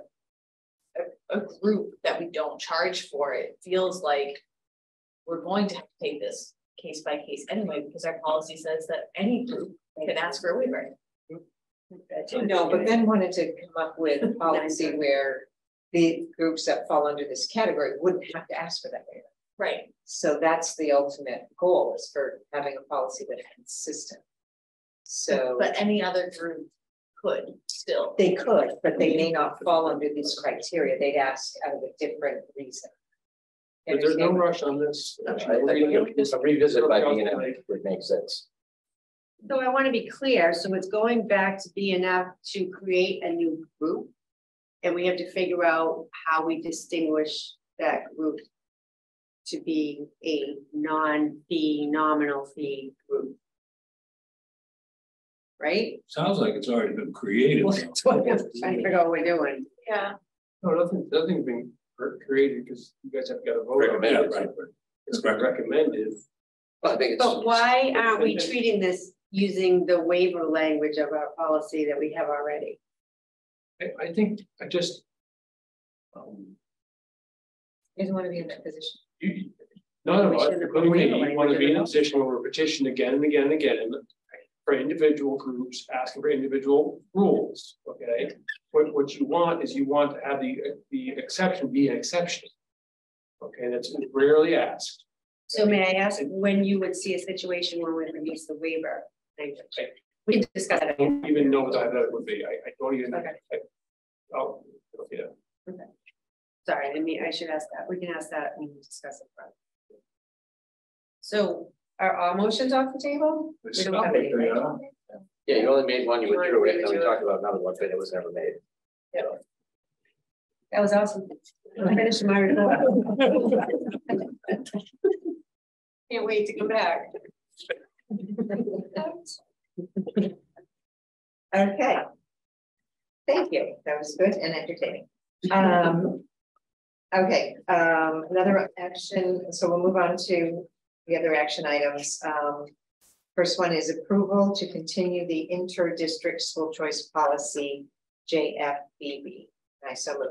A, a group that we don't charge for, it feels like. We're going to have to take this case by case anyway, because our policy says that any group can ask for a waiver. No, but then wanted to come up with a policy where the groups that fall under this category wouldn't have to ask for that waiver. Right. So that's the ultimate goal is for having a policy that's consistent. So But any other group could still. they could, but they may not fall under these criteria. They'd ask out of a different reason. But there's no rush on this. I think a revisit by B and M would make sense. So I wanna be clear, so it's going back to B and F to create a new group. And we have to figure out how we distinguish that group. To be a non-fee, nominal fee group. Right? Sounds like it's already been created. Well, that's what I'm trying to figure out what we're doing. Yeah. No, nothing, nothing's been created because you guys have got to vote. on it. Recommended, right. It's been recommended. Well, I think it's. But why aren't we treating this using the waiver language of our policy that we have already? I, I think I just. um, You don't want to be in that position. You, none of We us, shouldn't have put including me, waiver want to be in a position where we're petitioned again and again and again. For individual groups, asking for individual rules, okay? What, what you want is you want to have the, the exception be an exception. Okay, that's rarely asked. So may I ask when you would see a situation where we release the waiver? Thank language? We can discuss I that. don't even know what that would be. I, I don't even. Okay. I- Oh, yeah. Okay. Sorry, I mean, I should ask that. We can ask that when we discuss it. further. So are all motions off the table? We don't have any. right? Yeah, you only made one, you You wanna withdrew it, and we talked about another one, but it was never made. Yeah. That was awesome. I finished my report. Can't wait to come back. Okay. Thank you. That was good and entertaining. Um. Okay, um, another action, so we'll move on to the other action items. Um. First one is approval to continue the inter-district school choice policy, JFBB. I so move.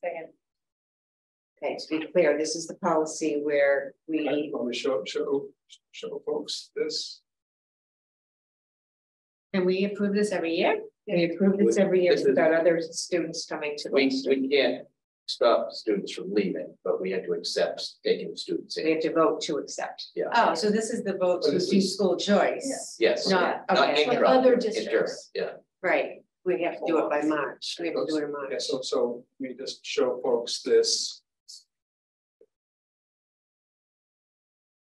Second. Okay, to be clear, this is the policy where we, Want me to show, show, show folks this? And we approve this every year? we approve this every year This is- without other students coming to. the We, district. we can't stop students from leaving, but we have to accept taking the students We in. have to vote to accept. Yeah, Oh, so this is the vote to This do is- school choice? yes. Not, Not okay, inter- other districts. Yeah, right, we have to do it by March, we have to do it in Yeah, March. so, so let me just show folks this.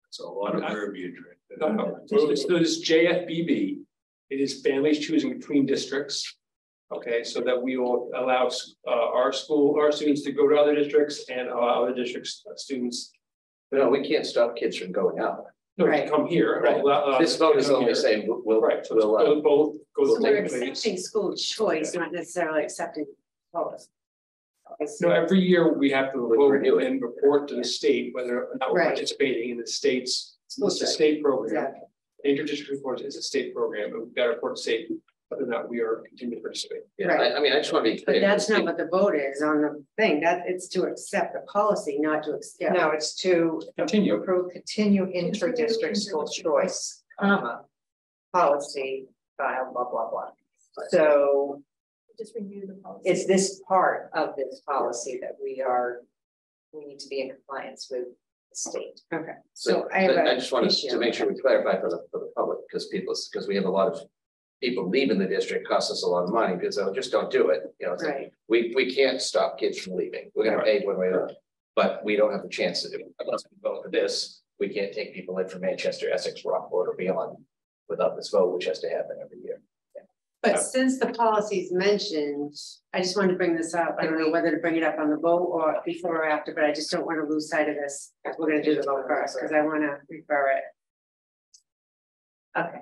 It's a lot of verbiage. right No, there. no, So this so this JFBB, it is families choosing between districts. Okay, so that we will allow uh our school, our students to go to other districts and allow other districts, uh, students. no, we can't stop kids from going out. No, to Right. come here. Right. allow- uh, This vote is come only here. saying we'll- we'll, Right, so we'll, uh, it's both, go So to we're take place. accepting school choice, not necessarily accepting policy. No, every year we have to We vote renew and report to the state whether or not we're Right. participating in the state's, School it's a choice. state program. Exactly. Interdistrict report is a state program, and we've got to report to state whether or not we are continuing to participate. yeah, I, I mean, I just want to be clear. But that's not what the vote is on the thing, that it's to accept the policy, not to accept. No, it's to Continue. approve, continue inter-district school choice, comma, policy, file, blah, blah, blah. So Just review the policy. it's this part of this policy that we are, we need to be in compliance with the state. Okay, So I have I a just wanted issue. to make sure we clarify for the, for the public, because people, because we have a lot of. People leaving the district costs us a lot of money, because they'll just don't do it, you know, it's like, Right, we, we can't stop kids from leaving, we're gonna pay one way or another. But we don't have the chance to do, it. unless we vote for this, we can't take people in from Manchester, Essex, Rockport or beyond. Without this vote, which has to happen every year. But since the policies mentioned, I just wanted to bring this up. I don't know whether to bring it up on the vote or before or after, but I just don't want to lose sight of this. We're gonna do the vote first, because I want to refer it. Okay.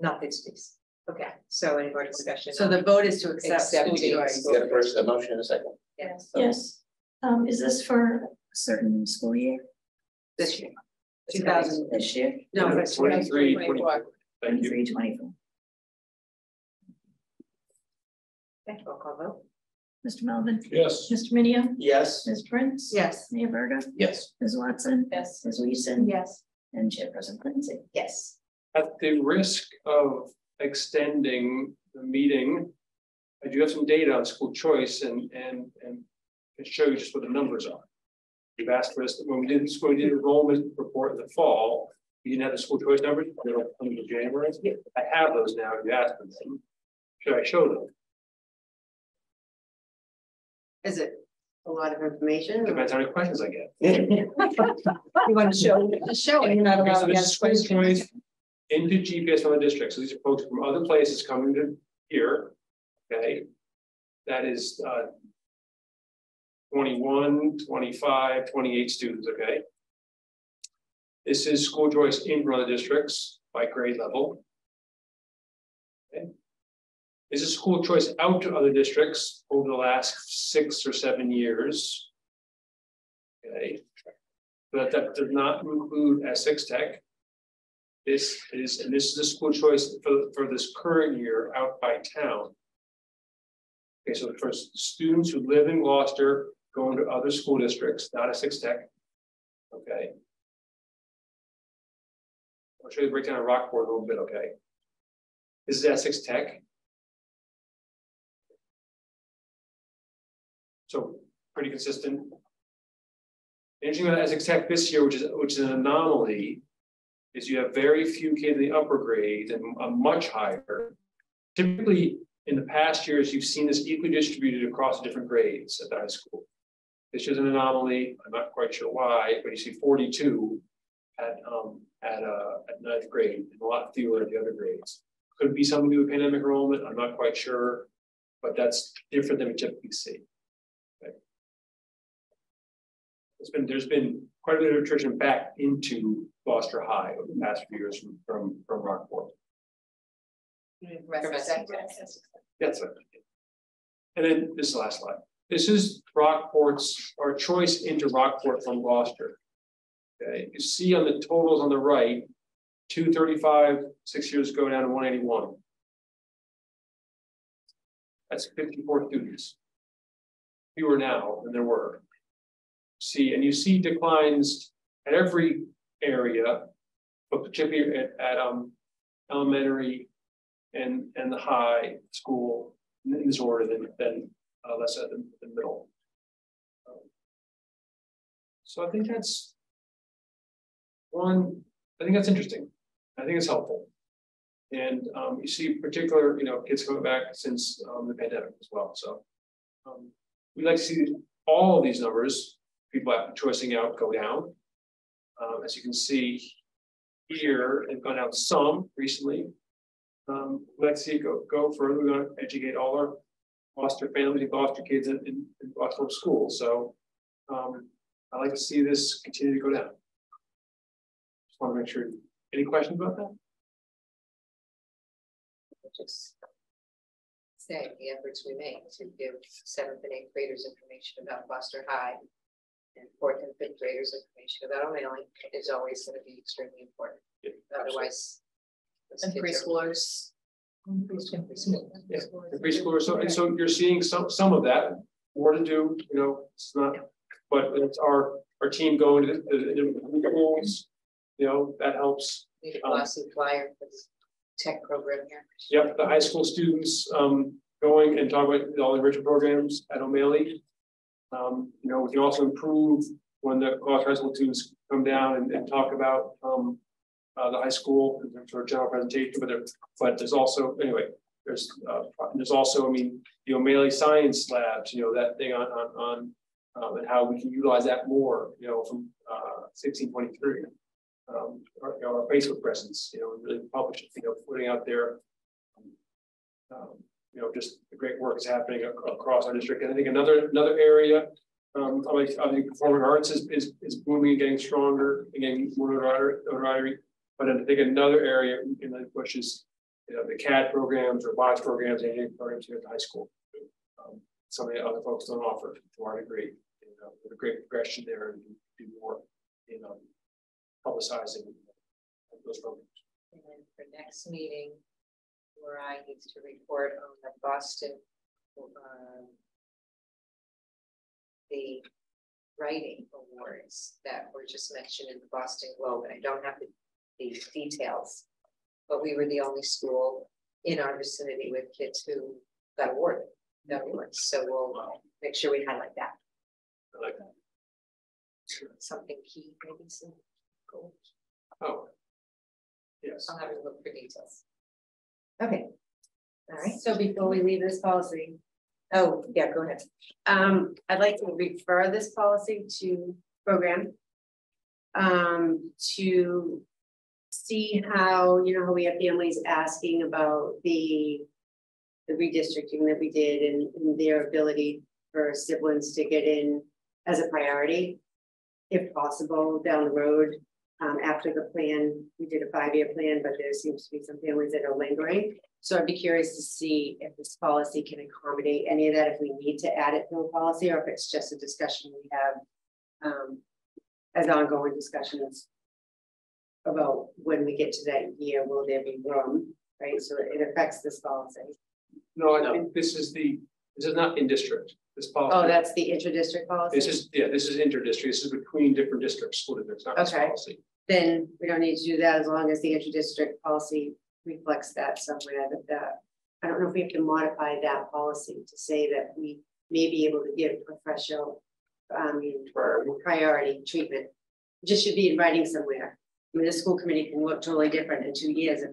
Not this piece. Okay, so any more discussion? So the vote is to accept school Accept it. choice. Get a first, a motion and a second. Yes, Yes, um, is this for a certain school year this year, two thousand, this year? no, it's 23, 24. 23, 24? Thank you. Call vote. Mr. Melvin? Yes. Mr. Minio? Yes. Ms. Prince? Yes. Mia Berger? Yes. Ms. Watson? Yes. Ms. Wiessen? Yes. And Chairperson Clancy? Yes. At the risk of extending the meeting, I do have some data on school choice and and and can show you just what the numbers are. You've asked for us when we did when we did enrollment report in the fall, we didn't have the school choice numbers. until don't. I have those now. You asked for them, should I show them? Is it a lot of information? or- Depends how many questions I get. You want to show, show it, you're not Okay, so allowed to this ask school questions. choice Into GPS from the district, so these are folks from other places coming to here, okay? That is uh. 21, 25, 28 students, okay? This is school choice in from other districts by grade level. Is school choice out to other districts over the last six or seven years. Okay. But that does not include Essex Tech. This is, and this is a school choice for, for this current year out by town. Okay, so for students who live in Gloucester, going to other school districts, not Essex Tech. Okay. I'll show you the breakdown of Rockport a little bit, okay? This is Essex Tech. So pretty consistent. Interesting about Essex Tech this year, which is, which is an anomaly, is you have very few kids in the upper grades and a much higher. Typically, in the past years, you've seen this equally distributed across different grades at the high school. This is an anomaly, I'm not quite sure why, but you see forty-two at, um, at, uh, at ninth grade, and a lot fewer at the other grades. Could be something to do with pandemic enrollment, I'm not quite sure, but that's different than we typically see. It's been, there's been quite a bit of attrition back into Gloucester High over the past few years from, from, from Rockport. That's it. And then this is the last slide. This is Rockport's, our choice into Rockport from Gloucester. Okay, you see on the totals on the right, two thirty-five, six years ago down to one eighty-one. That's fifty-four students. Fewer now than there were. See, and you see declines at every area, but particularly at, at um elementary and and the high school in this order than than uh, less at the, middle. Um, So I think that's one, I think that's interesting. I think it's helpful. And um, you see particular, you know, kids coming back since um, the pandemic as well. So um, we'd like to see all of these numbers, people choicing out go down. Um, as you can see here, they've gone down some recently. Um, to see go, go further. We're going to educate all our foster families and foster kids in, in, in schools. So um, I'd like to see this continue to go down. Just want to make sure. Any questions about that? Just say the efforts we make to give seventh and eighth graders information about Gloucester High. And fourth and fifth graders information about O'Malley is always going to be extremely important. Otherwise. those And kids are- preschoolers. Yeah, the preschoolers, so, and so you're seeing some, some of that, more to do, you know, it's not, but it's our, our team going to the, the, the schools. You know, that helps. Need a glossy flyer for the tech program here. Yep, the high school students, um, going and talk about all the enrichment programs at O'Malley. Um, you know, we can also improve when the School students come down and, and talk about, um, uh, the high school, in terms of general presentation, but there, but there's also, anyway, there's, uh, there's also, I mean, the O'Malley Science Labs, you know, that thing on, on, on, um, and how we can utilize that more, you know, from, uh, sixteen twenty-three. Um, our, our Facebook presence, you know, and really publishing, you know, putting out there. um, you know, just the great work is happening across our district. And I think another, another area, um, think performing arts is, is, is booming and getting stronger, and getting more notoriety-. But I think another area can then push is, you know, the CAD programs or box programs, and programs here at the high school. Um, Something that other folks don't offer to our degree, you know, with a great progression there and do more, you know, publicizing those programs. And then for next meeting, where I need to report on the Boston. um, The writing awards that were just mentioned in the Boston Globe, and I don't have the, the details. But we were the only school in our vicinity with kids who got awarded, got awards, so we'll make sure we highlight that. I like that. Something key, maybe some. goals. Oh. Yes. I'll have to look for details. Okay. All right, So before we leave this policy, oh, yeah, go ahead. um, I'd like to refer this policy to program. Um, to see how, you know, how we have families asking about the. The redistricting that we did and, and their ability for siblings to get in as a priority. If possible, down the road, um, after the plan, we did a five-year plan, but there seems to be some families that are lingering. So I'd be curious to see if this policy can accommodate any of that, if we need to add it to a policy, or if it's just a discussion we have. Um, as ongoing discussions. About when we get to that year, will there be room, right? So it affects this policy. No, I think this is the, this is not in district, this policy. Oh, that's the intra-district policy? This is, yeah, this is inter-district, this is between different districts, school districts, not Okay. policy. Then we don't need to do that as long as the intra-district policy reflects that somewhere that that. I don't know if we have to modify that policy to say that we may be able to give professional. Um, priority treatment. Just should be in writing somewhere. I mean, the school committee can look totally different in two years if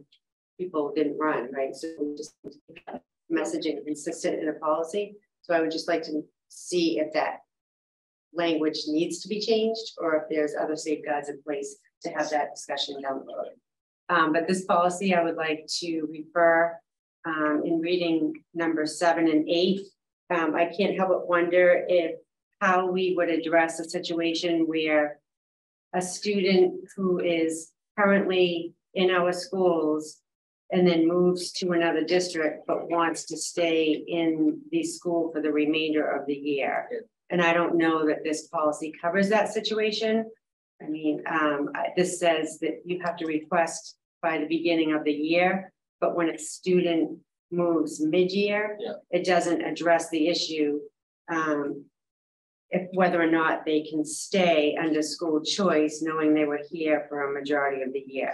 people didn't run, right? So we just need to keep that messaging consistent in a policy. So I would just like to see if that language needs to be changed or if there's other safeguards in place to have that discussion down the road. Um, but this policy, I would like to refer um, in reading number seven and eight. Um, I can't help but wonder if how we would address a situation where a student who is currently in our schools and then moves to another district, but wants to stay in the school for the remainder of the year. And I don't know that this policy covers that situation. I mean, um, I- this says that you have to request by the beginning of the year, but when a student moves mid-year, Yeah. it doesn't address the issue. Um, if whether or not they can stay under school choice, knowing they were here for a majority of the year.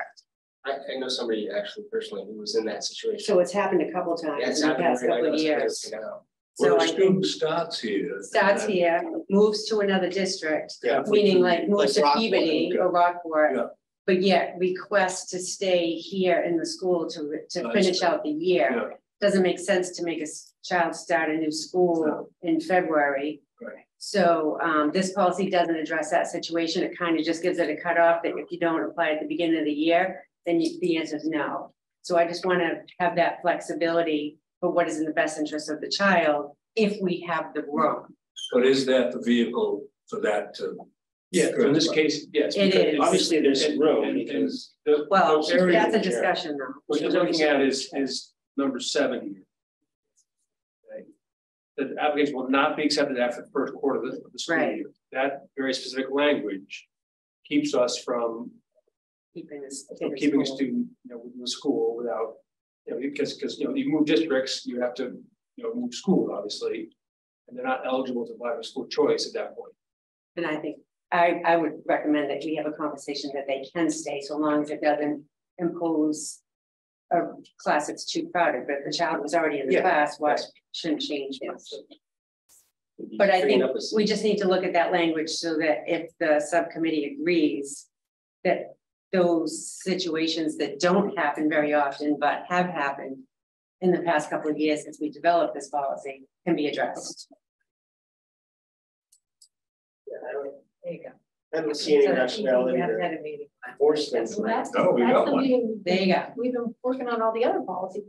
I, I know somebody actually personally who was in that situation. So it's happened a couple Yeah, times it's in the happened past right couple of so years. I know. So Well, I the think student starts here. starts here, moves to another district, Yeah. meaning like moves to Like Rockport, Peabody okay. or Rockport. Yeah. But yet requests to stay here in the school to, to That's finish out the year. Yeah. Doesn't make sense to make a s- child start a new school No. in February. Right. So, um, this policy doesn't address that situation. It kind of just gives it a cutoff that if you don't apply at the beginning of the year, then you, the answer is no. So I just want to have that flexibility for what is in the best interest of the child if we have the room. But is that the vehicle for that to? Yeah, so in this case, yes. It is. Obviously, there's and- room and- and because- the- Well, those that's a discussion though. What you're looking at is, is number seven here. Okay. The application will not be accepted after the first quarter of the, of the school Right. year. That very specific language keeps us from, Keeping this. from keeping a student, you know, within the school without, you know, because, because, you know, you move districts, you have to, you know, move school, obviously. And they're not eligible to apply for school choice at that point. And I think, I, I would recommend that we have a conversation that they can stay so long as it doesn't impose. A class that's too crowded, but if the child was already in the Yeah. class, what shouldn't change this? But I think we just need to look at that language so that if the subcommittee agrees. That those situations that don't happen very often, but have happened. In the past couple of years since we developed this policy can be addressed. There you go. I don't see any So, rationality we haven't had a meeting. force them. So that's, Oh, we that's the one. meeting. There you go. We've been working on all the other policies,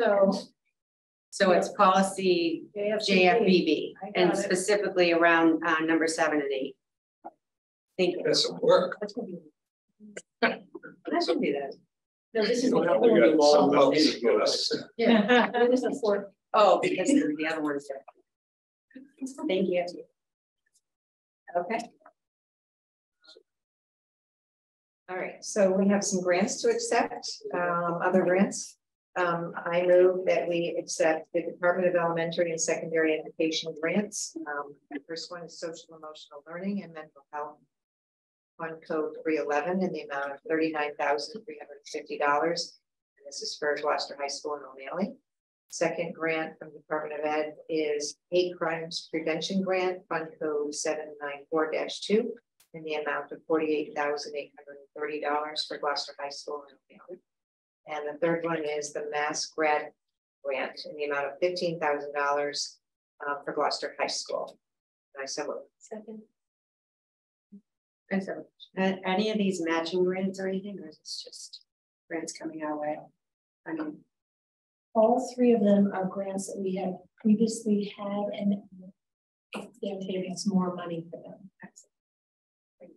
so So it's policy JFBB and it. specifically around uh number seven and eight. Thank you. That's some work. That should be that. No, this is. The to fourth. some help get us. Yeah, this is the fourth. Oh, because the other one's there. Thank you. Okay. All right, so we have some grants to accept, um, other grants. Um, I move that we accept the Department of Elementary and Secondary Education grants. Um, the first one is social emotional learning and mental health. Fund code three eleven in the amount of thirty-nine thousand three hundred and fifty dollars. And this is for Gloucester High School in O'Malley. Second grant from the Department of Ed is hate crimes prevention grant, fund code 794-2 In the amount of forty-eight thousand eight hundred and thirty dollars for Gloucester High School in O'Malley. And the third one is the Mass Grad Grant in the amount of fifteen thousand dollars uh, for Gloucester High School. And I so. Second. And so, any of these matching grants or anything, or is this just grants coming our way? I mean, All three of them are grants that we have previously had and they're giving us more money for them.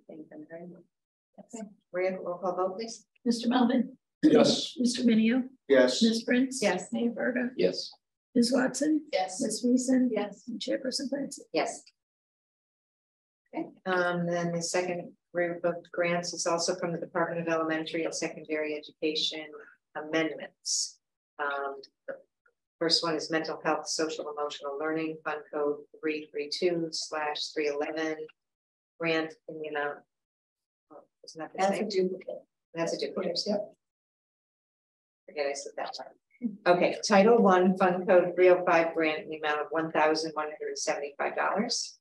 thank them very much. Okay. Maria, roll call vote, please. Mr. Melvin. Yes. Mr. Minio, Yes. Ms. Prince. Yes. Mayor Verga, Yes. Ms. Watson, Yes. Ms. Wiessen. Yes. and Chairperson Clancy. Yes. Okay. Um, then the second group of grants is also from the Department of Elementary and Secondary Education amendments. Um, first one is Mental Health Social Emotional Learning Fund Code 332 slash 311 grant in the amount. Oh, isn't that the That's same? a duplicate. That's a duplicate. Yep. Forget I said that part. Okay, Title One Fund Code 305 grant in the amount of $1,175.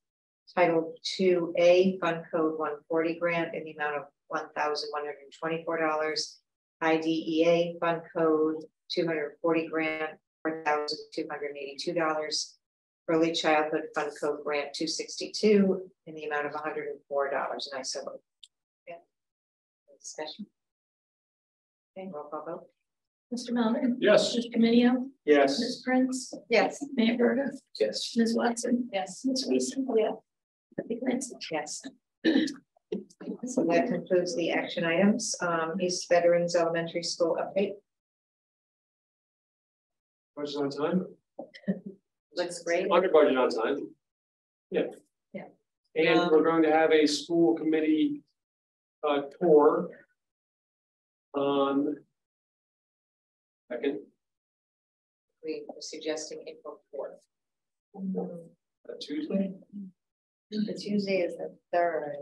Title Two A Fund Code one forty grant in the amount of one thousand one hundred and twenty-four dollars. IDEA Fund Code two hundred and forty grant, four thousand two hundred and eighty-two dollars. Early Childhood Fund Code Grant two sixty-two in the amount of hundred and four dollars, and I so moved. Yeah. Discussion. Okay, roll call vote. Mr. Melvin. Yes. Mr. Minio, Yes. Ms. Prince. Yes. Mayor Verga, Yes. Ms. Watson, Yes. Ms. Wiessen. Yeah. Yes. So that concludes the action items. Um, East Veterans Elementary School update. Budget on time, Looks great. under budget on time. Yeah. Yeah. And Um, we're going to have a school committee uh tour. On. Second, We were suggesting April fourth. uh, Tuesday, The Tuesday is the third.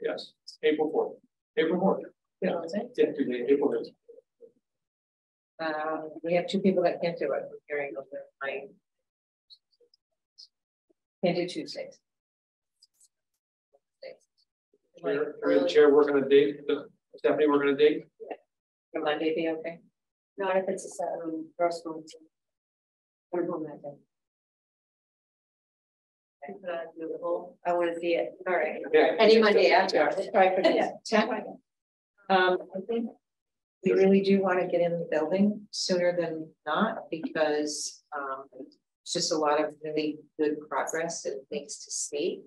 yes, April fourth, April fourth. Yeah, yeah, Tuesday, April fourth. Um, we have two people that can't do it. We're hearing of the night. Can't do Tuesdays. Chair, can the chair work on a date, the Stephanie work on a date? Yeah. Can Monday be okay? Not if it's a set, um, first one. I'm home that day. I wanna see it. All right. Yeah. Any Monday after, let's try for the tenth. Um, I think we really do want to get in the building sooner than not because um, it's just a lot of really good progress and things to see.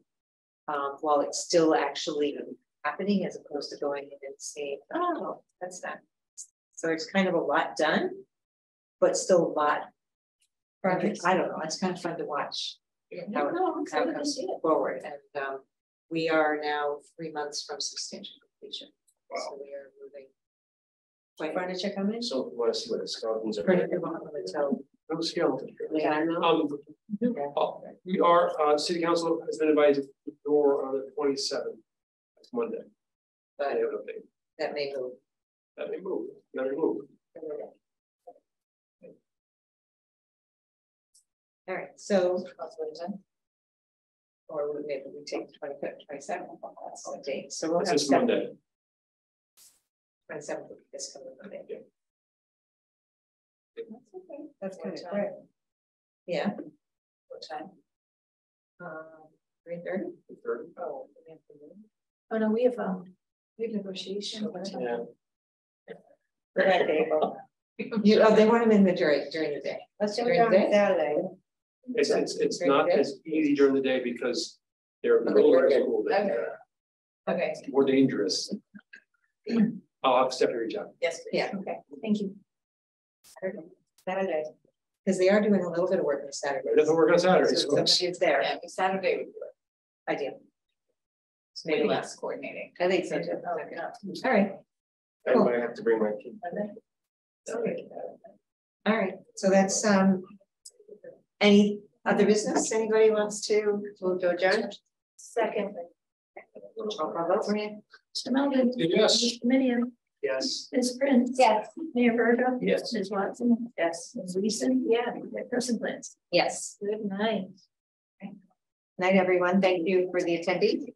Um, while it's still actually happening as opposed to going in and saying, oh, that's not. So it's kind of a lot done, but still a lot. I don't know, it's kind of fun to watch. How it- No, I'm how it comes forward, and um, we are now three months from substantial completion. So we are moving. Quite Furniture coming? So we wanna see what the skeletons are. pretty good on the toe. No skeleton. Yeah, I know. Um, uh, we are, uh, city council has been invited to the door on the twenty seventh. That's Monday. But They have an update. that may move. That may move, that may move. All right, so. Or we- maybe we take the twenty fifth, twenty seventh, that's the date, so we'll That's have. this Monday. Twenty seventh, this coming Monday. Yeah. That's kind of What quick. Yeah. What time? Um, three thirty? Third. Oh. Oh, no, we have, um, we have negotiation. Yeah. Good night, April. You, oh, they want them in the during, during the day. Let's do it During on the day? Saturday. It's, it's, it's During the not day? as easy during the day because they're Okay, older we're good. school, Okay. Okay, more dangerous. I'll have Stephanie reach out. Yes. please. Yeah. Okay, thank you. Saturday. Because they are doing a little bit of work on Saturday. It doesn't work on Saturdays, So somebody is there, Yeah, Saturday would do it. ideal. Maybe Maybe less coordinating. I think so too. Oh, yeah. All right, I might have to bring my kid. all right, so that's, um. Any other business, anybody wants to? Move to adjourn? Second. Roll call vote, Maria? Mr. Melvin. Yes. Mr. Minio, Yes. Ms. Prince. Yes. Mayor Verga. Yes. Ms. Watson. Yes. Ms. Wiessen. Yeah. Person Lance. Yes. Good night. Night, everyone. Thank you for the attendees.